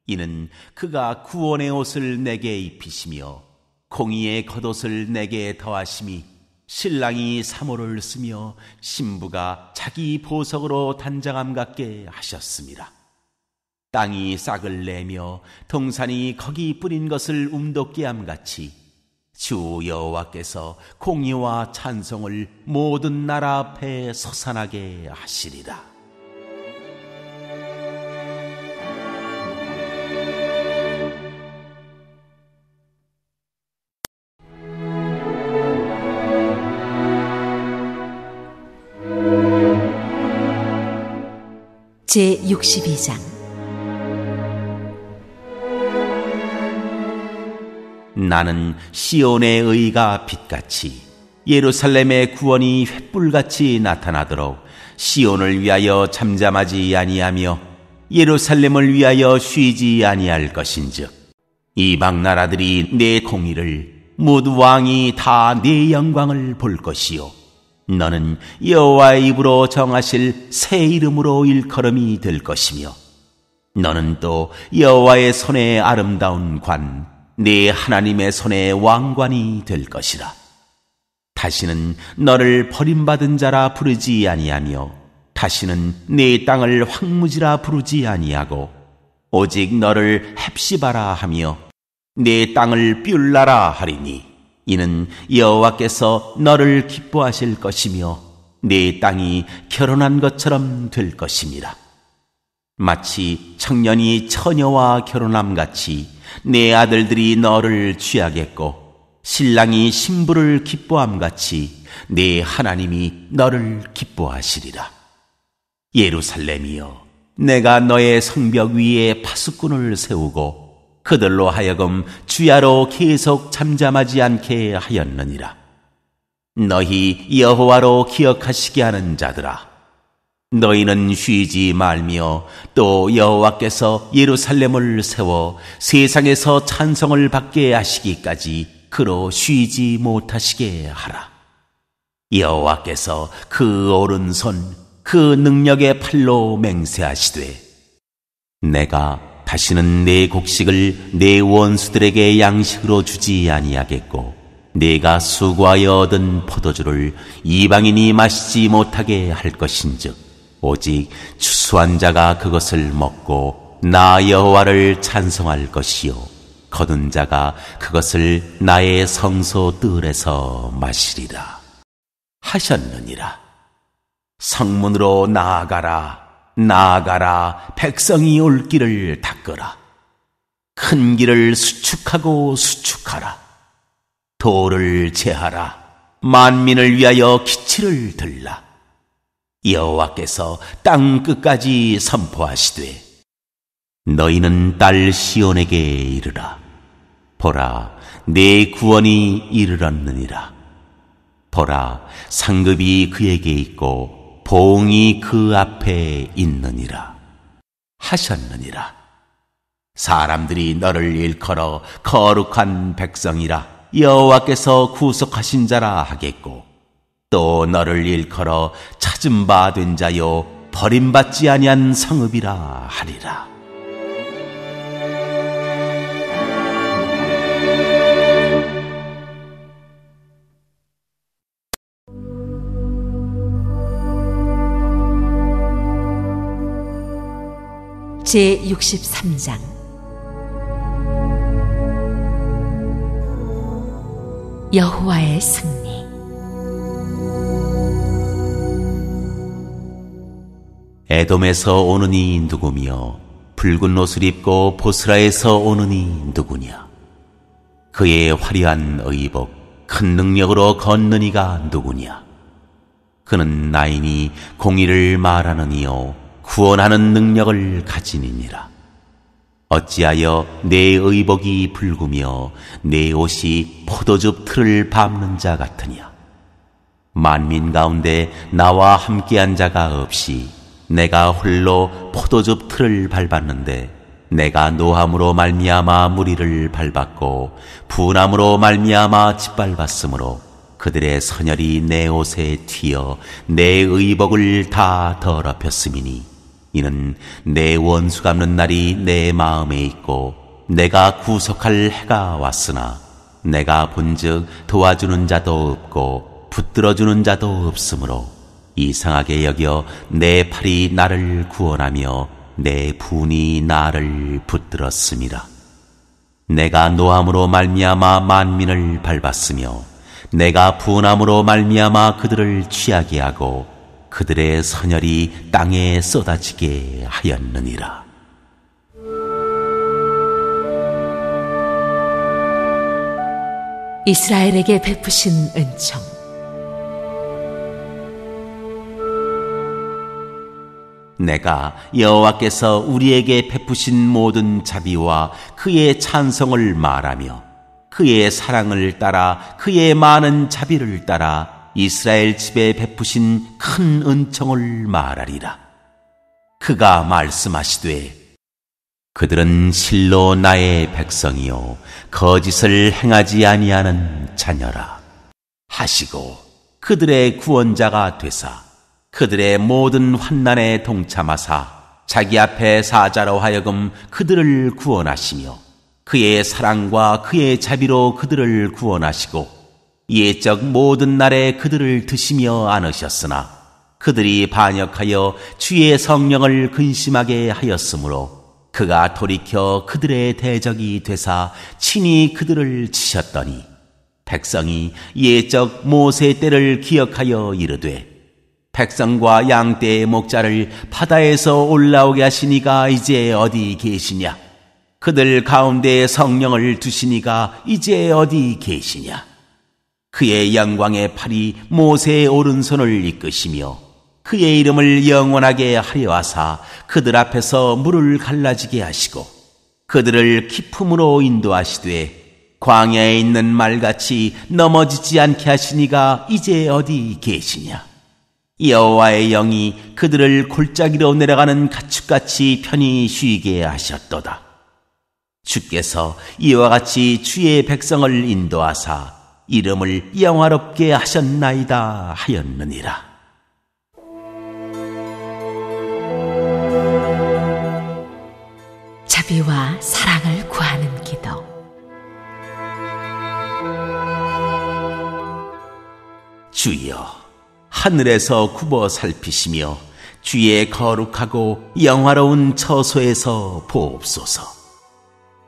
이는 그가 구원의 옷을 내게 입히시며 공의의 겉옷을 내게 더하심이 신랑이 사모를 쓰며 신부가 자기 보석으로 단장함 같게 하셨습니다. 땅이 싹을 내며 동산이 거기 뿌린 것을 움돋게 함 같이 주 여호와께서 공의와 찬송을 모든 나라 앞에 서산하게 하시리라. 제 62장 나는 시온의 의가 빛같이 예루살렘의 구원이 횃불같이 나타나도록 시온을 위하여 잠잠하지 아니하며 예루살렘을 위하여 쉬지 아니할 것인즉 이방 나라들이 내 공의를 모두 왕이 다 내 영광을 볼 것이요. 너는 여호와의 입으로 정하실 새 이름으로 일컬음이 될 것이며 너는 또 여호와의 손에 아름다운 관, 네 하나님의 손에 왕관이 될 것이라. 다시는 너를 버림받은 자라 부르지 아니하며 다시는 네 땅을 황무지라 부르지 아니하고 오직 너를 헵시바라 하며 네 땅을 뷸라라 하리니 이는 여호와께서 너를 기뻐하실 것이며 네 땅이 결혼한 것처럼 될 것입니다. 마치 청년이 처녀와 결혼함 같이 내 아들들이 너를 취하겠고 신랑이 신부를 기뻐함 같이 내 하나님이 너를 기뻐하시리라. 예루살렘이여 내가 너의 성벽 위에 파수꾼을 세우고 그들로 하여금 주야로 계속 잠잠하지 않게 하였느니라. 너희 여호와로 기억하시게 하는 자들아. 너희는 쉬지 말며 또 여호와께서 예루살렘을 세워 세상에서 찬성을 받게 하시기까지 그로 쉬지 못하시게 하라. 여호와께서 그 오른손 그 능력의 팔로 맹세하시되 내가 다시는 내 곡식을 내 원수들에게 양식으로 주지 아니하겠고 내가 수고하여 얻은 포도주를 이방인이 마시지 못하게 할 것인즉 오직 추수한 자가 그것을 먹고 나 여호와를 찬송할 것이요 거둔 자가 그것을 나의 성소 뜰에서 마시리라 하셨느니라 성문으로 나아가라 나아가라 백성이 올 길을 닦으라. 큰 길을 수축하고 수축하라. 도를 제하라. 만민을 위하여 기치를 들라. 여호와께서 땅 끝까지 선포하시되 너희는 딸 시온에게 이르라. 보라, 내 구원이 이르렀느니라. 보라, 상급이 그에게 있고 보응이 그 앞에 있느니라 하셨느니라. 사람들이 너를 일컬어 거룩한 백성이라 여호와께서 구속하신 자라 하겠고 또 너를 일컬어 찾은 바 된 자요 버림받지 아니한 성읍이라 하리라. 제 63장 여호와의 승리 에돔에서 오는 이 누구며 붉은 옷을 입고 보스라에서 오는 이 누구냐 그의 화려한 의복 큰 능력으로 걷는 이가 누구냐 그는 나인이 공의를 말하는 이요 구원하는 능력을 가지니니라. 어찌하여 내 의복이 붉으며 내 옷이 포도즙 틀을 밟는 자 같으냐? 만민 가운데 나와 함께한 자가 없이 내가 홀로 포도즙 틀을 밟았는데 내가 노함으로 말미암아 무리를 밟았고 분함으로 말미암아 짓밟았으므로 그들의 선열이 내 옷에 튀어 내 의복을 다 더럽혔음이니 이는 내 원수 갚는 날이 내 마음에 있고 내가 구속할 해가 왔으나 내가 본즉 도와주는 자도 없고 붙들어주는 자도 없으므로 이상하게 여겨 내 팔이 나를 구원하며 내 분이 나를 붙들었습니다. 내가 노함으로 말미암아 만민을 밟았으며 내가 분함으로 말미암아 그들을 취하게 하고 그들의 선열이 땅에 쏟아지게 하였느니라. 이스라엘에게 베푸신 은총. 내가 여호와께서 우리에게 베푸신 모든 자비와 그의 찬성을 말하며 그의 사랑을 따라 그의 많은 자비를 따라 이스라엘 집에 베푸신 큰 은총을 말하리라. 그가 말씀하시되 그들은 실로 나의 백성이요 거짓을 행하지 아니하는 자녀라 하시고 그들의 구원자가 되사 그들의 모든 환난에 동참하사 자기 앞에 사자로 하여금 그들을 구원하시며 그의 사랑과 그의 자비로 그들을 구원하시고 예적 모든 날에 그들을 드시며 안으셨으나 그들이 반역하여 주의 성령을 근심하게 하였으므로 그가 돌이켜 그들의 대적이 되사 친히 그들을 치셨더니 백성이 예적 모세 때를 기억하여 이르되 백성과 양떼의 목자를 바다에서 올라오게 하시니가 이제 어디 계시냐? 그들 가운데 성령을 두시니가 이제 어디 계시냐? 그의 영광의 팔이 모세의 오른손을 이끄시며 그의 이름을 영원하게 하려 하사 그들 앞에서 물을 갈라지게 하시고 그들을 기품으로 인도하시되 광야에 있는 말같이 넘어지지 않게 하시니가 이제 어디 계시냐? 여호와의 영이 그들을 골짜기로 내려가는 가축같이 편히 쉬게 하셨도다. 주께서 이와 같이 주의 백성을 인도하사 이름을 영화롭게 하셨나이다 하였느니라. 자비와 사랑을 구하는 기도. 주여, 하늘에서 굽어 살피시며 주의 거룩하고 영화로운 처소에서 보옵소서.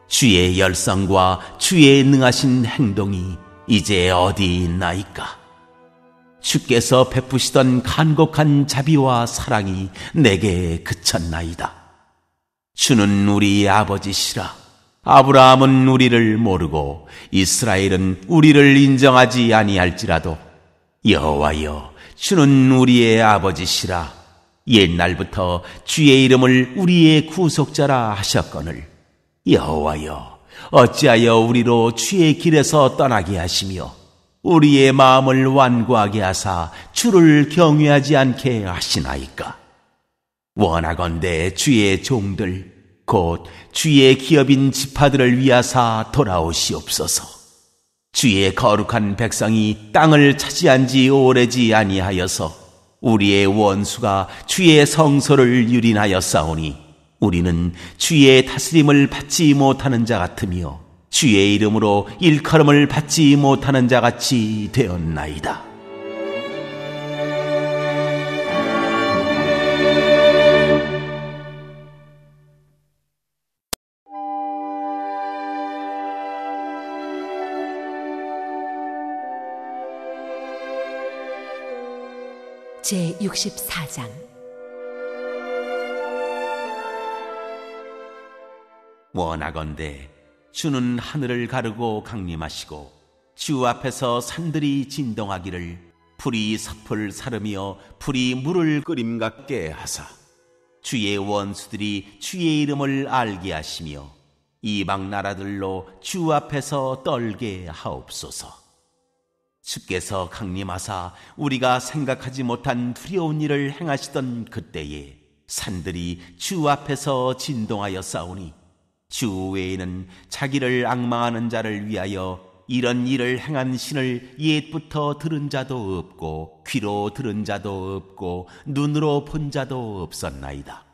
주의 열성과 주의 능하신 행동이 이제 어디 있나이까? 주께서 베푸시던 간곡한 자비와 사랑이 내게 그쳤나이다. 주는 우리 아버지시라. 아브라함은 우리를 모르고 이스라엘은 우리를 인정하지 아니할지라도 여호와여 주는 우리의 아버지시라. 옛날부터 주의 이름을 우리의 구속자라 하셨거늘. 여호와여 어찌하여 우리로 주의 길에서 떠나게 하시며 우리의 마음을 완고하게 하사 주를 경외하지 않게 하시나이까? 원하건대 주의 종들 곧 주의 기업인 지파들을 위하사 돌아오시옵소서 주의 거룩한 백성이 땅을 차지한 지 오래지 아니하여서 우리의 원수가 주의 성소를 유린하여 싸우니 우리는 주의 다스림을 받지 못하는 자 같으며 주의 이름으로 일컬음을 받지 못하는 자 같이 되었나이다. 제 64장 원하건대 주는 하늘을 가르고 강림하시고 주 앞에서 산들이 진동하기를 풀이 섭을 사르며 풀이 물을 끓임 같게 하사 주의 원수들이 주의 이름을 알게 하시며 이방 나라들로 주 앞에서 떨게 하옵소서. 주께서 강림하사 우리가 생각하지 못한 두려운 일을 행하시던 그때에 산들이 주 앞에서 진동하여 싸우니 주 외에는 자기를 악망하는 자를 위하여 이런 일을 행한 신을 옛부터 들은 자도 없고 귀로 들은 자도 없고 눈으로 본 자도 없었나이다.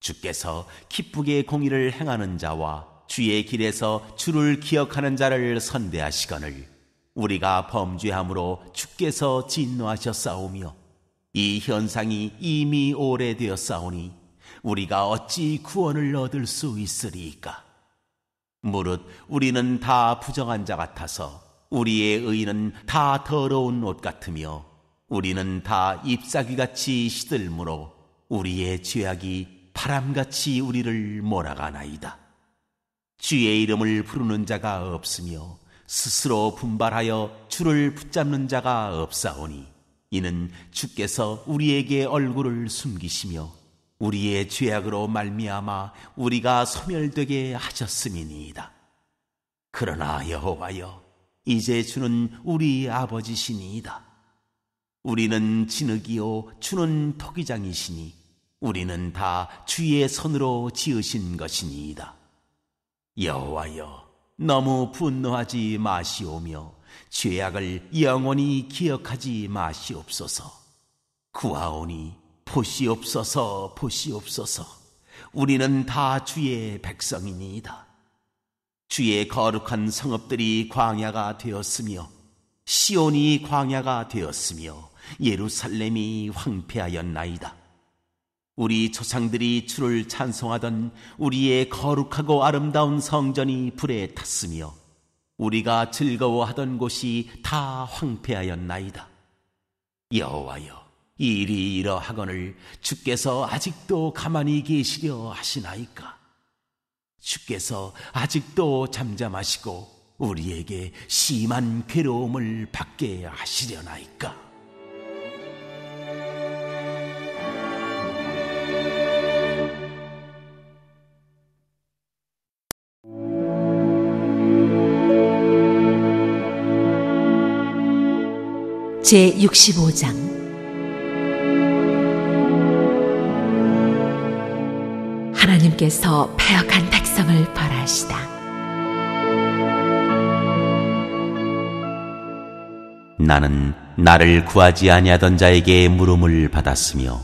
주께서 기쁘게 공의를 행하는 자와 주의 길에서 주를 기억하는 자를 선대하시거늘 우리가 범죄함으로 주께서 진노하셨사오며 이 현상이 이미 오래되었사오니 우리가 어찌 구원을 얻을 수 있으리까? 무릇 우리는 다 부정한 자 같아서 우리의 의는 다 더러운 옷 같으며 우리는 다 잎사귀같이 시들므로 우리의 죄악이 바람같이 우리를 몰아가나이다. 주의 이름을 부르는 자가 없으며 스스로 분발하여 주를 붙잡는 자가 없사오니 이는 주께서 우리에게 얼굴을 숨기시며 우리의 죄악으로 말미암아 우리가 소멸되게 하셨음이니이다. 그러나 여호와여 이제 주는 우리 아버지시니이다. 우리는 진흙이요 주는 토기장이시니 우리는 다 주의 손으로 지으신 것이니이다. 여호와여 너무 분노하지 마시오며 죄악을 영원히 기억하지 마시옵소서. 구하오니 보시옵소서 보시옵소서 우리는 다 주의 백성이니이다. 주의 거룩한 성읍들이 광야가 되었으며 시온이 광야가 되었으며 예루살렘이 황폐하였나이다. 우리 조상들이 주를 찬송하던 우리의 거룩하고 아름다운 성전이 불에 탔으며 우리가 즐거워하던 곳이 다 황폐하였나이다. 여호와여 일이 이러하거늘 주께서 아직도 가만히 계시려 하시나이까? 주께서 아직도 잠잠하시고 우리에게 심한 괴로움을 받게 하시려나이까? 제 65장 하나님께서 패역한 백성을 벌하시다. 나는 나를 구하지 아니하던 자에게 물음을 받았으며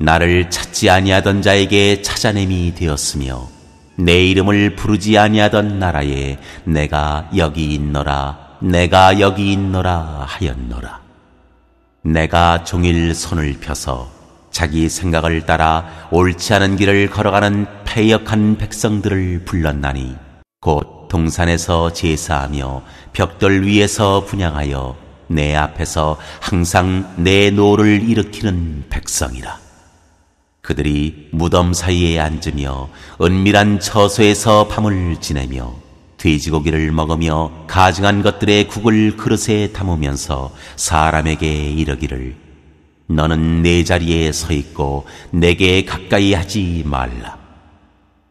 나를 찾지 아니하던 자에게 찾아냄이 되었으며 내 이름을 부르지 아니하던 나라에 내가 여기 있노라 내가 여기 있노라 하였노라 내가 종일 손을 펴서 자기 생각을 따라 옳지 않은 길을 걸어가는 패역한 백성들을 불렀나니 곧 동산에서 제사하며 벽돌 위에서 분향하여 내 앞에서 항상 내 노를 일으키는 백성이라. 그들이 무덤 사이에 앉으며 은밀한 처소에서 밤을 지내며 돼지고기를 먹으며 가증한 것들의 국을 그릇에 담으면서 사람에게 이르기를 너는 내 자리에 서 있고 내게 가까이 하지 말라.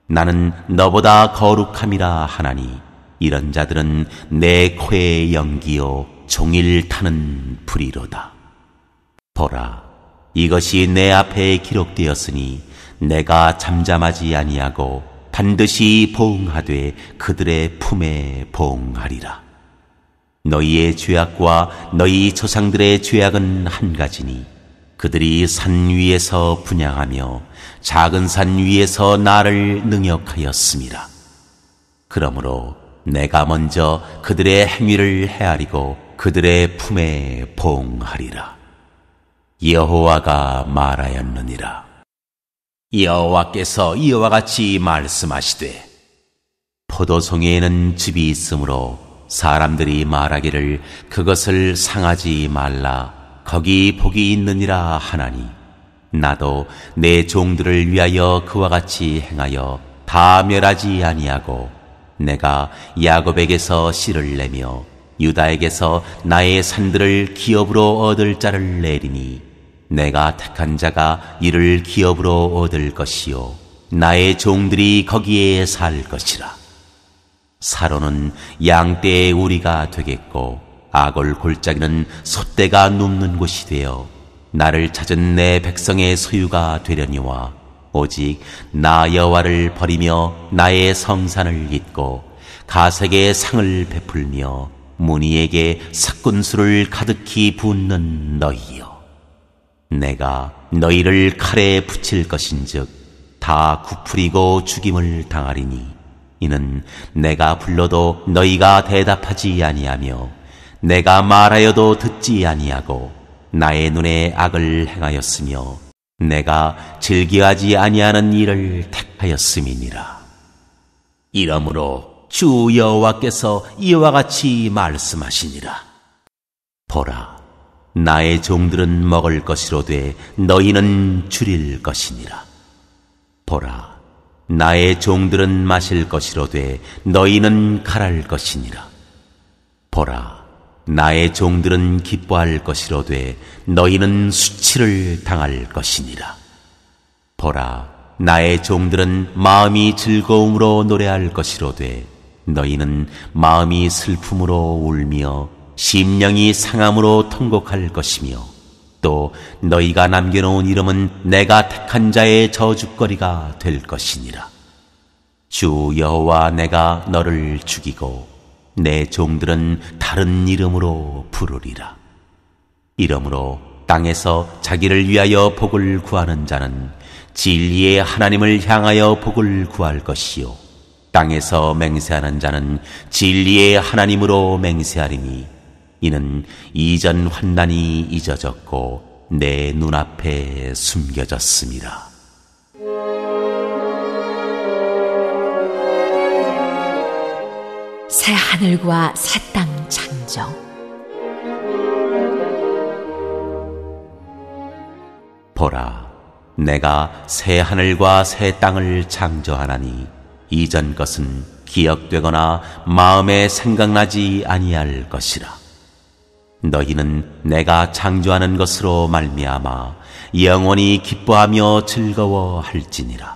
나는 너보다 거룩함이라 하나니 이런 자들은 내 코의 연기요 종일 타는 불이로다. 보라, 이것이 내 앞에 기록되었으니 내가 잠잠하지 아니하고 반드시 보응하되 그들의 품에 보응하리라. 너희의 죄악과 너희 조상들의 죄악은 한 가지니 그들이 산 위에서 분양하며 작은 산 위에서 나를 능욕하였습니다. 그러므로 내가 먼저 그들의 행위를 헤아리고 그들의 품에 보응하리라. 여호와가 말하였느니라. 여호와께서 이와 같이 말씀하시되 포도송이에는 즙이 있으므로 사람들이 말하기를 그것을 상하지 말라. 거기 복이 있느니라 하나니 나도 내 종들을 위하여 그와 같이 행하여 다 멸하지 아니하고 내가 야곱에게서 씨를 내며 유다에게서 나의 산들을 기업으로 얻을 자를 내리니 내가 택한 자가 이를 기업으로 얻을 것이요. 나의 종들이 거기에 살 것이라. 사로는 양떼의 우리가 되겠고 아골 골짜기는 솥대가 눕는 곳이 되어 나를 찾은 내 백성의 소유가 되려니와 오직 나 여호와를 버리며 나의 성산을 잊고 가색의 상을 베풀며 무니에게 사꾼수를 가득히 붓는 너희여 내가 너희를 칼에 붙일 것인즉 다 구풀이고 죽임을 당하리니 이는 내가 불러도 너희가 대답하지 아니하며 내가 말하여도 듣지 아니하고 나의 눈에 악을 행하였으며 내가 즐겨하지 아니하는 일을 택하였음이니라. 이러므로 주 여호와께서 이와 같이 말씀하시니라. 보라, 나의 종들은 먹을 것이로 되 너희는 줄일 것이니라. 보라, 나의 종들은 마실 것이로 되 너희는 칼할 것이니라. 보라, 나의 종들은 기뻐할 것이로 되 너희는 수치를 당할 것이니라. 보라, 나의 종들은 마음이 즐거움으로 노래할 것이로 되 너희는 마음이 슬픔으로 울며 심령이 상함으로 통곡할 것이며 또 너희가 남겨놓은 이름은 내가 택한 자의 저주거리가 될 것이니라. 주 여호와 내가 너를 죽이고 내 종들은 다른 이름으로 부르리라. 이러므로 땅에서 자기를 위하여 복을 구하는 자는 진리의 하나님을 향하여 복을 구할 것이요. 땅에서 맹세하는 자는 진리의 하나님으로 맹세하리니 이는 이전 환난이 잊어졌고 내 눈앞에 숨겨졌습니다. 새 하늘과 새 땅 창조. 보라, 내가 새 하늘과 새 땅을 창조하나니 이전 것은 기억되거나 마음에 생각나지 아니할 것이라. 너희는 내가 창조하는 것으로 말미암아 영원히 기뻐하며 즐거워할지니라.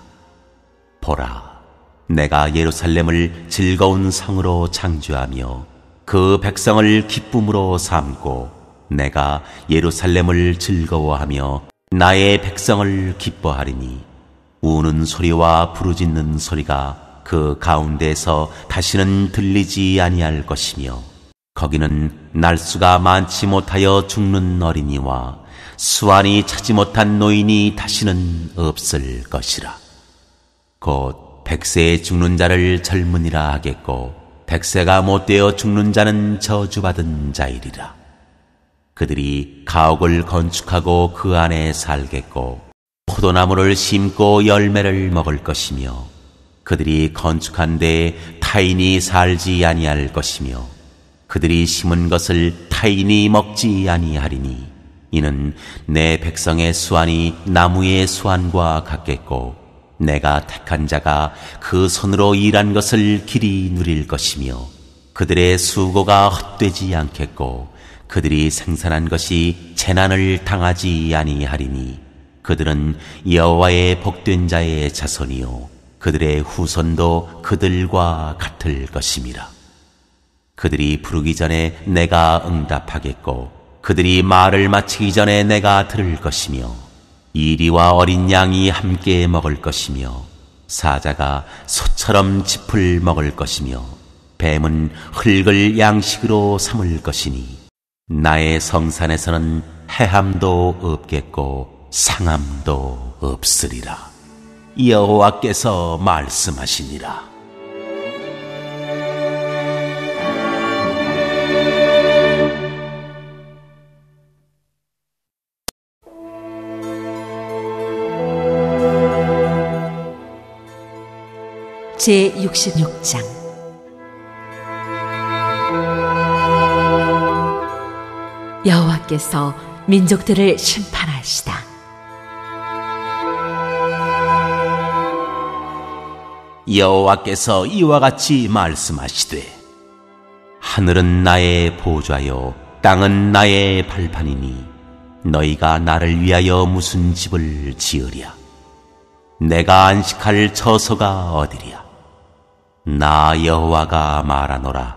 보라, 내가 예루살렘을 즐거운 성으로 창조하며 그 백성을 기쁨으로 삼고 내가 예루살렘을 즐거워하며 나의 백성을 기뻐하리니 우는 소리와 부르짖는 소리가 그 가운데서 다시는 들리지 아니할 것이며 거기는 날수가 많지 못하여 죽는 어린이와 수완이 차지 못한 노인이 다시는 없을 것이라. 곧 백세에 죽는 자를 젊은이라 하겠고 백세가 못되어 죽는 자는 저주받은 자이리라. 그들이 가옥을 건축하고 그 안에 살겠고 포도나무를 심고 열매를 먹을 것이며 그들이 건축한 데에 타인이 살지 아니할 것이며 그들이 심은 것을 타인이 먹지 아니하리니 이는 내 백성의 수완이 나무의 수완과 같겠고 내가 택한 자가 그 손으로 일한 것을 길이 누릴 것이며 그들의 수고가 헛되지 않겠고 그들이 생산한 것이 재난을 당하지 아니하리니 그들은 여호와의 복된 자의 자손이요 그들의 후손도 그들과 같을 것임이라 그들이 부르기 전에 내가 응답하겠고 그들이 말을 마치기 전에 내가 들을 것이며 이리와 어린 양이 함께 먹을 것이며 사자가 소처럼 짚을 먹을 것이며 뱀은 흙을 양식으로 삼을 것이니 나의 성산에서는 해함도 없겠고 상함도 없으리라. 여호와께서 말씀하시니라 제 66장. 여호와께서 민족들을 심판하시다. 여호와께서 이와 같이 말씀하시되 하늘은 나의 보좌요 땅은 나의 발판이니 너희가 나를 위하여 무슨 집을 지으랴? 내가 안식할 처소가 어디랴 나 여호와가 말하노라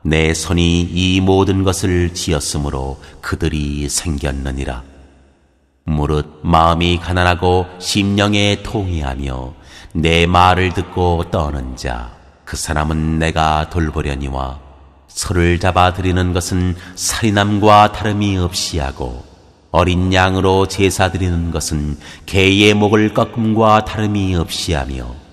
내 손이 이 모든 것을 지었으므로 그들이 생겼느니라. 무릇 마음이 가난하고 심령에 통이하며 내 말을 듣고 떠는 자, 그 사람은 내가 돌보려니와 소를 잡아 드리는 것은 살인함과 다름이 없이 하고 어린 양으로 제사 드리는 것은 개의 목을 꺾음과 다름이 없이 하며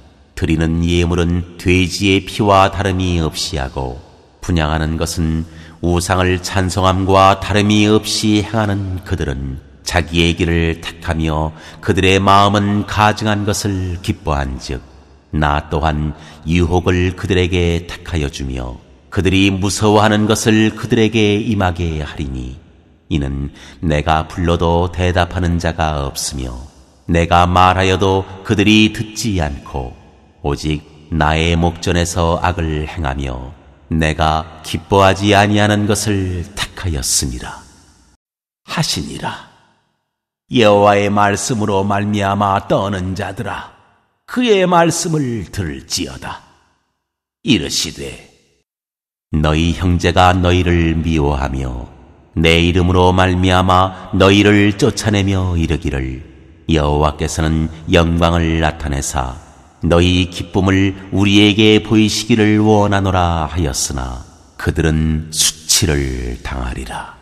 드리는 예물은 돼지의 피와 다름이 없이 하고 분양하는 것은 우상을 찬송함과 다름이 없이 행하는 그들은 자기의 길을 택하며 그들의 마음은 가증한 것을 기뻐한즉 나 또한 유혹을 그들에게 택하여 주며 그들이 무서워하는 것을 그들에게 임하게 하리니 이는 내가 불러도 대답하는 자가 없으며 내가 말하여도 그들이 듣지 않고 오직 나의 목전에서 악을 행하며 내가 기뻐하지 아니하는 것을 택하였습니다. 하시니라. 여호와의 말씀으로 말미암아 떠는 자들아 그의 말씀을 들을지어다. 이르시되 너희 형제가 너희를 미워하며 내 이름으로 말미암아 너희를 쫓아내며 이르기를 여호와께서는 영광을 나타내사 너희 기쁨을 우리에게 보이시기를 원하노라 하였으나 그들은 수치를 당하리라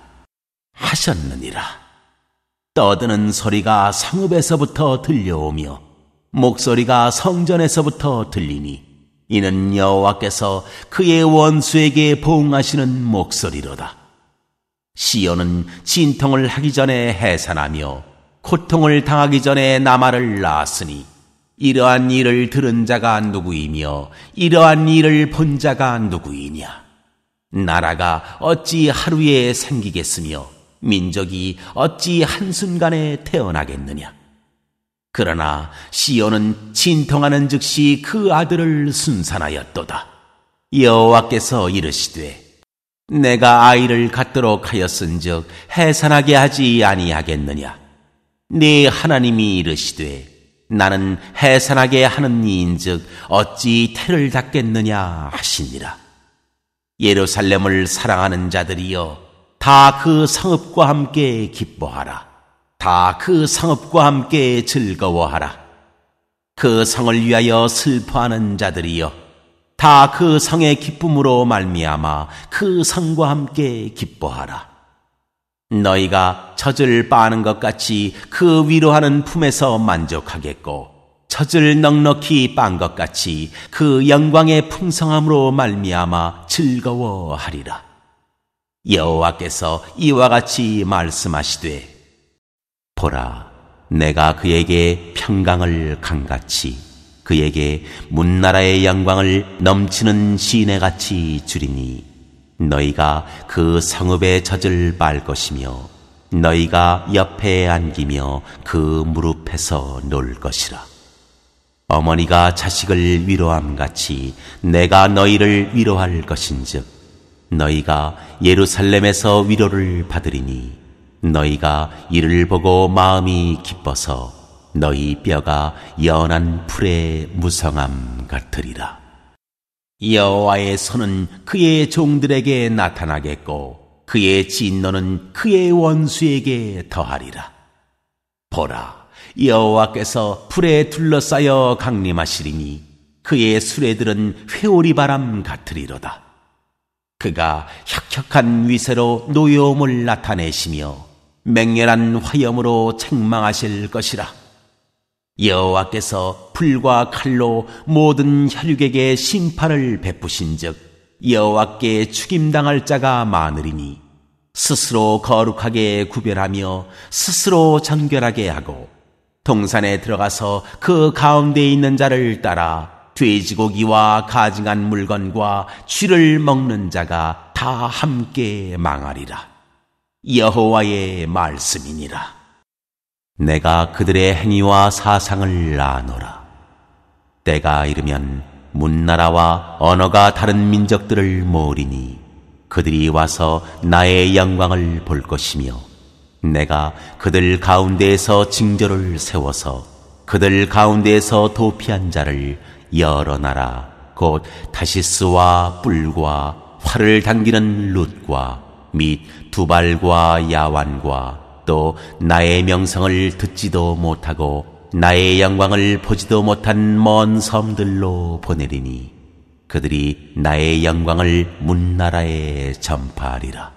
하셨느니라 떠드는 소리가 성읍에서부터 들려오며 목소리가 성전에서부터 들리니 이는 여호와께서 그의 원수에게 보응하시는 목소리로다. 시온은 진통을 하기 전에 해산하며 고통을 당하기 전에 나말을 낳았으니 이러한 일을 들은 자가 누구이며 이러한 일을 본 자가 누구이냐? 나라가 어찌 하루에 생기겠으며 민족이 어찌 한순간에 태어나겠느냐? 그러나 시온은 진통하는 즉시 그 아들을 순산하였도다. 여호와께서 이르시되 내가 아이를 갖도록 하였은즉 해산하게 하지 아니하겠느냐? 네 하나님이 이르시되 나는 해산하게 하는 이인즉 어찌 태를 닦겠느냐 하시니라. 예루살렘을 사랑하는 자들이여 다 그 성읍과 함께 기뻐하라. 다 그 성읍과 함께 즐거워하라. 그 성을 위하여 슬퍼하는 자들이여 다 그 성의 기쁨으로 말미암아 그 성과 함께 기뻐하라. 너희가 젖을 빠는 것 같이 그 위로하는 품에서 만족하겠고 젖을 넉넉히 빤 것 같이 그 영광의 풍성함으로 말미암아 즐거워하리라. 여호와께서 이와 같이 말씀하시되 보라 내가 그에게 평강을 강같이 그에게 문나라의 영광을 넘치는 시내같이 주리니 너희가 그 성읍의 젖을 빨 것이며 너희가 옆에 안기며 그 무릎에서 놀 것이라. 어머니가 자식을 위로함 같이 내가 너희를 위로할 것인즉 너희가 예루살렘에서 위로를 받으리니 너희가 이를 보고 마음이 기뻐서 너희 뼈가 연한 풀의 무성함 같으리라. 여호와의 손은 그의 종들에게 나타나겠고 그의 진노는 그의 원수에게 더하리라. 보라, 여호와께서 풀에 둘러싸여 강림하시리니 그의 수레들은 회오리 바람 같으리로다. 그가 혁혁한 위세로 노여움을 나타내시며 맹렬한 화염으로 책망하실 것이라. 여호와께서 불과 칼로 모든 혈육에게 심판을 베푸신즉 여호와께 죽임당할 자가 많으리니 스스로 거룩하게 구별하며 스스로 정결하게 하고 동산에 들어가서 그 가운데 있는 자를 따라 돼지고기와 가증한 물건과 쥐를 먹는 자가 다 함께 망하리라. 여호와의 말씀이니라. 내가 그들의 행위와 사상을 아노라. 때가 이르면 문나라와 언어가 다른 민족들을 모으리니 그들이 와서 나의 영광을 볼 것이며 내가 그들 가운데에서 징조를 세워서 그들 가운데에서 도피한 자를 여러 나라 곧 다시스와 뿔과 활을 당기는 룻과 및 두발과 야완과 또 나의 명성을 듣지도 못하고 나의 영광을 보지도 못한 먼 섬들로 보내리니 그들이 나의 영광을 문나라에 전파하리라.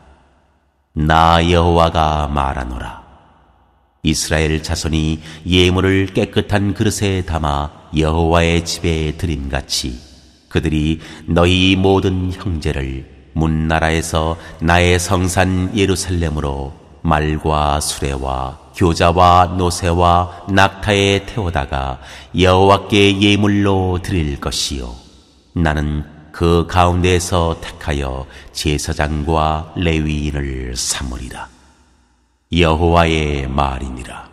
나 여호와가 말하노라. 이스라엘 자손이 예물을 깨끗한 그릇에 담아 여호와의 집에 드림같이 그들이 너희 모든 형제를 문나라에서 나의 성산 예루살렘으로 말과 수레와 교자와 노새와 낙타에 태워다가 여호와께 예물로 드릴 것이요. 나는 그 가운데에서 택하여 제사장과 레위인을 삼으리라. 여호와의 말이니라.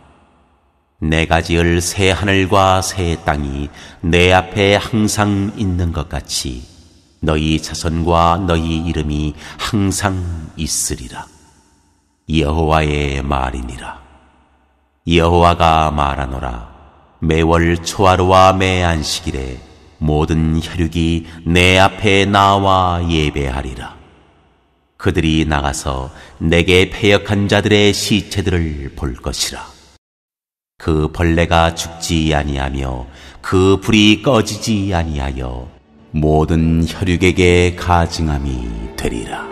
내가 지을 새 하늘과 새 땅이 내 앞에 항상 있는 것 같이 너희 자손과 너희 이름이 항상 있으리라. 여호와의 말이니라. 여호와가 말하노라. 매월 초하루와 매 안식일에 모든 혈육이 내 앞에 나와 예배하리라. 그들이 나가서 내게 패역한 자들의 시체들을 볼 것이라. 그 벌레가 죽지 아니하며 그 불이 꺼지지 아니하여 모든 혈육에게 가증함이 되리라.